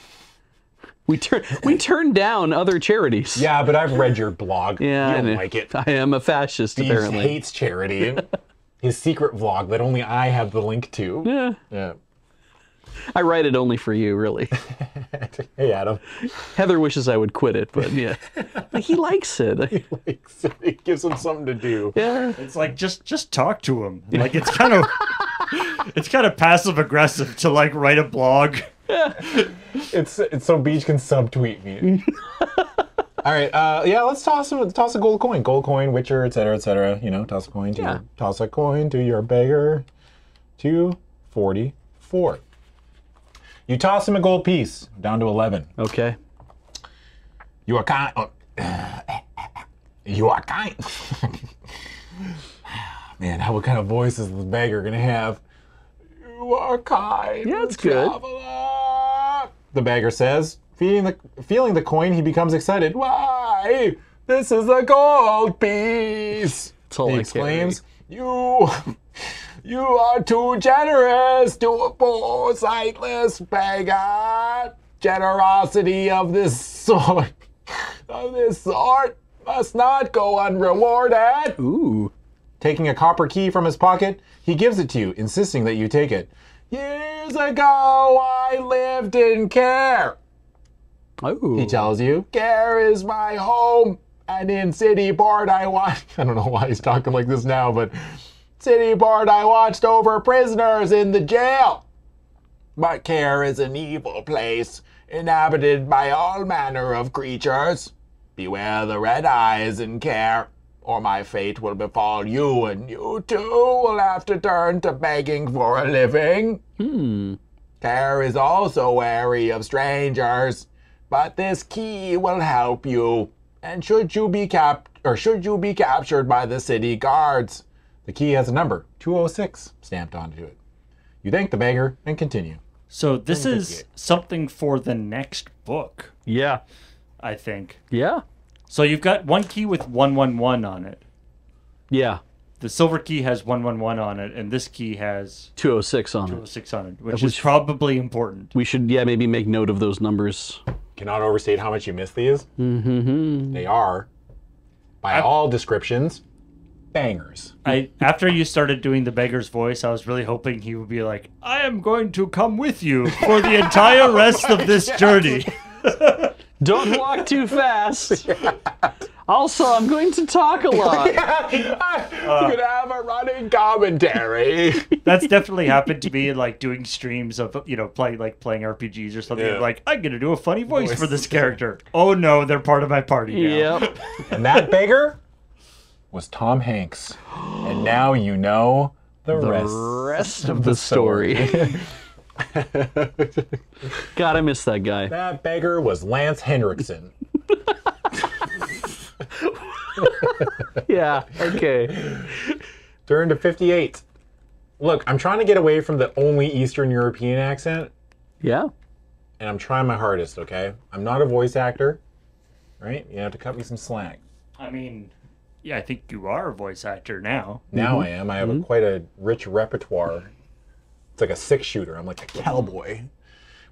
We turn we turn down other charities. Yeah, but I've read your blog. Yeah, you I don't know. like it. I am a fascist, He apparently. hates charity. His secret vlog that only I have the link to. Yeah, Yeah. I write it only for you, really. Hey, Adam. Heather wishes I would quit it, but yeah, but he likes it. He likes it It gives him something to do. Yeah, It's like just just talk to him. Like it's kind of it's kind of passive aggressive to like write a blog. It's, it's so Beej can subtweet me. All right. Uh, yeah, let's toss a, toss a gold coin. Gold coin, Witcher, etc., etc. You know, toss a coin to Yeah. your, toss a coin to your beggar. Two forty-four. You toss him a gold piece down to eleven. Okay. You are kind. oh, you are kind. Man, how what kind of voice is this beggar gonna have? You are kind. Yeah, it's good. traveler," The beggar says, feeling the feeling the coin, he becomes excited. Why? This is a gold piece. He I exclaims. You, you are too generous to a poor, sightless beggar. Generosity of this sort, of this sort, must not go unrewarded. Ooh. Taking a copper key from his pocket, he gives it to you, insisting that you take it. Years ago, I lived in Kharé. Oh. He tells you, Kharé is my home, and in Cityport I watch. I don't know why he's talking like this now, but Cityport I watched over prisoners in the jail. But Kharé is an evil place, inhabited by all manner of creatures. Beware the red eyes in Kharé, or my fate will befall you, and you too will have to turn to begging for a living. Hmm. Kharé is also wary of strangers, but this key will help you. And should you be cap or should you be captured by the city guards, the key has a number 206 stamped onto it. You thank the beggar and continue. So this is something for the next book, Yeah. I think. Yeah. So you've got one key with 111 on it. Yeah. The silver key has 111 on it, and this key has 206 on it. 206 on it, which is probably important. We should, yeah, maybe make note of those numbers. Cannot overstate how much you miss these. Mm-hmm. They are, by all descriptions, bangers. I after you started doing the beggar's voice, I was really hoping he would be like, "I am going to come with you for the entire rest of this journey." Don't walk too fast. Also, I'm going to talk a lot. you uh, could have a running commentary. That's definitely happened to me in like doing streams of you know playing like playing RPGs or something. Yeah. Like I'm gonna do a funny voice, for this character. Oh no, they're part of my party now. Yep. and that beggar was Tom Hanks. And now you know the, The rest. rest of the story. God, I miss that guy. That beggar was Lance Henriksen. Yeah. Okay. Turn to 58. Look, I'm trying to get away from the only Eastern European accent, Yeah. and I'm trying my hardest, okay? I'm not a voice actor, right? You have to cut me some slack. I mean, yeah, I think you are a voice actor now. Now mm-hmm. I am. I have a, mm-hmm. quite a rich repertoire. It's like a six shooter. I'm like a cowboy.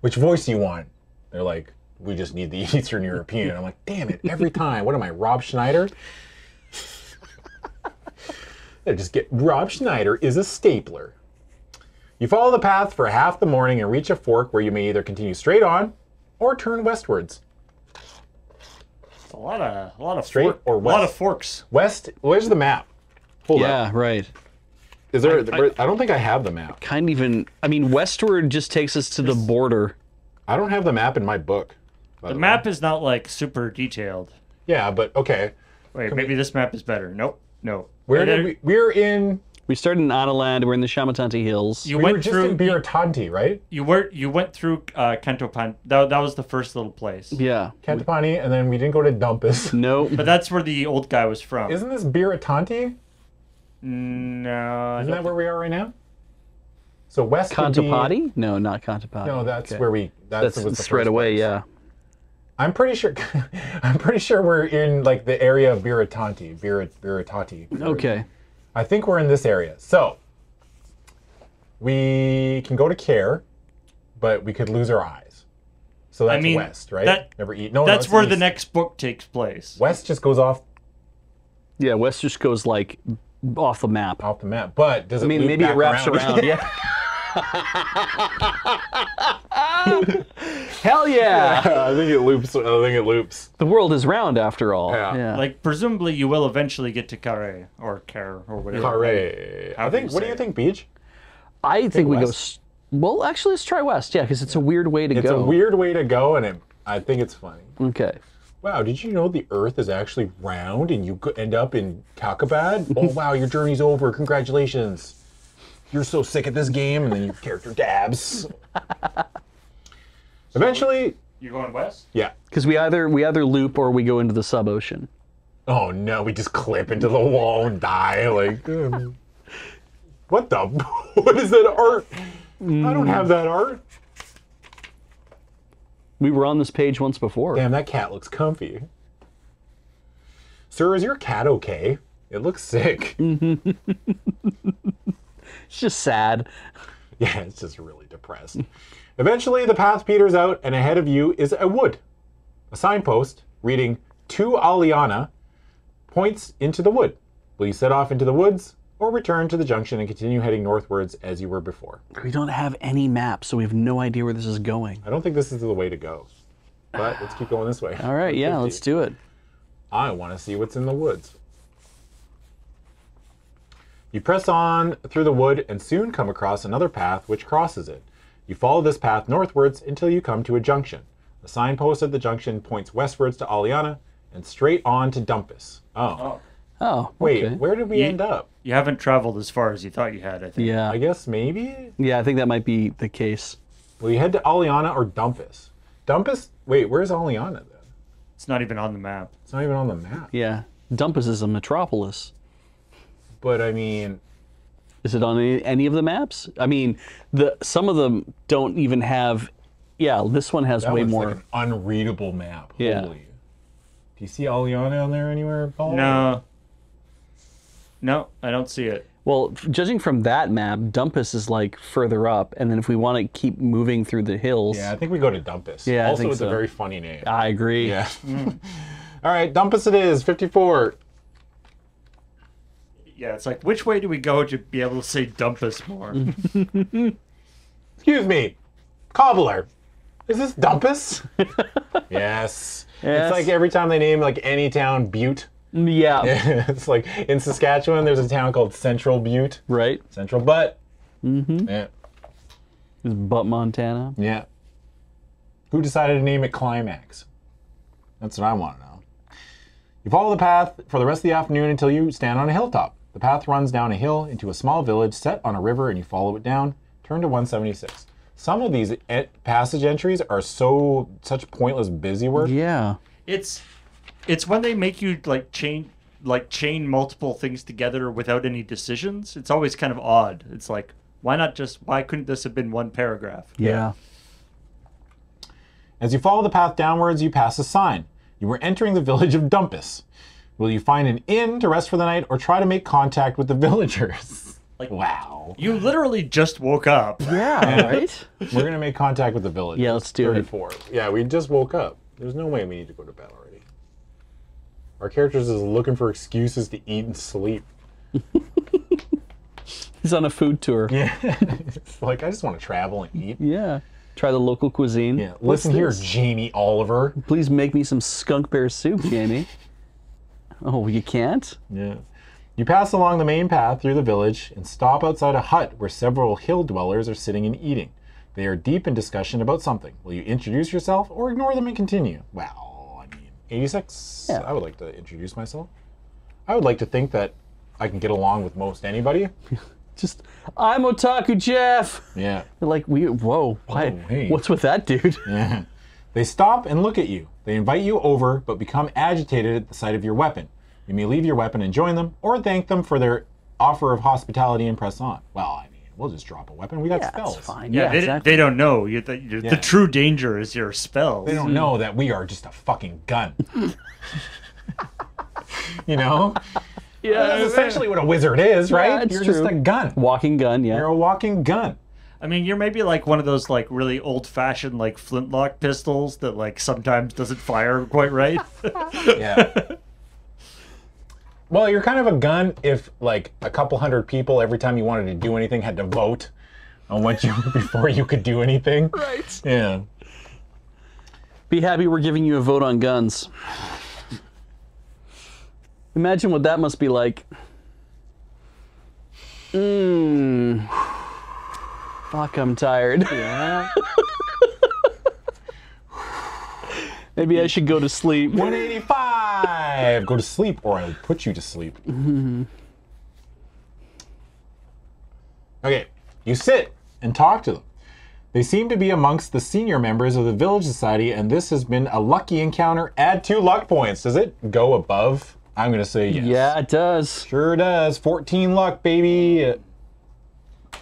Which voice do you want? They're like, we just need the Eastern European. I'm like, damn it, every time. What am I, Rob Schneider? I just get Rob Schneider is a stapler. You follow the path for half the morning and reach a fork where you may either continue straight on or turn westwards. It's a lot of a lot of Straight fork- or a lot of forks. West, where's the map? Hold up. Yeah. Right. Is there, I- I don't think I have the map. Kind of even. I mean, westward just takes us to the border. I don't have the map in my book. by The way. map is not like super detailed. Yeah, but okay. Wait, maybe this map is better. Nope, no. Where There- did we? We're in. We started in Analand. We're in the Shamutanti Hills. You We were went just through. in Birritanti, right? you were you went through uh, Kantopan. That, that was the first little place. yeah. Cantopani, and then we didn't go to Dumpus. No. But that's where the old guy was from. Isn't this Birritanti? no, Isn't that where we are right now? So west would be- No, not Contapati. No, that's Okay. where we. That's, That's was the straight first away. place. Yeah. I'm pretty sure. I'm pretty sure we're in like the area of Birritanti, Birat, Biratati. Okay. I think we're in this area. So we can go to Kharé, but we could lose our eyes. So that's mean, west, right? that- Never eat. No, no, That's it's where the next book takes place. West just goes off Yeah. West just goes like off the map. off the map. But does it I mean, loop maybe it back wraps around. yeah. Hell yeah. I think it loops. I think it loops. The world is round after all. Yeah. Like presumably you will eventually get to Carre or Care or whatever. Carre. I think. What do you it? think, Beej? I think we go. west. s- Well, actually, let's try west. Yeah, because it's a weird way to It's go. It's a weird way to go, and it, I think it's funny. Okay. Wow, did you know the Earth is actually round and you could end up in Kakhabad? oh wow, your journey's over. Congratulations. You're so sick at this game, and then your character dabs. Eventually, You're going west? yeah. Because we either we either loop or we go into the sub ocean. Oh no, we just clip into the wall and die. Like, um, what the? What is that art? I don't have that art. We were on this page once before. Damn, that cat looks comfy. Sir, is your cat okay? It looks sick. It's just sad. Yeah, it's just really depressed. Eventually, the path peters out, and ahead of you is a wood. A signpost reading to Aliana points into the wood. Will you set off into the woods or return to the junction and continue heading northwards as you were before? We don't have any maps, so we have no idea where this is going. I don't think this is the way to go. But let's keep going this way. All right, yeah, let's do it. I want to see what's in the woods. You press on through the wood and soon come across another path which crosses it. You follow this path northwards until you come to a junction. The signpost at the junction points westwards to Aliana and straight on to Dumpus. Oh, Oh, oh wait, okay. where did we Ye- end up? You haven't traveled as far as you thought you had, I think. Yeah, I guess maybe? yeah, I think that might be the case. Will you head to Aliana or Dumpus? Dumpus? Wait, where's Aliana then? It's not even on the map. It's not even on the map. Yeah, Dumpus is a metropolis. But I mean, Is it on any, any of the maps? I mean, the some of them don't even have. Yeah, this one has that way one's more. like an unreadable map. Yeah. Holy. Do you see Aliana on there anywhere, Paul? No. No, I don't see it. Well, judging from that map, Dumpus is like further up, and then if we want to keep moving through the hills, Yeah, I think we go to Dumpus. Yeah, I also, think it's so. a very funny name. I agree. yeah. Mm. All right, Dumpus it is. Fifty-four. Yeah, it's like, which way do we go to be able to say dump us more? Excuse me, cobbler. Is this Dumpus? yes. Yes. It's like every time they name like any town Butte. Yeah. it's like in Saskatchewan, there's a town called Central Butte. Right. Central Butte. Mm-hmm. Yeah. It's Butt Montana. Yeah. Who decided to name it Climax? That's what I want to know. You follow the path for the rest of the afternoon until you stand on a hilltop. The path runs down a hill into a small village set on a river, and you follow it down. Turn to 176. Some of these e- passage entries are so such pointless busy work. Yeah. it's it's when they make you like chain like chain multiple things together without any decisions. It's always kind of odd. It's like, why not just why couldn't this have been one paragraph? Yeah. As you follow the path downwards, you pass a sign. You are entering the village of Dumpus. Will you find an inn to rest for the night or try to make contact with the villagers? Like wow. You literally just woke up. Yeah. Right. We're gonna make contact with the village. Yeah, let's do it. 34. Yeah, we just woke up. There's no way we need to go to bed already. Our characters is looking for excuses to eat and sleep. He's on a food tour. Yeah. it's like I just want to travel and eat. Yeah. Try the local cuisine. Yeah. What's Listen here, this? Jamie Oliver. Please make me some skunk bear soup, Jamie. oh, you can't? Yeah. You pass along the main path through the village and stop outside a hut where several hill dwellers are sitting and eating. They are deep in discussion about something. Will you introduce yourself or ignore them and continue? Well, I mean, 86? Yeah. I would like to introduce myself. I would like to think that I can get along with most anybody. Just, I'm Otaku Jeff. Yeah. They're like, we, whoa, why? Oh, hey. What's with that dude? Yeah. They stop and look at you. They invite you over, but become agitated at the sight of your weapon. You may leave your weapon and join them, or thank them for their offer of hospitality and press on. Well, I mean, we'll just drop a weapon. We got Yeah, spells. that's fine. Yeah, Yeah, they, exactly. they don't know. You, the, you Yeah. the true danger is your spells. They don't mm-hmm. know that we are just a fucking gun. you know? Yeah, That's essentially what a wizard is, right? it's You're true. just a gun. Walking gun, yeah. You're a walking gun. I mean, you're maybe like one of those like really old-fashioned like flintlock pistols that like sometimes doesn't fire quite right. Yeah. well, you're kind of a gun if like a couple hundred people every time you wanted to do anything had to vote on what you before you could do anything. Right. Yeah. Be happy we're giving you a vote on guns. Imagine what that must be like. Mmm. Fuck, I'm tired. Maybe I mm. should go to sleep. 185. Go to sleep, or I'll put you to sleep. Okay, you sit and talk to them. They seem to be amongst the senior members of the village society, and this has been a lucky encounter. Add two luck points. Does it go above? I'm gonna say yes. Yeah, it does. Sure does. 14 luck, baby.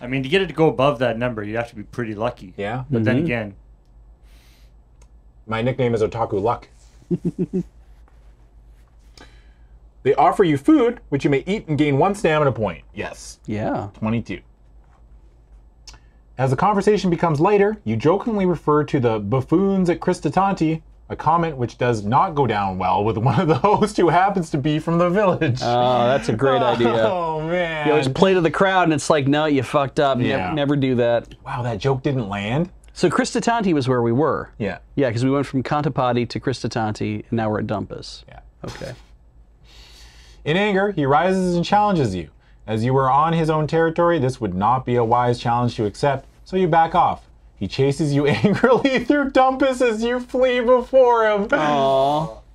I mean, to get it to go above that number, you have to be pretty lucky. Yeah. But then mm-hmm. again, My nickname is Otaku Luck. they offer you food, which you may eat and gain one stamina point. Yes. Yeah. 22. As the conversation becomes lighter, you jokingly refer to the buffoons at Kristatanti, a comment which does not go down well with one of the hosts who happens to be from the village. Oh, that's a great oh, idea. Oh, man. You always play to the crowd, and it's like, no, you fucked up. Ne- Yeah. never do that. wow, that joke didn't land. So Kristatanti was where we were. Yeah. Yeah, because we went from Contapati to Kristatanti, and now we're at Dumpus. Yeah. Okay. In anger, he rises and challenges you. As you were on his own territory, this would not be a wise challenge to accept, so you back off. He chases you angrily through Dumpus as you flee before him. Aww.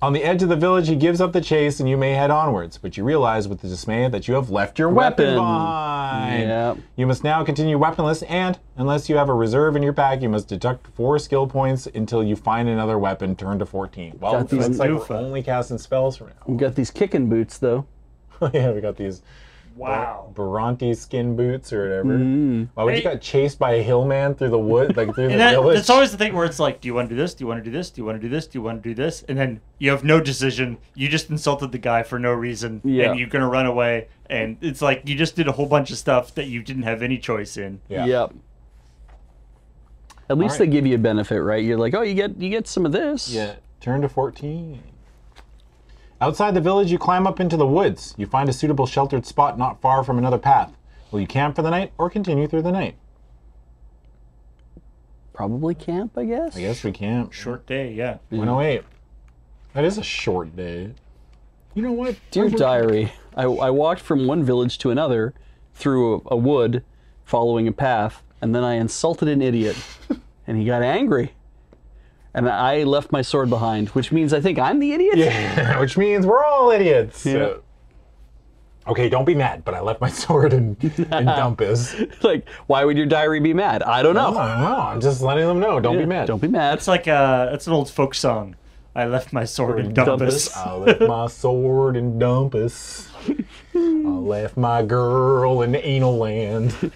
On the edge of the village, he gives up the chase and you may head onwards, but you realize with the dismay that you have left your weapon, Weapon. behind. Yep. You must now continue weaponless, and unless you have a reserve in your pack, you must deduct four skill points until you find another weapon. Turn to 14. Well, Got these like we're only casting spells from We got these kicking boots, though. yeah, we got these wow. Bronte skin boots or whatever. Mm-hmm. Why would you Hey. got chased by a hillman through the wood, like through the And that, village? that's always the thing where it's like, do you want to do this? Do you want to do this? Do you want to do this? Do you want to do this? And then you have no decision. You just insulted the guy for no reason, Yeah. and you're gonna run away. And it's like you just did a whole bunch of stuff that you didn't have any choice in. yeah. Yep. At least right. they give you a benefit, right? You're like, oh, you get you get some of this. Yeah. Turn to 14. Outside the village, you climb up into the woods. You find a suitable sheltered spot not far from another path. Will you camp for the night or continue through the night? Probably camp, I guess. I guess we camp. Short day, yeah. 108. That is a short day. You know what? Dear Over- diary, I, I walked from one village to another through a, a wood, following a path, and then I insulted an idiot, and he got angry. And I left my sword behind, which means I think I'm the idiot. Yeah, which means we're all idiots. Yeah. So- okay, don't be mad, but I left my sword in, in Dumpus. like, why would your diary be mad? I don't know. No, no, I'm just letting them know. Don't Yeah, be mad. Don't be mad. It's like uh, it's an old folk song. I left my sword in Dumpus. Dumpus. I left my sword in Dumpus. I left my girl in Analand.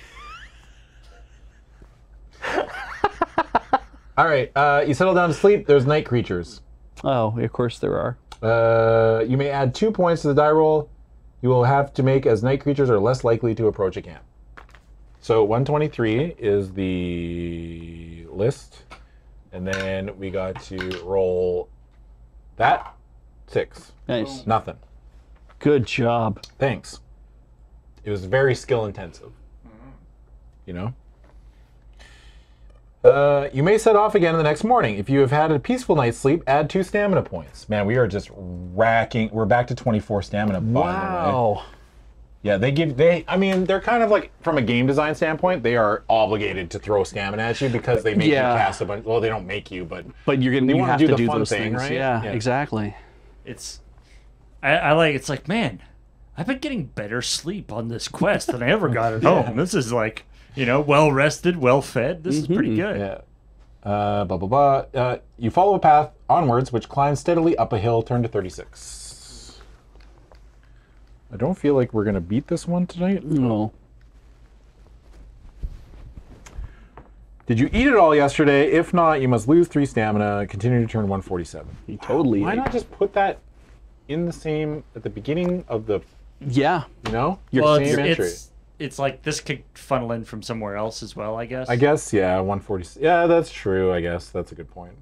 All right, uh, you settle down to sleep. There's night creatures. Oh, of course there are. Uh, you may add two points to the die roll. You will have to make as night creatures are less likely to approach a camp. So 123 is the list, and then we got to roll that six. Nice. Nothing. Good job. Thanks. It was very skill intensive. You know? Uh, you may set off again the next morning. If you have had a peaceful night's sleep, add two stamina points. Man, we are just racking. We're back to 24 stamina, by the way. Wow. Yeah, they give, they, I mean, they're kind of like, from a game design standpoint, they are obligated to throw stamina at you because they make Yeah. you cast a bunch. Well, they don't make you, but But you're gonna They you wanna have do to the do fun those thing, things. right? Yeah, Yeah. exactly. It's I, I like it's like, man, I've been getting better sleep on this quest than I ever got at home. This is like, you know, well rested, well fed. This is pretty good. Yeah. Uh, blah blah blah. Uh, you follow a path onwards, which climbs steadily up a hill. Turn to thirty-six. I don't feel like we're gonna beat this one tonight. No. Did you eat it all yesterday? If not, you must lose three stamina. Continue to turn one forty-seven. You totally. Why ate. not just put that in the same at the beginning of the Yeah. you know Your Well, same it's, entry? it's it's like this could funnel in from somewhere else as well, I guess. I guess yeah, one forty. Yeah, that's true. I guess that's a good point.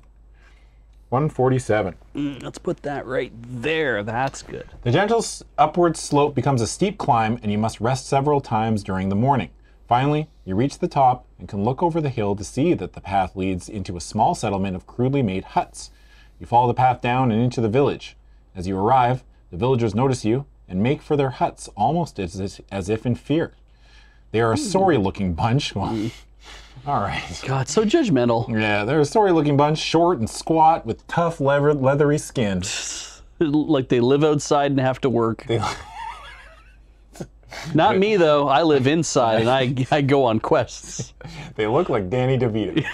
One forty-seven. Mm, Let's put that right there. That's good. The gentle upward slope becomes a steep climb, and you must rest several times during the morning. Finally, you reach the top and can look over the hill to see that the path leads into a small settlement of crudely made huts. You follow the path down and into the village. As you arrive, the villagers notice you and make for their huts almost as, as if in fear. They are a hmm. sorry looking bunch. Well, hmm. All right. God, so judgmental. Yeah, they're a sorry-looking bunch, short and squat, with tough, leather, leathery skin. Like they live outside and have to work. Not me though. I live inside and I I go on quests. They look like Danny DeVito.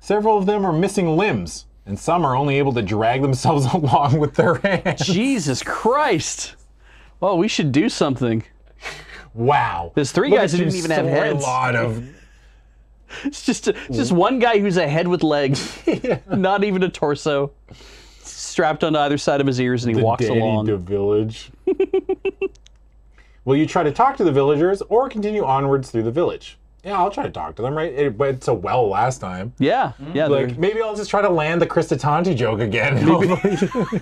Several of them are missing limbs, and some are only able to drag themselves along with their hands. Jesus Christ. Well, we should do something. Wow. There's three Look guys who you didn't even have sorry heads. lot of It's just a, it's just one guy who's a head with legs, not even a torso, strapped onto either side of his ears, and he walks Danny along. the village. Will you try to talk to the villagers or continue onwards through the village? Yeah, I'll try to talk to them, right? It went so well last time. yeah, mm-hmm. yeah. Like they're- maybe I'll just try to land the Kristatanti joke again.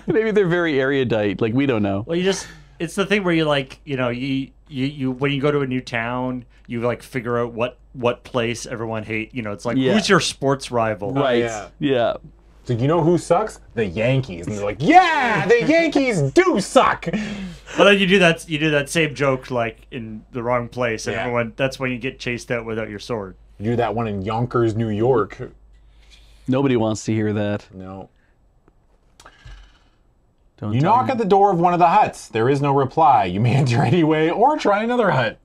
maybe they're very erudite. Like we don't know. Well, you just it's the thing where you like you know you you, you when you go to a new town you like figure out what what place everyone hate you know it's like Yeah. who's your sports rival Right. yeah. yeah. so you know who sucks? The Yankees. And they're like, yeah, the Yankees do suck. but then you do that you do that same joke like in the wrong place and Yeah. everyone that's when you get chased out without your sword You do that one in Yonkers, New York. Nobody wants to hear that. No. Don't You knock me. at the door of one of the huts. There is no reply. You may enter anyway or try another hut.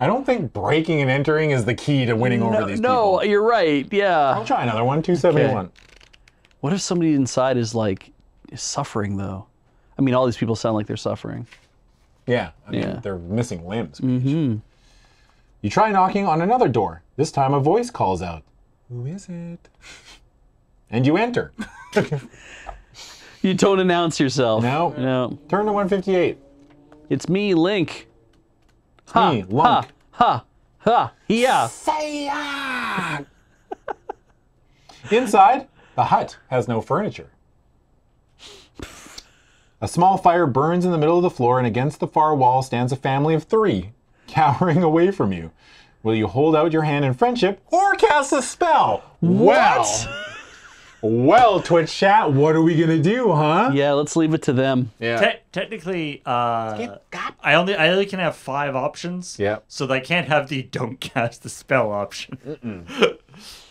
I don't think breaking and entering is the key to winning over No, these no, people. No, you're right. Yeah. I'll try another one. 271. What if somebody inside is like suffering though? I mean, all these people sound like they're suffering. Yeah, I mean, Yeah. they're missing limbs. Mm-hmm. You try knocking on another door. This time a voice calls out, Who is it? And you enter. You don't announce yourself. No. No. Turn to 158. It's me, Link. Ha, me, Lunk. Ha, ha, ha. Yeah. Say-ya! Inside, the hut has no furniture. A small fire burns in the middle of the floor, and against the far wall stands a family of three, cowering away from you. Will you hold out your hand in friendship or cast a spell? Well, well, Twitch chat, what are we gonna do, huh? Yeah, let's leave it to them. Yeah. Te- technically uh i only i only can have five options Yeah. so they can't have the don't cast the spell option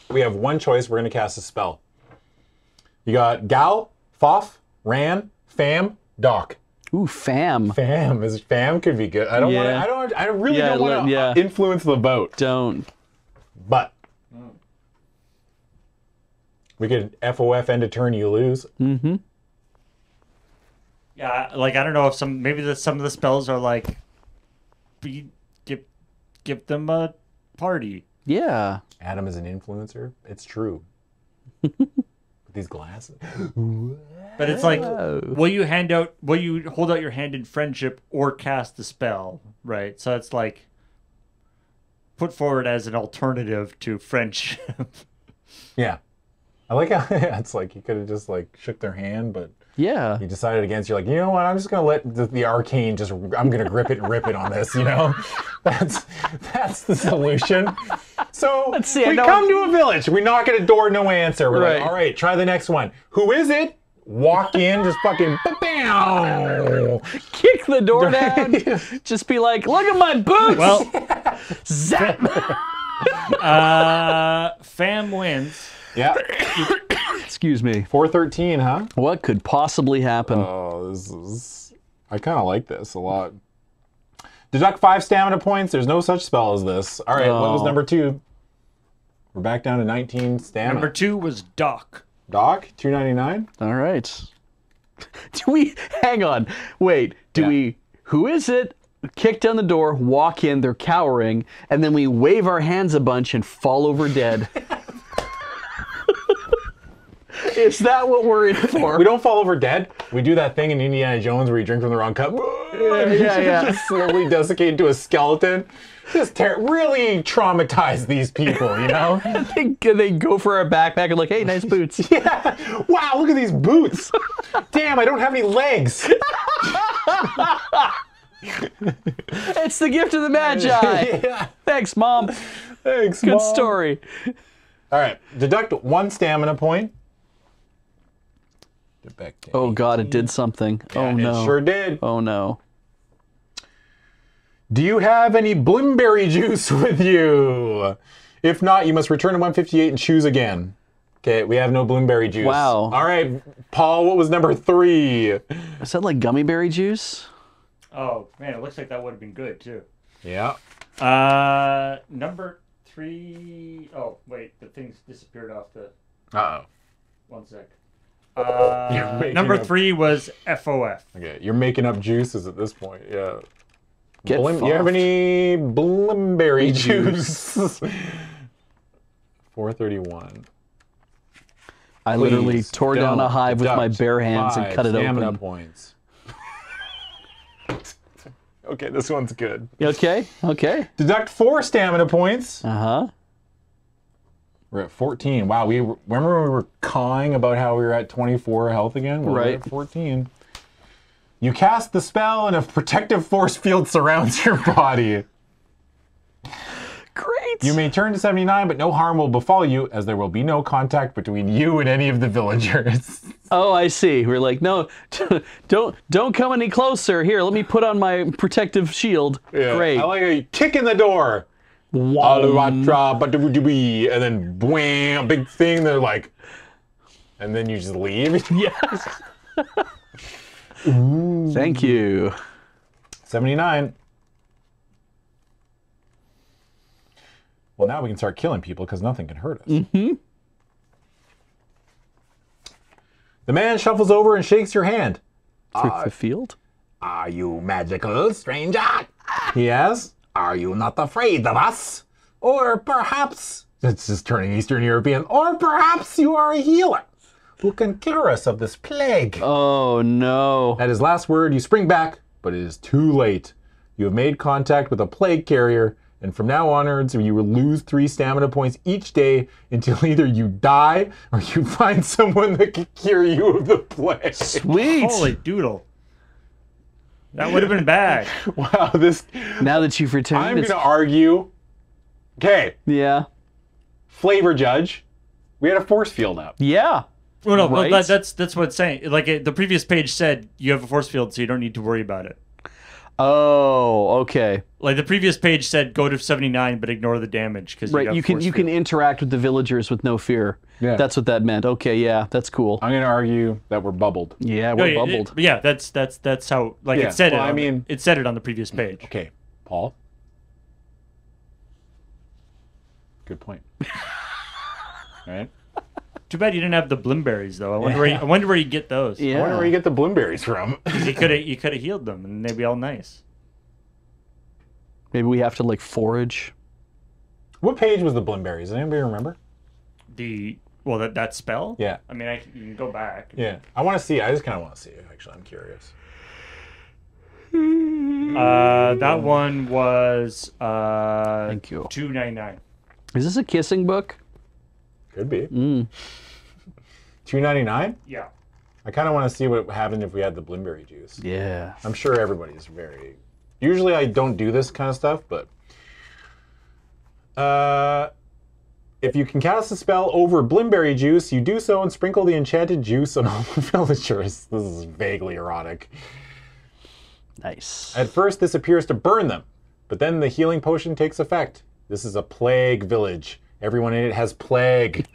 We have one choice. We're gonna cast a spell. You got Gal, Foff, Ran, Fam, Doc. Ooh, fam. Fam is fam could be good. I don't want to. Yeah. I don't. I really Yeah, don't want to yeah. influence the vote. Don't. But we could FOF end a turn. You lose. Mm-hmm. yeah like i don't know if some maybe the, some of the spells are like be, give give them a party Yeah. Adam is an influencer. It's true. With these glasses. But it's like, will you hand out, will you hold out your hand in friendship or cast the spell, right? So it's like put forward as an alternative to friendship. Yeah. I like how it's like you could have just like shook their hand, but Yeah. you decided against. You're like, you know what? I'm just gonna let the, the arcane just. I'm gonna grip it and rip it on this. You know, that's that's the solution. So Let's see, we come to a village. We knock at a door, no answer. We're Right. like, all right, try the next one. Who is it? Walk in, just fucking bam. Kick the door down. Just be like, look at my boots. well, Zap. uh, fam wins. Yeah, Excuse me. 413, huh? What could possibly happen? Oh, this is. I kind of like this a lot. Deduct five stamina points. There's no such spell as this. All right, what was Oh. number two? We're back down to 19 stamina. Number two was Doc. Doc, 299. All right. Do we hang on? Wait. Do Yeah. we? Who is it? Kick down the door, walk in. They're cowering, and then we wave our hands a bunch and fall over dead. is that what we're in for? We don't fall over dead. We do that thing in Indiana Jones where you drink from the wrong cup. yeah, yeah. Just slowly desiccate into a skeleton. Just really traumatize these people, you know? they, they go for our backpack and like, hey, nice boots. yeah. Wow, look at these boots. Damn, I don't have any legs. it's the gift of the Magi. yeah. Thanks, mom. Thanks. Good Mom. story. All right, deduct one stamina point. Get back to Oh God, it did something. oh Yeah, no. It sure did. Oh no. Do you have any blimberry juice with you? If not, you must return to 158 and choose again. Okay, we have no blimberry juice. Wow. All right, Paul, what was number three? Is that like gummy berry juice? Oh man, it looks like that would have been good too. Yeah. Uh, number three oh wait, the thing's disappeared off the. Uh oh. One sec. Uh, number up- three was FOF. Okay, you're making up juices at this point. Yeah. Get Blim- you have any blimberry juice? 431. I literally tore down a hive with my bare hands and cut it stamina open. points. okay, this one's good. Okay, okay. Deduct four stamina points. Uh huh. We're at 14. Wow, we remember when we were cawing about how we were at 24 health again? We're Right. at 14. You cast the spell, and a protective force field surrounds your body. Great. You may turn to 79, but no harm will befall you, as there will be no contact between you and any of the villagers. Oh, I see. We're like, no, don't don't come any closer. Here, let me put on my protective shield. Great. I like how you kick in the door. Alawatra, badoo-doo-wee, And then wham, big thing. They're like, and then you just leave. yes. Thank you. 79. Well, now we can start killing people because nothing can hurt us. Mm-hmm. The man shuffles over and shakes your hand. Through the field. Are you magical, stranger? He asks. Are you not afraid of us? Or perhaps, it's just turning Eastern European, or perhaps you are a healer who can cure us of this plague. Oh no. At his last word, you spring back, but it is too late. You have made contact with a plague carrier, and from now onwards, you will lose three stamina points each day until either you die or you find someone that can cure you of the plague. Sweet. Holy doodle. That would have been bad. Wow, this. Now that you've returned, I'm going to argue. Okay, yeah, flavor judge. We had a force field up. yeah. Well, no, well, that, that's that's what it's saying. Like it, the previous page said, you have a force field, so you don't need to worry about it. Oh, okay. Like the previous page said, go to seventy nine, but ignore the damage because Right. you, You can force you can interact with the villagers with no fear. Yeah. That's what that meant. Okay, yeah, that's cool. I'm going to argue that we're bubbled. Yeah, we're yeah, it- bubbled. yeah, that's that's that's how like Yeah, it said well, it. I on the- mean- it said it on the previous page. Okay, Paul. Good point. right? Too bad you didn't have the blimberries though. I wonder where you, I wonder where you get those. yeah. I wonder where you get the bloomberries from. You could have you could have healed them and they'd be all nice. Maybe we have to like forage. what page was the bloomberries? Does anybody remember? The well that that spell. Yeah. I mean, I can, you can go back. Yeah, I want to see. I just kind of want to see it. Actually, I'm curious. Uh, that one was uh Thank you. two ninety nine. Is this a kissing book? Could be. Two ninety nine. Yeah. I kind of want to see what happened if we had the bloomberry juice. Yeah. I'm sure everybody's very. Usually, I don't do this kind of stuff, but uh, if you can cast a spell over blimberry juice, you do so and sprinkle the enchanted juice on all the villagers. This is vaguely erotic. Nice. At first, this appears to burn them, but then the healing potion takes effect. This is a plague village. Everyone in it has plague.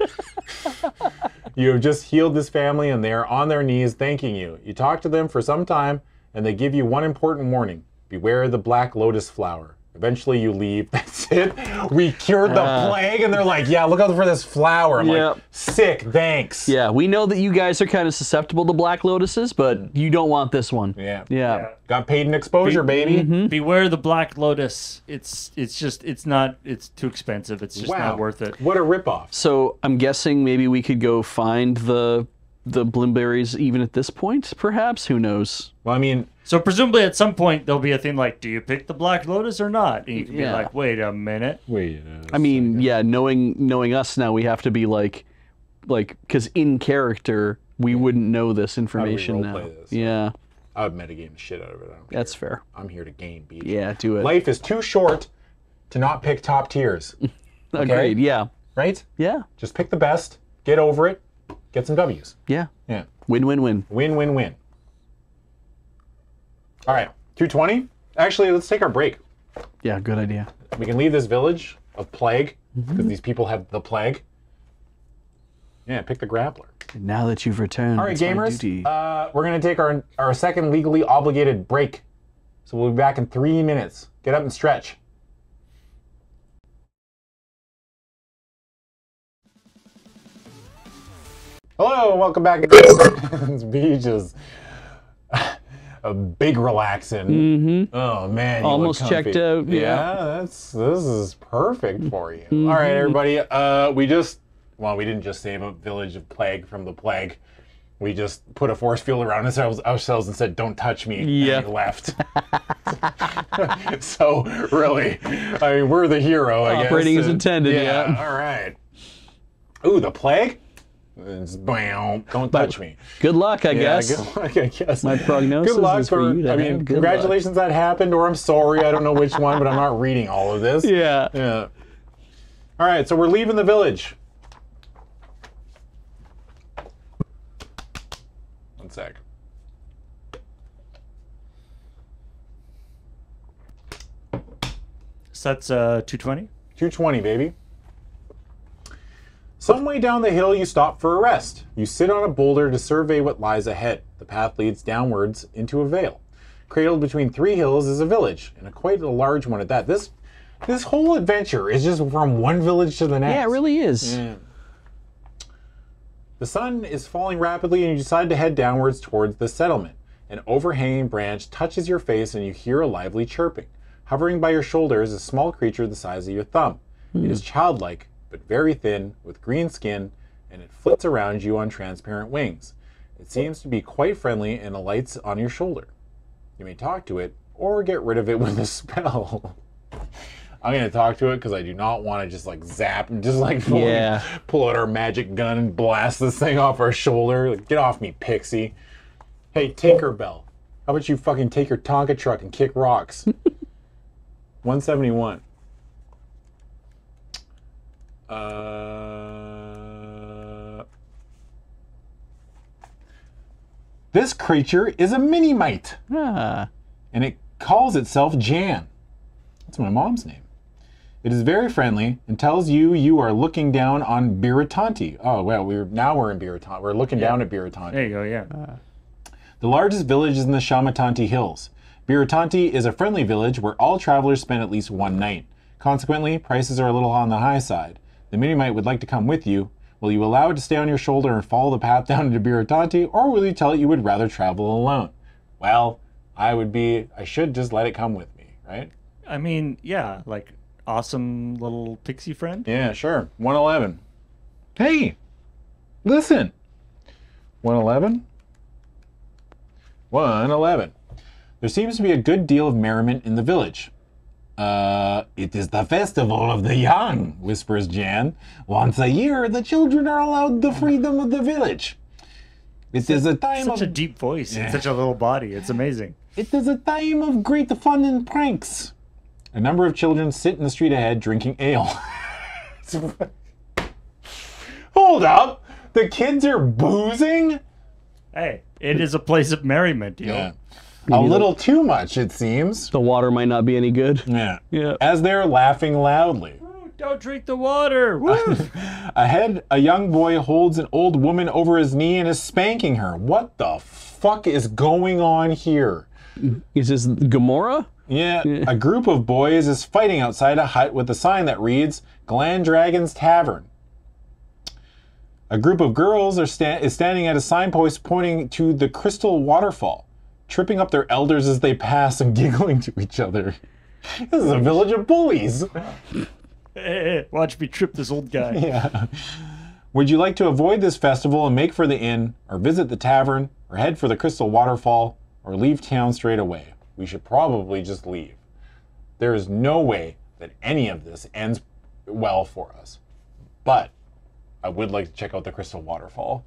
you have just healed this family, and they are on their knees thanking you. You talk to them for some time, and they give you one important warning Beware of the black lotus flower. Eventually, you leave. That's it. We cured the Uh. plague, and they're like, Yeah, look out for this flower. I'm Yep. like, Sick, thanks. Yeah, we know that you guys are kind of susceptible to black lotuses, but you don't want this one. Yeah. Yeah. Got paid in exposure, baby. Mm-hmm. Beware the black lotus. It's it's just it's not it's too expensive. It's just Wow. not worth it. What a ripoff. So I'm guessing maybe we could go find the the blimberries even at this point, perhaps. Who knows? Well, I mean, So presumably at some point there'll be a thing like, do you pick the black lotus or not? And you can Yeah. be like, wait a minute. wait. I mean, yeah, knowing knowing us now, we have to be like, like, because in character we wouldn't know this information now. this? Yeah, I would metagame the shit out of it. I don't care. that's fair. I'm here to game beat. Yeah, do it. Life is too short to not pick top tiers, Agreed. Yeah, right? yeah, Just pick the best, get over it, get some W's. yeah. Yeah. Win, win, win. Win, win, win. All right. 220? Actually, let's take our break. Yeah, good idea. We can leave this village of plague because these people have the plague. Yeah, pick the grappler. And now that you've returned, All right, gamers. Uh, we're gonna take our our second legally obligated break, so we'll be back in three minutes. Get up and stretch. Hello, and welcome back to Beaches. A big relaxing. Mm-hmm. Oh man, Almost checked out, yeah. that's this is perfect for you. Mm-hmm. All right, everybody. Uh, we just well, we didn't just save a village of plague from the plague. We just put a force field around ourselves, ourselves and said, "Don't touch me." Yeah. and we left. so really, I mean, we're the hero. I guess. Operating as and- intended, yeah. All right. Ooh, the plague. It's, bam, don't touch me. Good luck, I Yeah, guess. good luck, I guess. My prognosis good luck, is for or, you to I have mean, good congratulations that happened, or I'm sorry, I don't know which one, but I'm not reading all of this. Yeah. Yeah. All right, so we're leaving the village. One sec. So that's uh, 220. 220, baby. Some way down the hill, you stop for a rest. You sit on a boulder to survey what lies ahead. The path leads downwards into a vale. Cradled between three hills is a village, and a quite a large one at that. This this whole adventure is just from one village to the next. Yeah, it really is. The sun is falling rapidly, and you decide to head downwards towards the settlement. An overhanging branch touches your face, and you hear a lively chirping. Hovering by your shoulder is a small creature the size of your thumb. It is hmm. childlike, but very thin, with green skin, and it flits around you on transparent wings. It seems to be quite friendly and alights on your shoulder. You may talk to it, or get rid of it with a spell. I'm gonna talk to it because I do not want to just like zap and just like pull, Yeah. pull out our magic gun and blast this thing off our shoulder. Like, get off me, pixie. Hey, Tinkerbell, how about you fucking take your Tonka truck and kick rocks? 171. Uh, this creature is a Minimite Ah, and it calls itself Jan. That's my mom's name. It is very friendly and tells you you are looking down on Birritanti. Oh well, we're now we're in Birritanti. We're looking down at Birritanti. There you go. Yeah. The largest village is in the Shamutanti Hills. Birritanti is a friendly village where all travelers spend at least one night. Consequently, prices are a little on the high side. The Minimite would like to come with you. Will you allow it to stay on your shoulder and follow the path down into Birritanti, or will you tell it you would rather travel alone? Well, I would be, I should just let it come with me, right? I mean, yeah, like awesome little pixie friend. Yeah, sure. 111. Hey, listen. 111? 111. There seems to be a good deal of merriment in the village. Uh, it is the festival of the young, whispers Jan. Once a year, the children are allowed the freedom of the village. It is a time Such a of deep voice and such a little body. It's amazing. it is a time of great fun and pranks. A number of children sit in the street ahead drinking ale. Hold up! The kids are boozing? Hey, it is a place of merriment, yo. A little too much, it seems. the water might not be any good. Yeah. Yeah. As they're laughing loudly. Ooh, Don't drink the water. Ahead, a young boy holds an old woman over his knee and is spanking her. What the fuck is going on here? Is this Gomorrah? Yeah, a group of boys is fighting outside a hut with a sign that reads Glandragor's Tavern. A group of girls are sta- is standing at a signpost pointing to the crystal waterfall, tripping up their elders as they pass and giggling to each other. This is a village of bullies. Hey, hey, watch me trip this old guy. Yeah. Would you like to avoid this festival and make for the inn, or visit the tavern, or head for the crystal waterfall, or leave town straight away? We should probably just leave. There is no way that any of this ends well for us. But I would like to check out the crystal waterfall.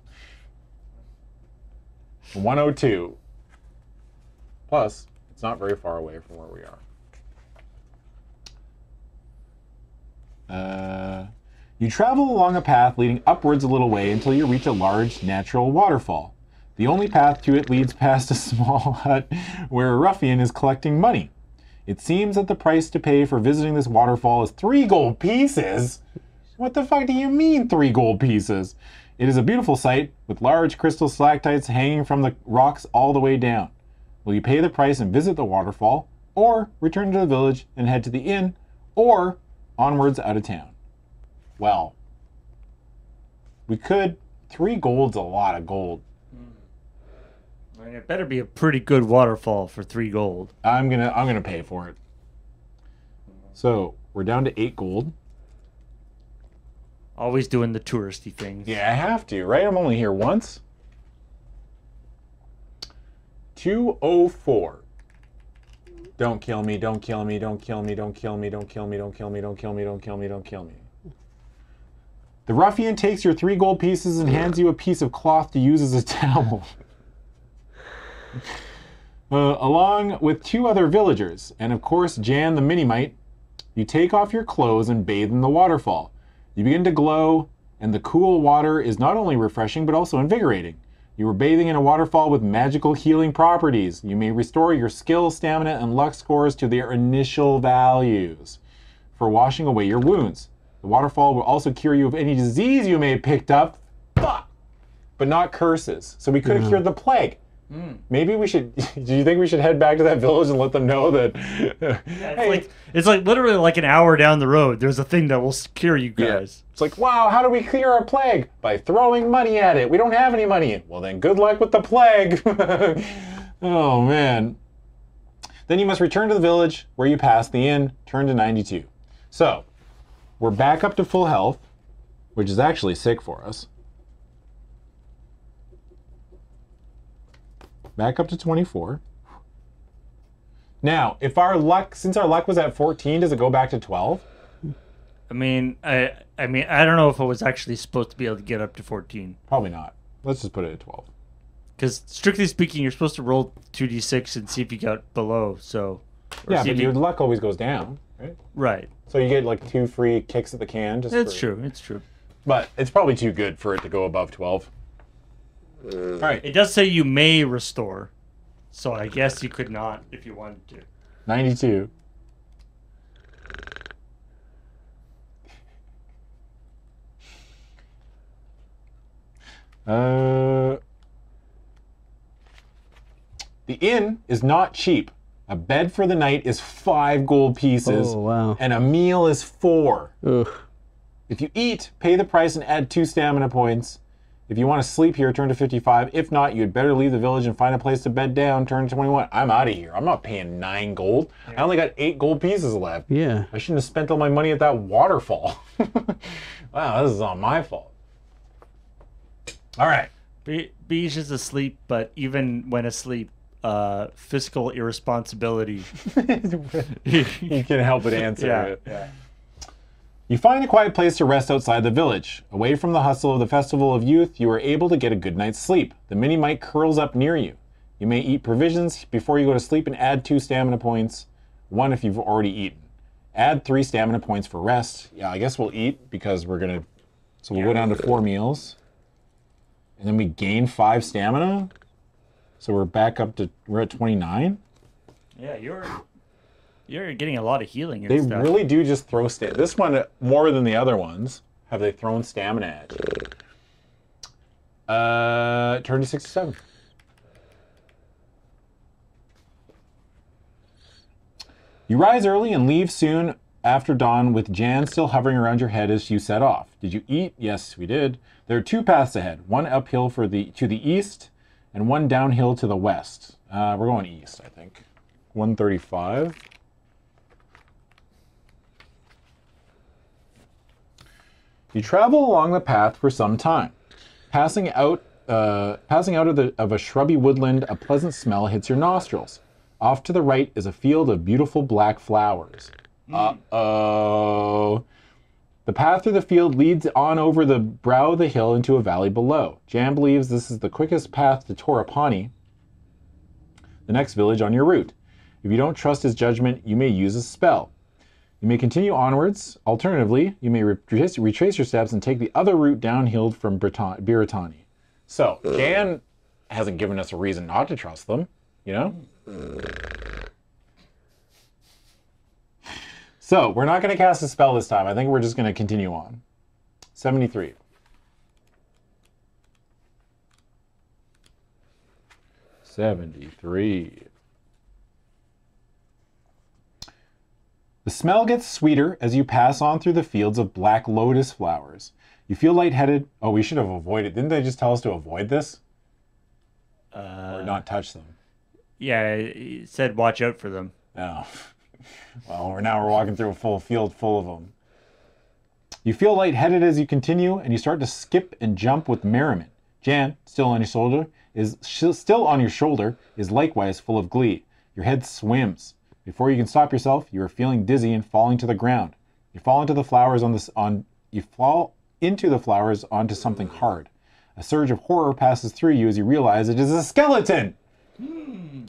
102. Plus, it's not very far away from where we are. Uh, you travel along a path leading upwards a little way until you reach a large natural waterfall. The only path to it leads past a small hut where a ruffian is collecting money. It seems that the price to pay for visiting this waterfall is three gold pieces. What the fuck do you mean, three gold pieces? It is a beautiful sight with large crystal stalactites hanging from the rocks all the way down. Will you pay the price and visit the waterfall, or return to the village and head to the inn, or onwards out of town? Well, we could. Three gold's a lot of gold. Hmm. I mean, it better be a pretty good waterfall for three gold. I'm gonna I'm gonna pay for it. So we're down to eight gold. Always doing the touristy things. Yeah, I have to, right? I'm only here once. 204. Don't kill me, don't kill me, don't kill me, don't kill me, don't kill me, don't kill me, don't kill me, don't kill me, don't kill me. The ruffian takes your three gold pieces and hands you a piece of cloth to use as a towel. Uh, along with two other villagers, and of course Jan the Minimite, you take off your clothes and bathe in the waterfall. You begin to glow, and the cool water is not only refreshing but also invigorating. You are bathing in a waterfall with magical healing properties. You may restore your skill, stamina, and luck scores to their initial values for washing away your wounds. The waterfall will also cure you of any disease you may have picked up, but not curses. So we could have mm-hmm. cured the plague. Hmm. Maybe we should. Do you think we should head back to that village and let them know that? It's like it's like literally like an hour down the road. There's a thing that will cure you guys. It's like, wow, how do we clear our plague? By throwing money at it. We don't have any money. Well, then good luck with the plague. oh, man. Then you must return to the village where you passed the inn, turn to 92. So, we're back up to full health, which is actually sick for us. Back up to 24. Now, if our luck, since our luck was at 14, does it go back to 12? I mean, I I mean, I don't know if I was actually supposed to be able to get up to 14. Probably not. Let's just put it at 12. Because strictly speaking, you're supposed to roll 2d6 and see if you got below. So, Yeah, but your luck always goes down, right? right. So you get like two free kicks at the can. Just It's for- true. It's true. But it's probably too good for it to go above 12. All right, It does say you may restore, so I guess you could not if you wanted to. 92. Uh, the inn is not cheap. A bed for the night is five gold pieces, Oh, wow. and a meal is four. Ugh. If you eat, pay the price and add two stamina points. If you want to sleep here, turn to 55. If not, you'd better leave the village and find a place to bed down, turn to 21. I'm out of here. I'm not paying nine gold. I only got eight gold pieces left. Yeah. I shouldn't have spent all my money at that waterfall. wow, this is all my fault. All right. Be- Beej is asleep, but even when asleep, uh, fiscal irresponsibility. you can't help but answer yeah, it. yeah. You find a quiet place to rest outside the village. Away from the hustle of the Festival of Youth, you are able to get a good night's sleep. The Minimite curls up near you. You may eat provisions before you go to sleep and add two stamina points, one if you've already eaten. Add three stamina points for rest. Yeah, I guess we'll eat because we're gonna. So we'll go down to four meals, and then we gain five stamina. So we're back up to we're at twenty nine. Yeah, you're you're getting a lot of healing. they stuff. really do just throw stamina. This one more than the other ones have they thrown stamina at. You. Uh, turn to sixty-seven. You rise early and leave soon after dawn with Jan still hovering around your head as you set off. Did you eat? Yes, we did. There are two paths ahead, one uphill for the to the east and one downhill to the west. Uh, we're going east, I think. 135. You travel along the path for some time. Passing out, uh, passing out of, the, of a shrubby woodland, a pleasant smell hits your nostrils. Off to the right is a field of beautiful black flowers. Uh oh. The path through the field leads on over the brow of the hill into a valley below. Jan believes this is the quickest path to Torapani, the next village on your route. If you don't trust his judgment, you may use a spell. You may continue onwards. Alternatively, you may retrace, retrace your steps and take the other route downhill from Birritanti. So, Jan hasn't given us a reason not to trust them, you know? So we're not going to cast a spell this time. I think we're just going to continue on. 73. Seventy-three. The smell gets sweeter as you pass on through the fields of black lotus flowers. You feel lightheaded. Oh, we should have avoided. Didn't they just tell us to avoid this Uh, or not touch them? yeah, it said watch out for them. No. well, we're now we're walking through a full field full of them. You feel lightheaded as you continue, and you start to skip and jump with merriment. Jan, still on your shoulder, is sh- still on your shoulder, is likewise full of glee. Your head swims. Before you can stop yourself, you are feeling dizzy and falling to the ground. You fall into the flowers on this on you fall into the flowers onto something hard. A surge of horror passes through you as you realize it is a skeleton.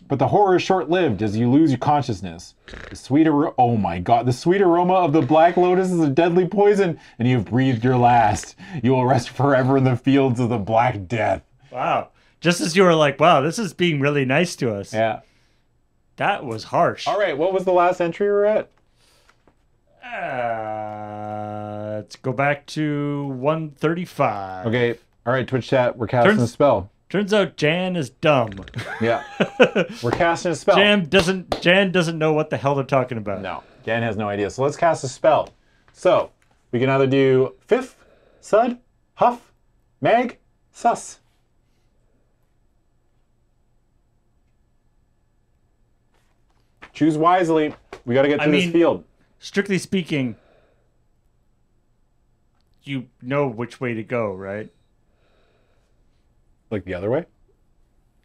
But the horror is short-lived as you lose your consciousness. The sweet ar- oh my god, the sweet aroma of the black lotus is a deadly poison, and you have breathed your last. You will rest forever in the fields of the black death. Wow. Just as you were like, wow, this is being really nice to us. Yeah. That was harsh. All right, what was the last entry we were at? Uh, let's go back to 135. Okay. All right, Twitch chat, we're casting Turns- a spell. Turns out Jan is dumb. Yeah. we're casting a spell. Jan doesn't Jan doesn't know what the hell they're talking about. No, Jan has no idea. So let's cast a spell. So we can either do Fifth, Sud, Huff, Mag, Sus. Choose wisely. We got to get I through this mean- field. Strictly speaking, you know which way to go, right? Like the other way?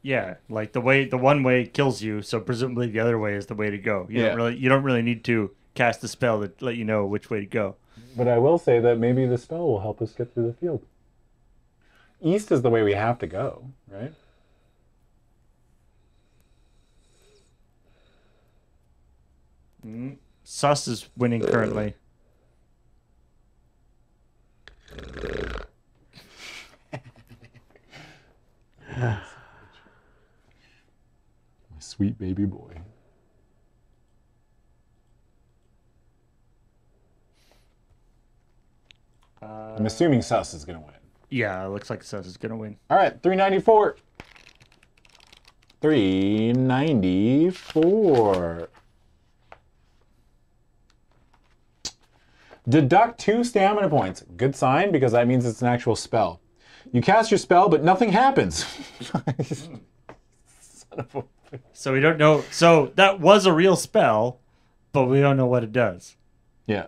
Yeah, like the way the one way kills you, so presumably the other way is the way to go. You Yeah. don't really you don't really need to cast a spell to let you know which way to go. But I will say that maybe the spell will help us get through the field. East is the way we have to go, right? Sus is winning currently. My sweet baby boy. I'm uh, assuming Sus is going to win. Yeah, it looks like Sus is gonna win. All right, 394. 394. Deduct two stamina points. Good sign because that means it's an actual spell. You cast your spell, but nothing happens. Son of a- So we don't know. So that was a real spell, but we don't know what it does. Yeah.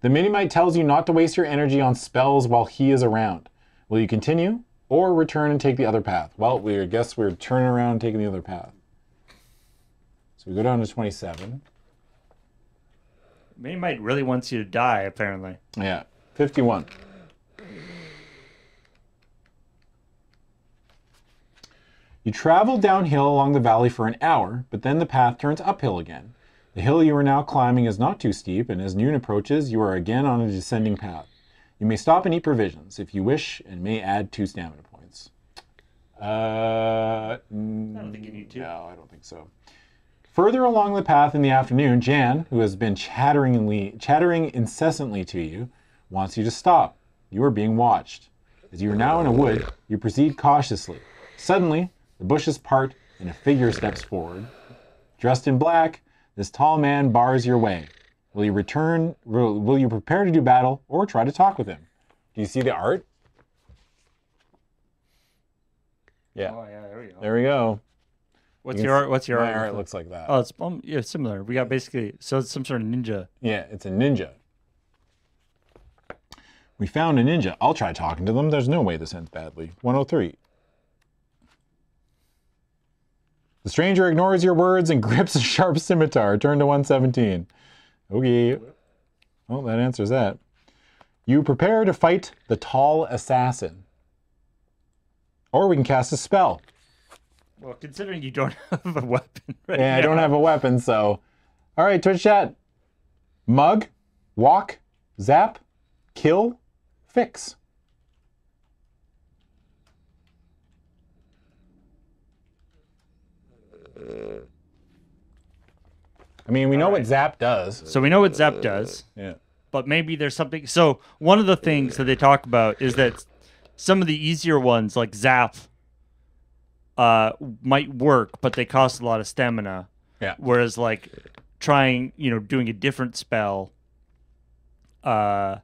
The Minimite tells you not to waste your energy on spells while he is around. Will you continue or return and take the other path? Well, we I guess we're turning around and taking the other path. So we go down to 27. Minimite really wants you to die, apparently. Yeah. 51. You travel downhill along the valley for an hour, but then the path turns uphill again. The hill you are now climbing is not too steep, and as noon approaches, you are again on a descending path. You may stop and eat provisions if you wish, and may add two stamina points. Uh, I don't think you need to. No, I don't think so. Further along the path in the afternoon, Jan, who has been chatteringly, chattering incessantly to you, wants you to stop. You are being watched. As you are now in a wood, you proceed cautiously. Suddenly, the bushes part and a figure steps forward. Dressed in black, this tall man bars your way. Will you return? Will, will you prepare to do battle or try to talk with him? Do you see the art? Yeah. Oh yeah, there we go. There we go. What's You your art? What's your My art? art looks like that. Oh, it's um, yeah, similar. We got basically so it's some sort of ninja. Yeah, it's a ninja. We found a ninja. I'll try talking to them. There's no way this ends badly. 103. The stranger ignores your words and grips a sharp scimitar. Turn to 117. Okay. Well, that answers that. You prepare to fight the tall assassin. Or we can cast a spell. Well, considering you don't have a weapon, right Yeah, I don't have a weapon, so. All right, Twitch chat. Mug, walk, zap, kill, fix. I mean, we know what Zap does. So we know what Zap does, uh, Yeah. but maybe there's something. So one of the things that they talk about is that some of the easier ones, like Zap, uh, might work, but they cost a lot of stamina. Yeah. Whereas like trying, you know, doing a different spell, uh,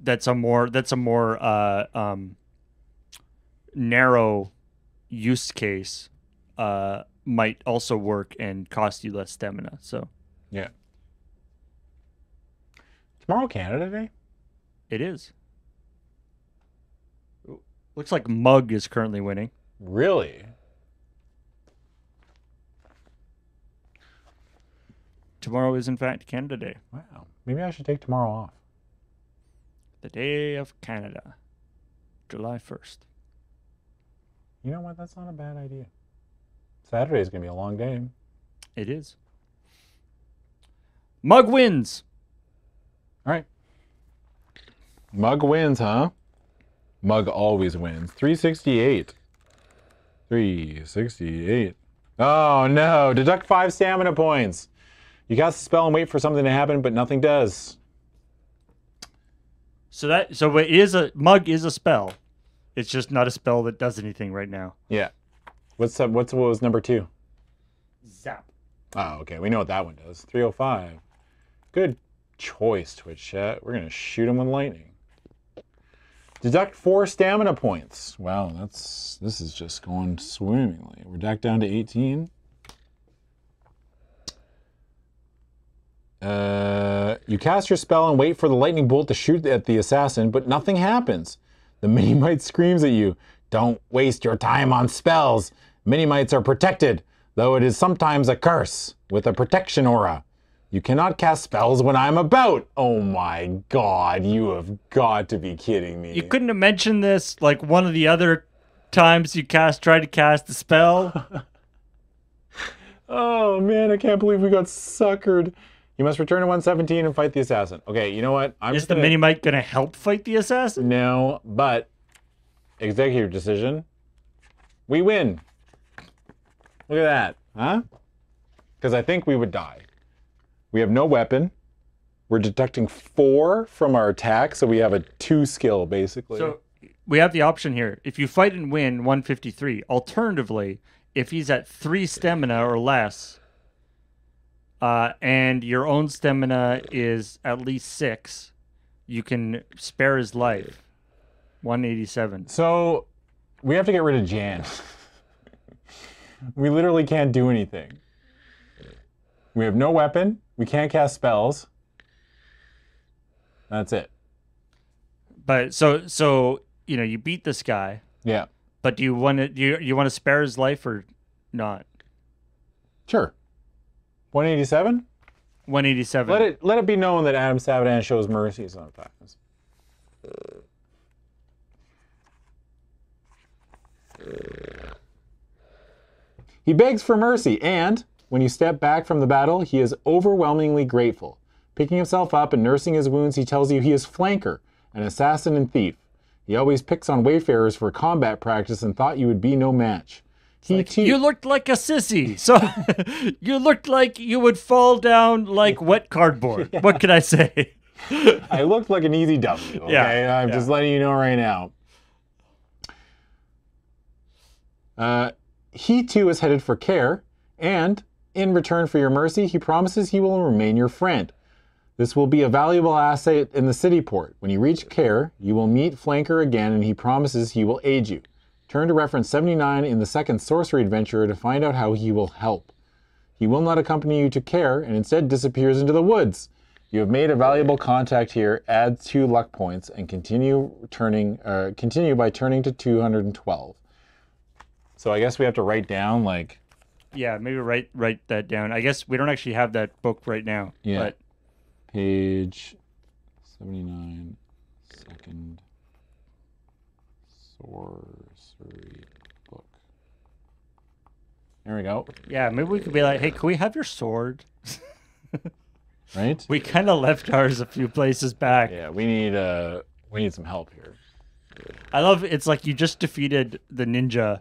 that's a more that's a more uh um narrow use case, uh, might also work and cost you less stamina. So Yeah. Tomorrow, Canada Day. it is. Looks like Mug is currently winning. Really? Tomorrow is in fact Canada Day, Wow. Maybe I should take tomorrow off. the day of Canada, July first. You know what? That's not a bad idea. Saturday is gonna be a long day. It is. Mug wins. All right. Mug wins, huh? Mug always wins. 368. 368. Oh no, deduct five stamina points. You cast a spell and wait for something to happen, but nothing does. So that so it is a mug is a spell. It's just not a spell that does anything right now. Yeah. What's up? What's what was number two? Zap. Oh, okay. We know what that one does. 305. Good choice, Twitch chat. We're gonna shoot him with lightning. Deduct four stamina points. Wow, that's this is just going swimmingly. We're back down to 18. Uh, you cast your spell and wait for the lightning bolt to shoot at the assassin, but nothing happens. The Minimite screams at you, Don't waste your time on spells. Minimites are protected, though it is sometimes a curse with a protection aura. You cannot cast spells when I'm about. Oh my god, you have got to be kidding me. You couldn't have mentioned this like one of the other times you cast tried to cast a spell. Oh man, I can't believe we got suckered. You must return to 117 and fight the assassin. Okay, you know what? I'm is just the gonna... Minimite gonna help fight the assassin? No, but executive decision. We win. Look at that, huh? Because I think we would die. We have no weapon. We're deducting four from our attack, so we have a two skill basically. So we have the option here. If you fight and win 153, alternatively, if he's at three stamina or less, uh, and your own stamina is at least six, you can spare his life. 187. So we have to get rid of Jan. we literally can't do anything. We have no weapon. We can't cast spells. That's it. But so so you know you beat this guy, Yeah. but do you want to do you, you want to spare his life or not? Sure. 187? 187. Let it let it be known that Adam Savidan shows mercy sometimes. He begs for mercy, and when you step back from the battle, he is overwhelmingly grateful. Picking himself up and nursing his wounds, he tells you he is flanker, an assassin and thief. He always picks on wayfarers for combat practice and thought you would be no match. He too. You looked like a sissy. So you looked like you would fall down like wet cardboard. What can I say? I looked like an easy W. Okay, Yeah, I'm yeah. just letting you know right now. Uh, he too is headed for Kharé, and in return for your mercy, he promises he will remain your friend. This will be a valuable asset in the Cityport. When you reach Kharé, you will meet Flanker again, and he promises he will aid you. Turn to reference 79 in the second sorcery adventure to find out how he will help. He will not accompany you to Kharé and instead disappears into the woods. You have made a valuable contact here. Add two luck points and continue turning. Uh, continue by turning to 212. So I guess we have to write down like Yeah, maybe write write that down. I guess we don't actually have that book right now. Yeah. But page 79, second sorcery book. There we go. yeah, maybe we could be like, hey, can we have your sword? Right? We kind of left ours a few places back. Yeah, we need uh we need some help here. I love it's like you just defeated the ninja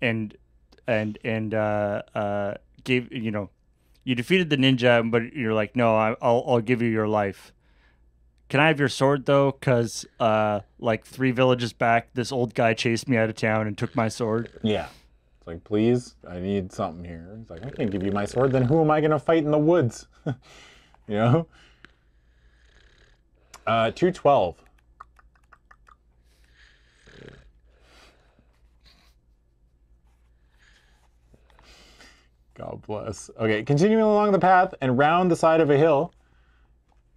and and and uh uh gave you know You defeated the ninja, but you're like, no, I, I'll I'll give you your life. Can I have your sword though? Cause uh, like three villages back, this old guy chased me out of town and took my sword. Yeah. It's like, please, I need something here. It's like, I can't give you my sword. Then who am I going to fight in the woods? you know? Uh, 212. God bless. Okay, continuing along the path and round the side of a hill,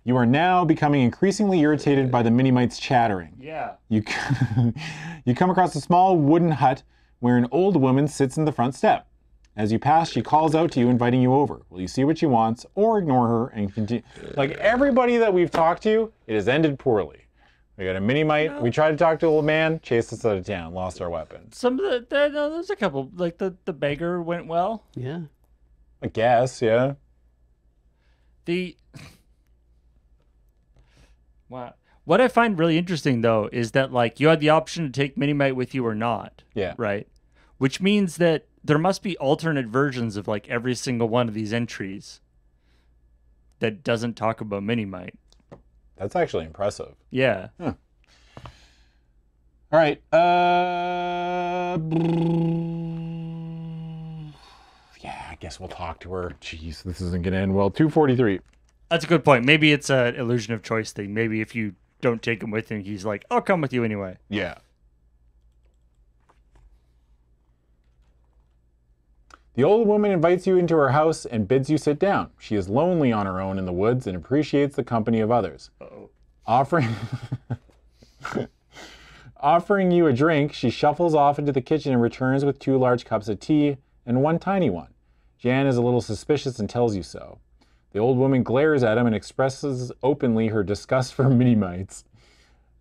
you are now becoming increasingly irritated by the Minimites chattering. Yeah. You, you come across a small wooden hut where an old woman sits in the front step. As you pass, she calls out to you, inviting you over. Will you see what she wants, or ignore her and continue? Like everybody that we've talked to, it has ended poorly. We got a Minimite. We tried to talk to the old man, chased us out of town, lost our weapon. Some of the, the no, there's a couple like the the beggar went well. Yeah. I guess, yeah. The wow. What I find really interesting though is that like you had the option to take mini mite with you or not, Yeah. right? Which means that there must be alternate versions of like every single one of these entries that doesn't talk about Minimite. That's actually impressive. Yeah. All right. Uh, yeah, I guess we'll talk to her. Jeez, this isn't gonna end well. Two forty-three. That's a good point. Maybe it's an illusion of choice thing. Maybe if you don't take him with him, he's like, "I'll come with you anyway." Yeah. The old woman invites you into her house and bids you sit down. She is lonely on her own in the woods and appreciates the company of others. Uh-oh. Offering Offering you a drink, she shuffles off into the kitchen and returns with two large cups of tea and one tiny one. Jan is a little suspicious and tells you so. The old woman glares at him and expresses openly her disgust for Minimites.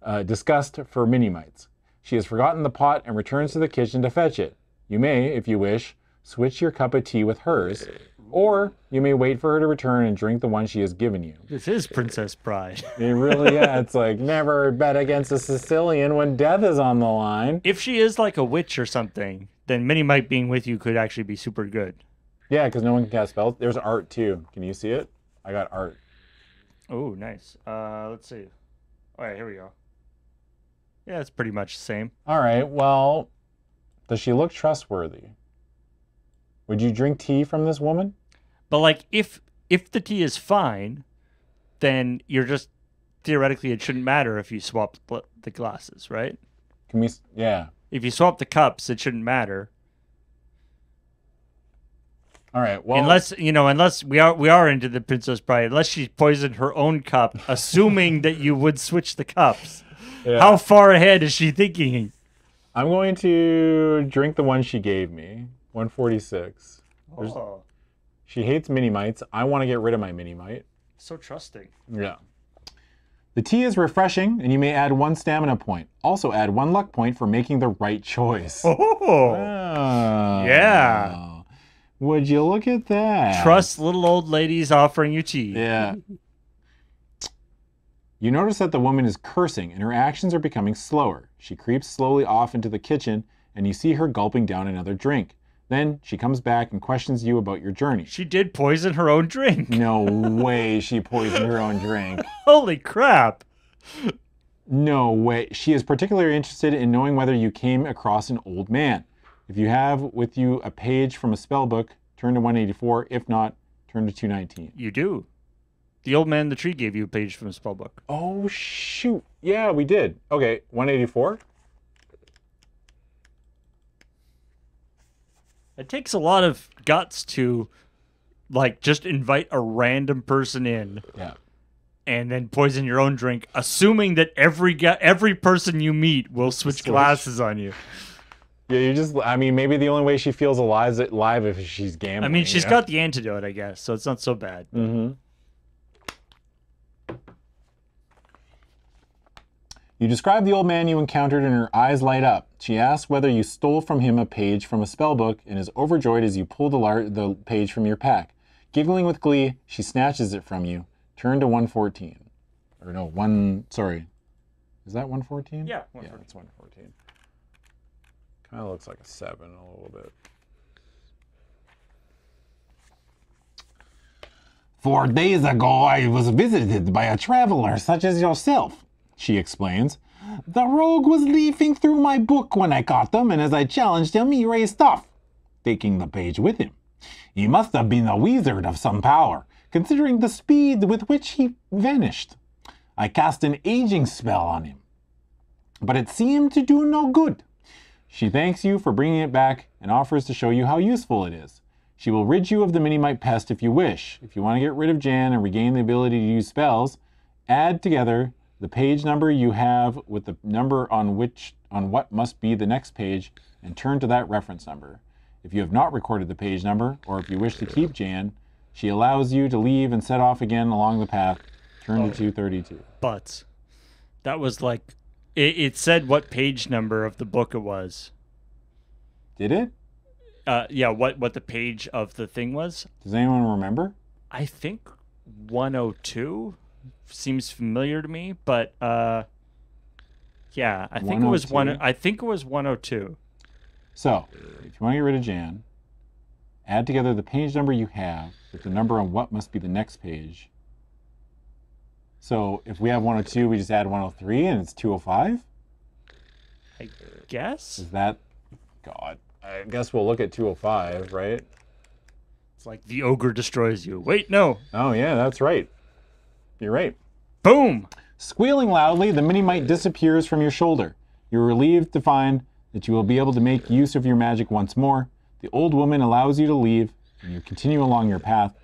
Uh, disgust for Minimites. She has forgotten the pot and returns to the kitchen to fetch it. You may, if you wish, switch your cup of tea with hers, or you may wait for her to return and drink the one she has given you. This is Princess Bride. It really, yeah, it's like never bet against a Sicilian when death is on the line. if she is like a witch or something, then Minimite being with you could actually be super good. Yeah, because no one can cast spells. There's art too. Can you see it? I got art. Oh, nice. Uh, let's see. All right, here we go. Yeah, it's pretty much the same. All right, well, does she look trustworthy? Would you drink tea from this woman? But like, if if the tea is fine, then you're just theoretically it shouldn't matter if you swap the glasses, right? Can we? Yeah. If you swap the cups, it shouldn't matter. All right. Well, unless you know, unless we are we are into the Princess Bride, unless she poisoned her own cup, assuming that you would switch the cups. yeah. How far ahead is she thinking? I'm going to drink the one she gave me. 146. There's- Oh, She hates Minimites. I want to get rid of my Minimite. so trusting. Yeah. The tea is refreshing, and you may add one stamina point. Also, add one luck point for making the right choice. Oh, Oh. Yeah. Would you look at that? trust little old ladies offering you tea. Yeah. You notice that the woman is cursing and her actions are becoming slower. She creeps slowly off into the kitchen and you see her gulping down another drink. Then she comes back and questions you about your journey. She did poison her own drink. No way she poisoned her own drink. Holy crap. No way. She is particularly interested in knowing whether you came across an old man. If you have with you a page from a spell book, turn to 184. If not, turn to 219. You do. The old man in the tree gave you a page from a spell book. Oh, shoot. Yeah, we did. Okay, 184. It takes a lot of guts to like just invite a random person in Yeah. and then poison your own drink, assuming that every ga- every person you meet will switch Switch. glasses on you. Yeah, you just, I mean, maybe the only way she feels alive is live if she's gambling. I mean, she's got the antidote, I guess, so it's not so bad. Mm-hmm. You describe the old man you encountered, and her eyes light up. She asks whether you stole from him a page from a spell book and is overjoyed as you pull the, lar- the page from your pack. Giggling with glee, she snatches it from you. Turn to 114. Or no, one, sorry. Is that 114? Yeah, Yeah, it's 114. Kind of looks like a 7 a little bit. Four days ago, I was visited by a traveler such as yourself, she explains. The rogue was leafing through my book when I caught him, and as I challenged him, he raced off, taking the page with him. He must have been a wizard of some power, considering the speed with which he vanished. I cast an aging spell on him, but it seemed to do no good. She thanks you for bringing it back and offers to show you how useful it is. She will rid you of the Minimite pest if you wish. If you want to get rid of Jan and regain the ability to use spells, add together the page number you have with the number on which on what must be the next page and turn to that reference number. If you have not recorded the page number or if you wish to keep Jan, she allows you to leave and set off again along the path. Turn to 232. But that was like it, it said what page number of the book it was. Did it? Uh, yeah, what what the page of the thing was. Does anyone remember? I think 102 seems familiar to me, but uh, yeah, I think it was one. I think it was 102. So, if you want to get rid of Jan, add together the page number you have with the number on what must be the next page. So, if we have 102, we just add 103 and it's 205? I guess Is that. God. I guess we'll look at 205, right? it's like the ogre destroys you. Wait, no, Oh, yeah, that's right. You're right. boom. Squealing loudly, the Minimite disappears from your shoulder. You're relieved to find that you will be able to make use of your magic once more. The old woman allows you to leave, and you continue along your path.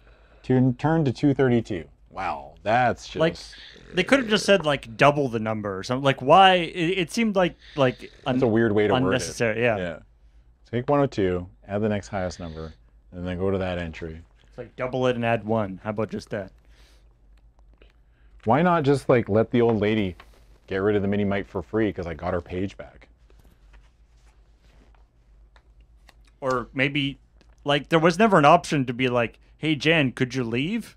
Turn, turn to 232. Wow, that's just. Like they could have just said like double the number or something. Like why? It, it seemed like like That's a weird way to word it. unnecessary. Yeah. Yeah. Take 102, add the next highest number, and then go to that entry. it's like double it and add one. How about just that? Why not just like let the old lady get rid of the Minimite for free because I got her page back? Or maybe like there was never an option to be like, hey Jan, could you leave?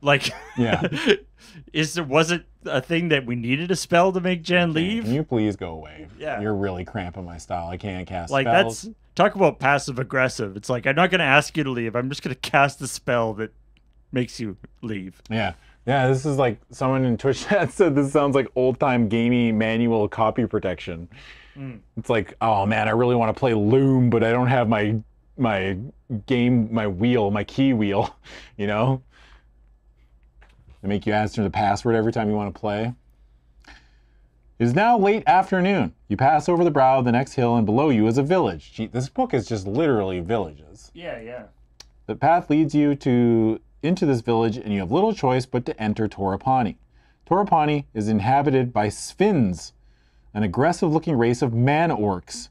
Like, Yeah. is there was it a thing that we needed a spell to make Jan leave? Can you please go away? Yeah. You're really cramping my style. I can't cast like spells. that's talk about passive aggressive. It's like I'm not gonna ask you to leave. I'm just gonna cast the spell that makes you leave. Yeah. Yeah, this is like someone in Twitch chat said this sounds like old time gamey manual copy protection. Hmm. It's like, oh man, I really want to play Loom, but I don't have my my game my wheel, my key wheel, you know? They make you answer the password every time you want to play. It is now late afternoon. You pass over the brow of the next hill, and below you is a village. Gee, this book is just literally villages. Yeah, yeah. The path leads you to into this village, and you have little choice but to enter Torapani. Torapani is inhabited by Svinns, an aggressive-looking race of man-orcs.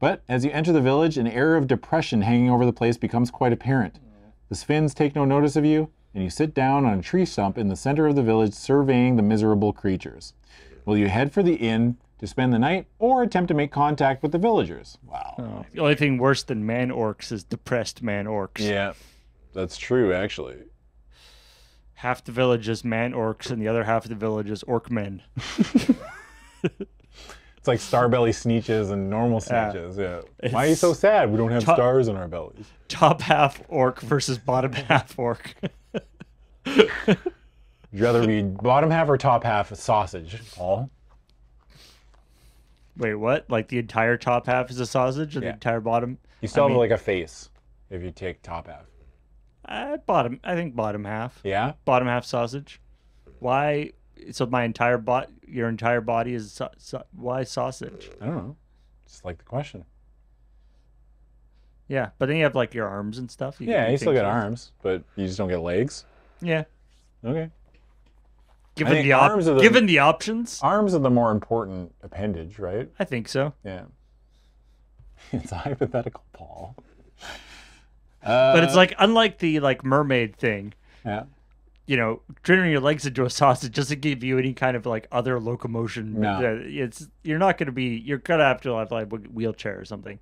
But as you enter the village, an air of depression hanging over the place becomes quite apparent. The Svinns take no notice of you, and you sit down on a tree stump in the center of the village, surveying the miserable creatures. Will you head for the inn to spend the night, or attempt to make contact with the villagers? Wow. Oh. The only thing worse than man orcs is depressed man orcs. Yeah, that's true, actually. Half the village is man orcs and the other half of the village is orc men. It's like starbelly Sneetches and normal Yeah. Sneetches. Yeah. Why are you so sad? We don't have Tu- stars in our bellies. Top half orc versus bottom half orc. Would you rather be bottom half or top half a sausage, Paul? Wait, what? Like the entire top half is a sausage and Yeah. the entire bottom? You still I have mean- like a face if you take top half. Uh, bottom. I think bottom half. Yeah? Bottom half sausage. Why? So my entire bot, your entire body is sa- sa- why sausage? I don't know. Just like the question. Yeah, but then you have like your arms and stuff. can Yeah, you still get arms, but you just don't get legs. Yeah, Okay. given the, op- arms are the- given the options, Arms are the more important appendage, right? I think so. Yeah. It's a hypothetical, Paul. Uh, But it's like unlike the like mermaid thing. yeah. you know, turning your legs into a sausage doesn't give you any kind of like other locomotion. No. Uh, It's you're not going to be. You're gonna have to have like a wheelchair or something.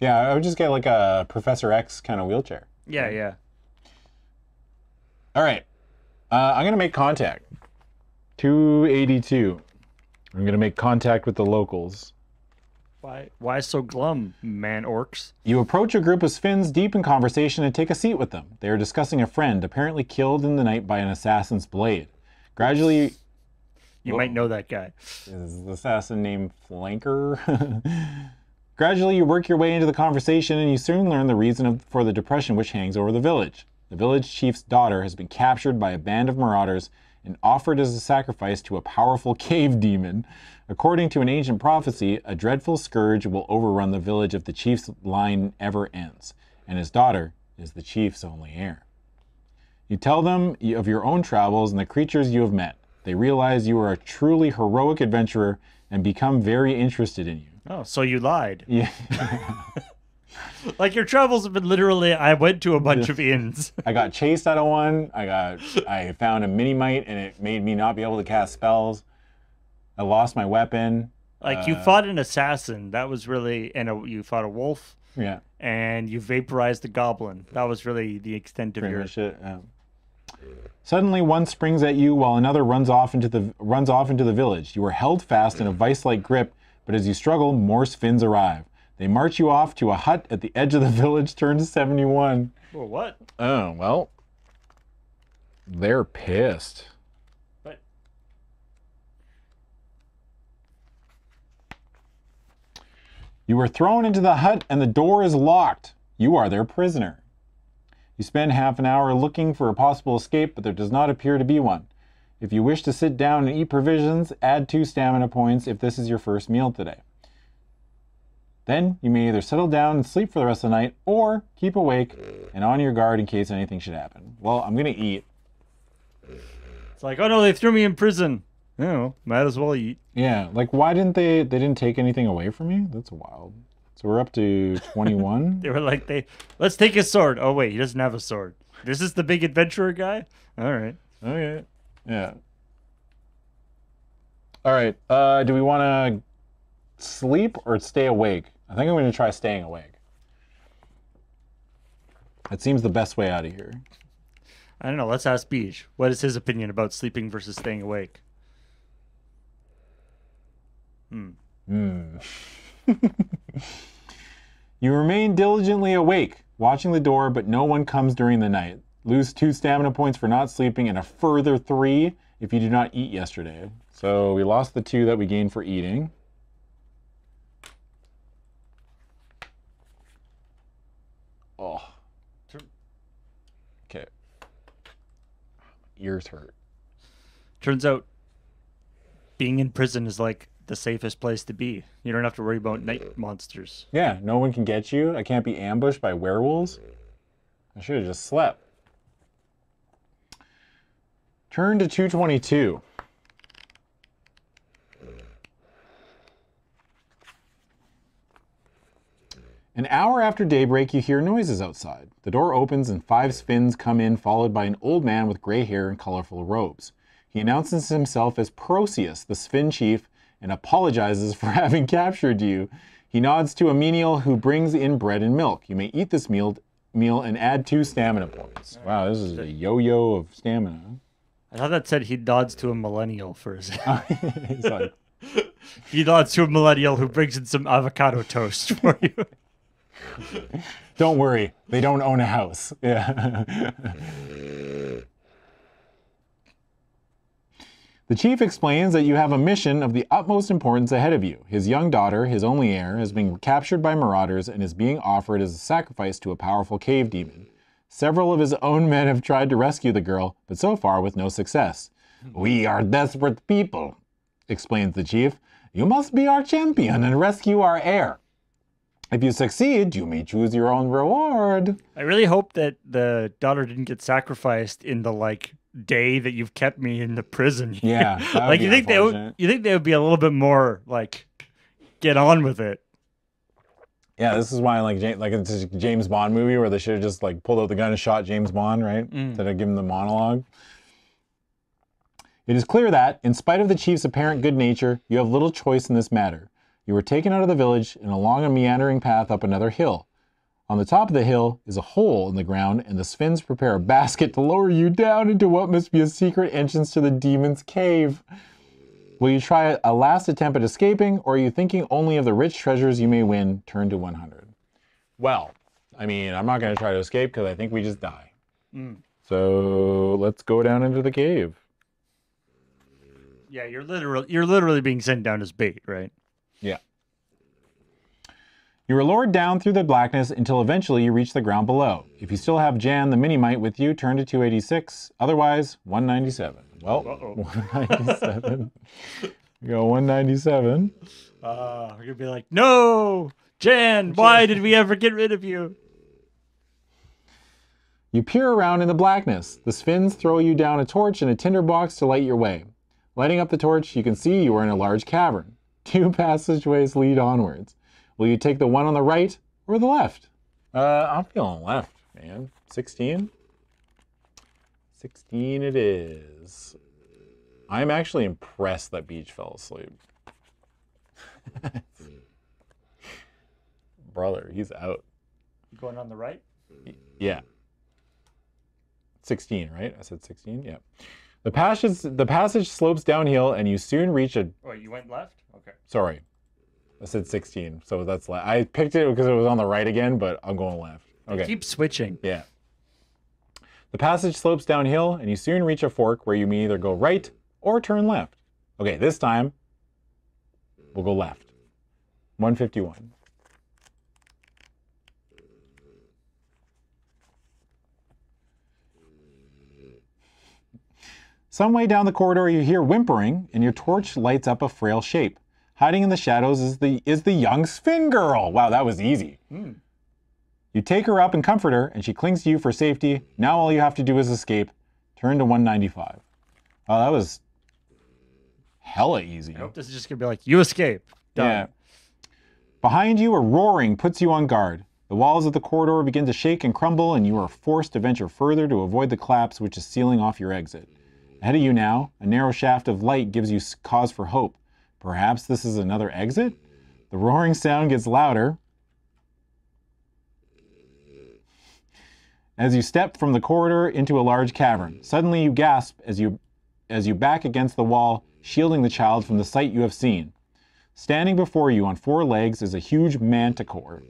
Yeah, I would just get like a Professor X kind of wheelchair. Yeah, yeah. All right. Uh, I'm going to make contact. 282. I'm going to make contact with the locals. Why? Why so glum, man? Orcs. You approach a group of Svinns deep in conversation and take a seat with them. They are discussing a friend apparently killed in the night by an assassin's blade. Gradually, You might know that guy. is the assassin named Flanker. Gradually, you work your way into the conversation and you soon learn the reason of, for the depression which hangs over the village. The village chief's daughter has been captured by a band of marauders and offered as a sacrifice to a powerful cave demon. According to an ancient prophecy, a dreadful scourge will overrun the village if the chief's line ever ends, and his daughter is the chief's only heir. You tell them of your own travels and the creatures you have met. They realize you are a truly heroic adventurer and become very interested in you. Oh, so you lied. Yeah. Like your travels have been literally. I went to a bunch of inns. I got chased out of one. I got I found a Minimite and it made me not be able to cast spells. I lost my weapon. Like you uh, fought an assassin. That was really, and a, you fought a wolf, Yeah, and you vaporized the goblin. That was really the extent of pretty your. much it. yeah. Suddenly, one springs at you while another runs off into the runs off into the village. You are held fast in a vice-like grip, but as you struggle, more Finns arrive. They march you off to a hut at the edge of the village. Turn to seventy-one. Well, what? Oh well, they're pissed. You are thrown into the hut and the door is locked. You are their prisoner. You spend half an hour looking for a possible escape, but there does not appear to be one. If you wish to sit down and eat provisions, add two stamina points if this is your first meal today. Then you may either settle down and sleep for the rest of the night or keep awake and on your guard in case anything should happen. Well, I'm going to eat. it's like, oh no, they threw me in prison. No, might as well eat. Yeah, like why didn't they they didn't take anything away from me? That's wild. So we're up to 21. They were like, they let's take his sword. Oh wait, he doesn't have a sword. This is the big adventurer guy. All right. Okay. Yeah. All right. Uh, do we want to sleep or stay awake? I think I'm going to try staying awake. That seems the best way out of here. I don't know. Let's ask Beej. What is his opinion about sleeping versus staying awake? Hmm. You remain diligently awake, watching the door, but no one comes during the night. Lose two stamina points for not sleeping and a further three if you do not eat yesterday. So we lost the two that we gained for eating. Oh. Okay. Ears hurt. Turns out, being in prison is like the safest place to be. You don't have to worry about night monsters. Yeah, no one can get you. I can't be ambushed by werewolves. I should have just slept. Turn to 222. An hour after daybreak, you hear noises outside. The door opens and five Svinns come in, followed by an old man with gray hair and colorful robes. He announces himself as Proceius, the Svinn chief, and apologizes for having captured you. He nods to a menial who brings in bread and milk. You may eat this meal, meal and add two stamina points. Wow, this is a yo-yo of stamina. I thought that said he nods to a millennial for a second. He's like, he nods to a millennial who brings in some avocado toast for you. Don't worry, they don't own a house. Yeah. the chief explains that you have a mission of the utmost importance ahead of you. His young daughter, his only heir, has been captured by marauders and is being offered as a sacrifice to a powerful cave demon. Several of his own men have tried to rescue the girl, but so far with no success. We are desperate people, explains the chief. You must be our champion and rescue our heir. If you succeed, you may choose your own reward. I really hope that the daughter didn't get sacrificed in the like day that you've kept me in the prison. here. Yeah, like you think they would, you think they would be a little bit more like get on with it. Yeah, this is why like James, like it's a James Bond movie where they should have just like pulled out the gun and shot James Bond, right? Mm. Instead of giving him the monologue. It is clear that, in spite of the chief's apparent good nature, you have little choice in this matter. You were taken out of the village and along a meandering path up another hill. On the top of the hill is a hole in the ground, and the Svinns prepare a basket to lower you down into what must be a secret entrance to the demon's cave. Will you try a last attempt at escaping, or are you thinking only of the rich treasures you may win? Turn to 100. Well, I mean, I'm not going to try to escape because I think we just die. Mm. So let's go down into the cave. Yeah, you're literally you're literally being sent down as bait, right? Yeah. You are lowered down through the blackness until eventually you reach the ground below. If you still have Jan the Minimite with you, turn to 286. Otherwise, 197. Well, Uh-oh. 197. we go 197. Uh, we're gonna be like, no, Jan, why did we ever get rid of you? You peer around in the blackness. The Svinns throw you down a torch and a tinderbox to light your way. Lighting up the torch, you can see you are in a large cavern. Two passageways lead onwards. Will you take the one on the right or the left? Uh, I'm feeling left, man. 16? 16 it is. I'm actually impressed that Beej fell asleep. Brother, he's out. You going on the right? Yeah. 16, right? I said 16? Yeah. The passage the passage slopes downhill and you soon reach a Wait, you went left. Okay. sorry. I said 16. So that's left. I picked it because it was on the right again, but I'm going left. Okay. Keep switching. Yeah. The passage slopes downhill and you soon reach a fork where you may either go right or turn left. Okay, this time we'll go left. 151. Some way down the corridor you hear whimpering and your torch lights up a frail shape. Hiding in the shadows is the is the young Svinn girl. Wow, that was easy. Hmm. You take her up and comfort her, and she clings to you for safety. Now all you have to do is escape. Turn to 195. Oh, that was hella easy. I hope this is just gonna be like, you escape. Done. Yeah. Behind you, a roaring puts you on guard. The walls of the corridor begin to shake and crumble, and you are forced to venture further to avoid the collapse which is sealing off your exit. Ahead of you now, a narrow shaft of light gives you cause for hope. Perhaps this is another exit? The roaring sound gets louder. As you step from the corridor into a large cavern, suddenly you gasp as you as you back against the wall, shielding the child from the sight you have seen. Standing before you on four legs is a huge manticore,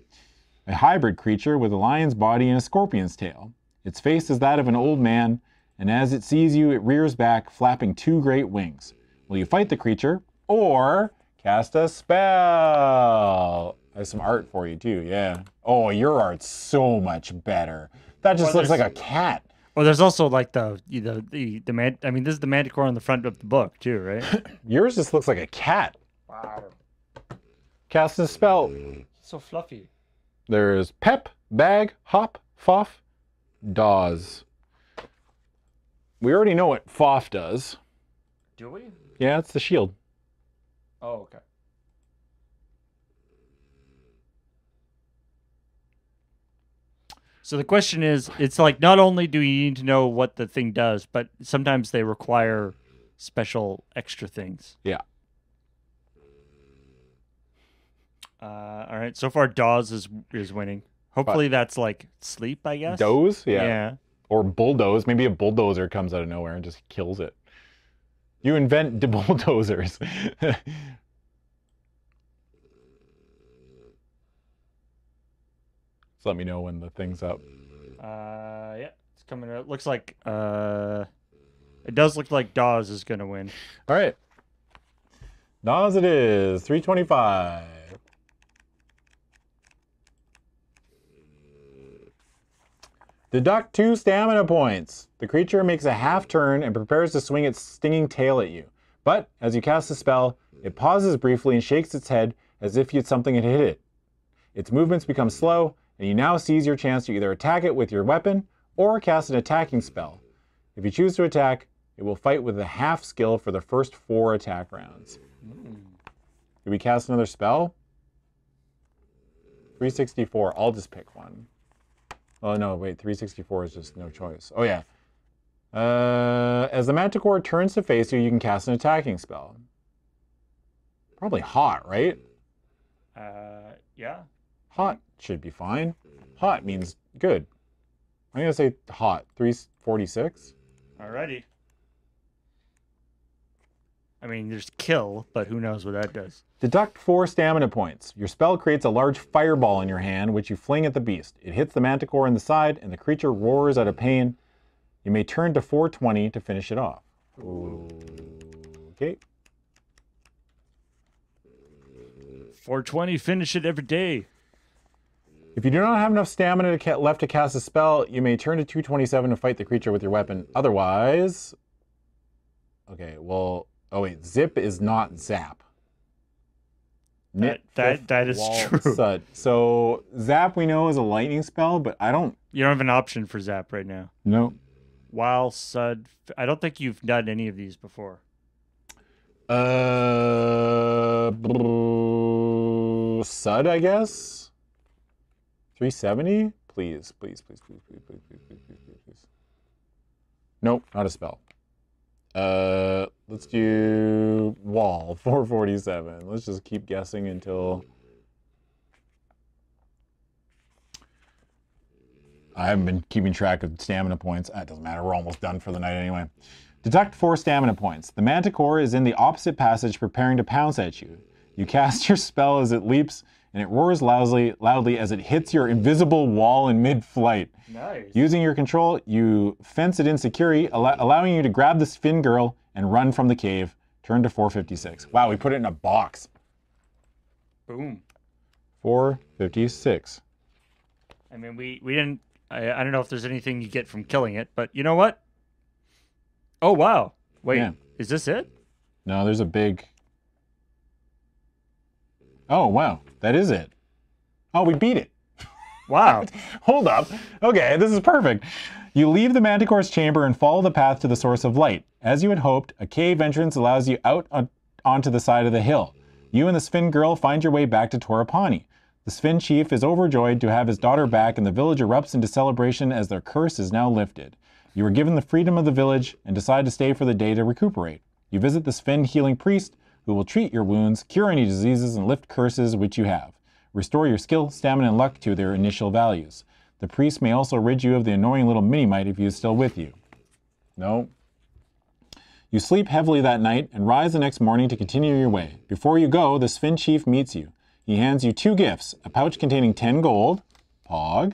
a hybrid creature with a lion's body and a scorpion's tail. Its face is that of an old man, and as it sees you, it rears back, flapping two great wings. Will you fight the creature or cast a spell? I have some art for you too, yeah. Oh, your art's so much better. That just Well, looks like a cat. Well, there's also like the the the the man. I mean, this is the manticore on the front of the book too, right? Yours just looks like a cat. wow, Cast a spell. so fluffy. There's Pep, Bag, Hop, Foff, Dawes. We already know what Foff does. Do we? Yeah, it's the shield. Oh, okay. So the question is, it's like not only do you need to know what the thing does, but sometimes they require special extra things. Yeah. Uh, all right. So far, Dawes is is winning. Hopefully, that's like sleep. I guess. Doze? Yeah. Yeah. Or bulldoze. Maybe a bulldozer comes out of nowhere and just kills it. You invent bulldozers. Just let me know when the thing's up. Uh, yeah, it's coming out. Looks like uh, it does look like Dawes is gonna win. All right. Nas it is. 325. Deduct two stamina points. The creature makes a half turn and prepares to swing its stinging tail at you. But as you cast the spell, it pauses briefly and shakes its head as if you'd something had hit it. Its movements become slow, and you now seize your chance to either attack it with your weapon or cast an attacking spell. If you choose to attack, it will fight with a half skill for the first four attack rounds. Do we cast another spell? 364. I'll just pick one. Oh no, wait. 364 is just no choice. Oh yeah. Uh, as the Manticore turns to face you, you can cast an attacking spell. Probably hot, right? Uh, yeah. Hot should be fine. Hot means good. I'm gonna say hot. 346. Alrighty. I mean, there's kill, but who knows what that does? Deduct four stamina points. Your spell creates a large fireball in your hand, which you fling at the beast. It hits the manticore in the side, and the creature roars out of pain. You may turn to 420 to finish it off. Okay. 420, finish it every day. If you do not have enough stamina to ca- left to cast a spell, you may turn to 227 to fight the creature with your weapon. Otherwise, okay. Well, oh wait, zip is not zap. That- that- fifth that is wall true. Sud. So zap we know is a lightning spell, but I don't You don't have an option for zap right now. know. While Sud, I don't think you've done any of these before. Uh, Sud, I guess. 370? Please, please, please, please, please, please, please, please, please, please, please. Nope, not a spell. Uh, let's do wall 447. Let's just keep guessing until. I haven't been keeping track of stamina points. It doesn't matter. We're almost done for the night anyway. Deduct four stamina points. The manticore is in the opposite passage preparing to pounce at you. You cast your spell as it leaps, and it roars loudly, loudly as it hits your invisible wall in mid flight. Nice. Using your control, you fence it in security, allow- allowing you to grab the Svinn Girl and run from the cave. Turn to 456. Wow, we put it in a box. Boom. 456. I mean, we we didn't. I, I don't know if there's anything you get from killing it, but you know what? Oh wow! Wait, Yeah. is this it? No, there's a big. Oh, wow. That is it. Oh, we beat it. Wow. Hold up. Okay, this is perfect. You leave the Manticore's chamber and follow the path to the source of light. As you had hoped, a cave entrance allows you out on, onto the side of the hill. You and the Svinn girl find your way back to Torrepani. The Svinn chief is overjoyed to have his daughter back, and the village erupts into celebration as their curse is now lifted. You are given the freedom of the village and decide to stay for the day to recuperate. You visit the Svinn healing priest, who will treat your wounds, cure any diseases, and lift curses which you have. Restore your skill, stamina, and luck to their initial values. The priest may also rid you of the annoying little Minimite if he is still with you. No. You sleep heavily that night and rise the next morning to continue your way. Before you go, the Svinn chief meets you. He hands you two gifts a pouch containing 10 gold, Pog,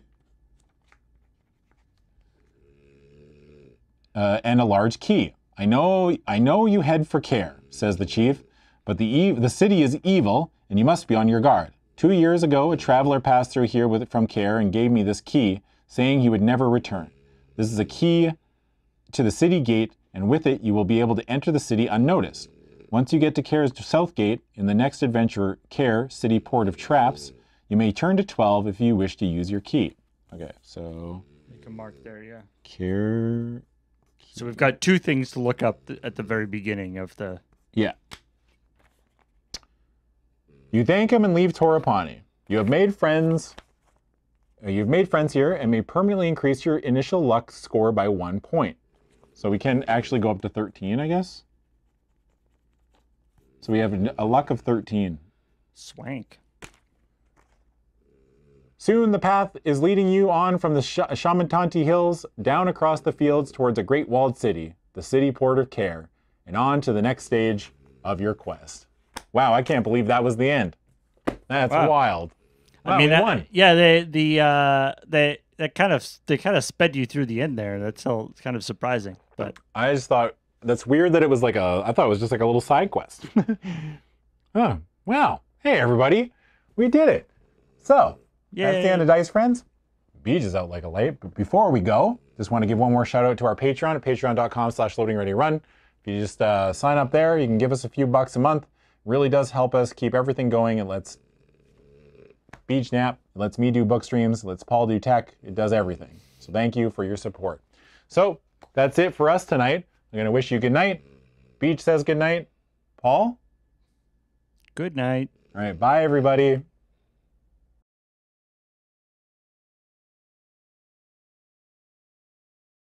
uh, and a large key. I know, I know you head for Kharé, says the chief, but the, the city is evil and you must be on your guard. Two years ago, a traveler passed through here with, from Kharé and gave me this key, saying he would never return. This is a key to the city gate, and with it, you will be able to enter the city unnoticed. Once you get to Kharé's south gate, in the next adventure, Kharé, City Port of Traps, you may turn to 12 if you wish to use your key. Okay, so Make a mark there, yeah. Kharé. So we've got two things to look up th- at the very beginning of the. Yeah. You thank him and leave Torrepani. You have made friends. uh, You've made friends here and may permanently increase your initial luck score by one point. So we can actually go up to 13, I guess. So we have a a luck of 13. Swank. Soon the path is leading you on from the Sh- Shamutanti Hills down across the fields towards a great walled city, the city port of Kharé, and on to the next stage of your quest. Wow, I can't believe that was the end. That's Wow. wild. Wow, I mean, that- yeah, they the uh, they that kind of they kind of sped you through the end there. That's all kind of surprising, but I just thought that's weird that it was like a. I thought it was just like a little side quest. oh, wow. Hey, everybody, we did it. So that's the end of Dice Friends. Beej is out like a light. But before we go, just want to give one more shout out to our Patreon at patreon.com slash loading ready run. If you just uh, sign up there, you can give us a few bucks a month. Really does help us keep everything going. It lets Beej nap, it lets me do book streams, it lets Paul do tech. It does everything. So thank you for your support. So that's it for us tonight. I'm going to wish you good night. Beej says good night. Paul? good night. All right, bye everybody.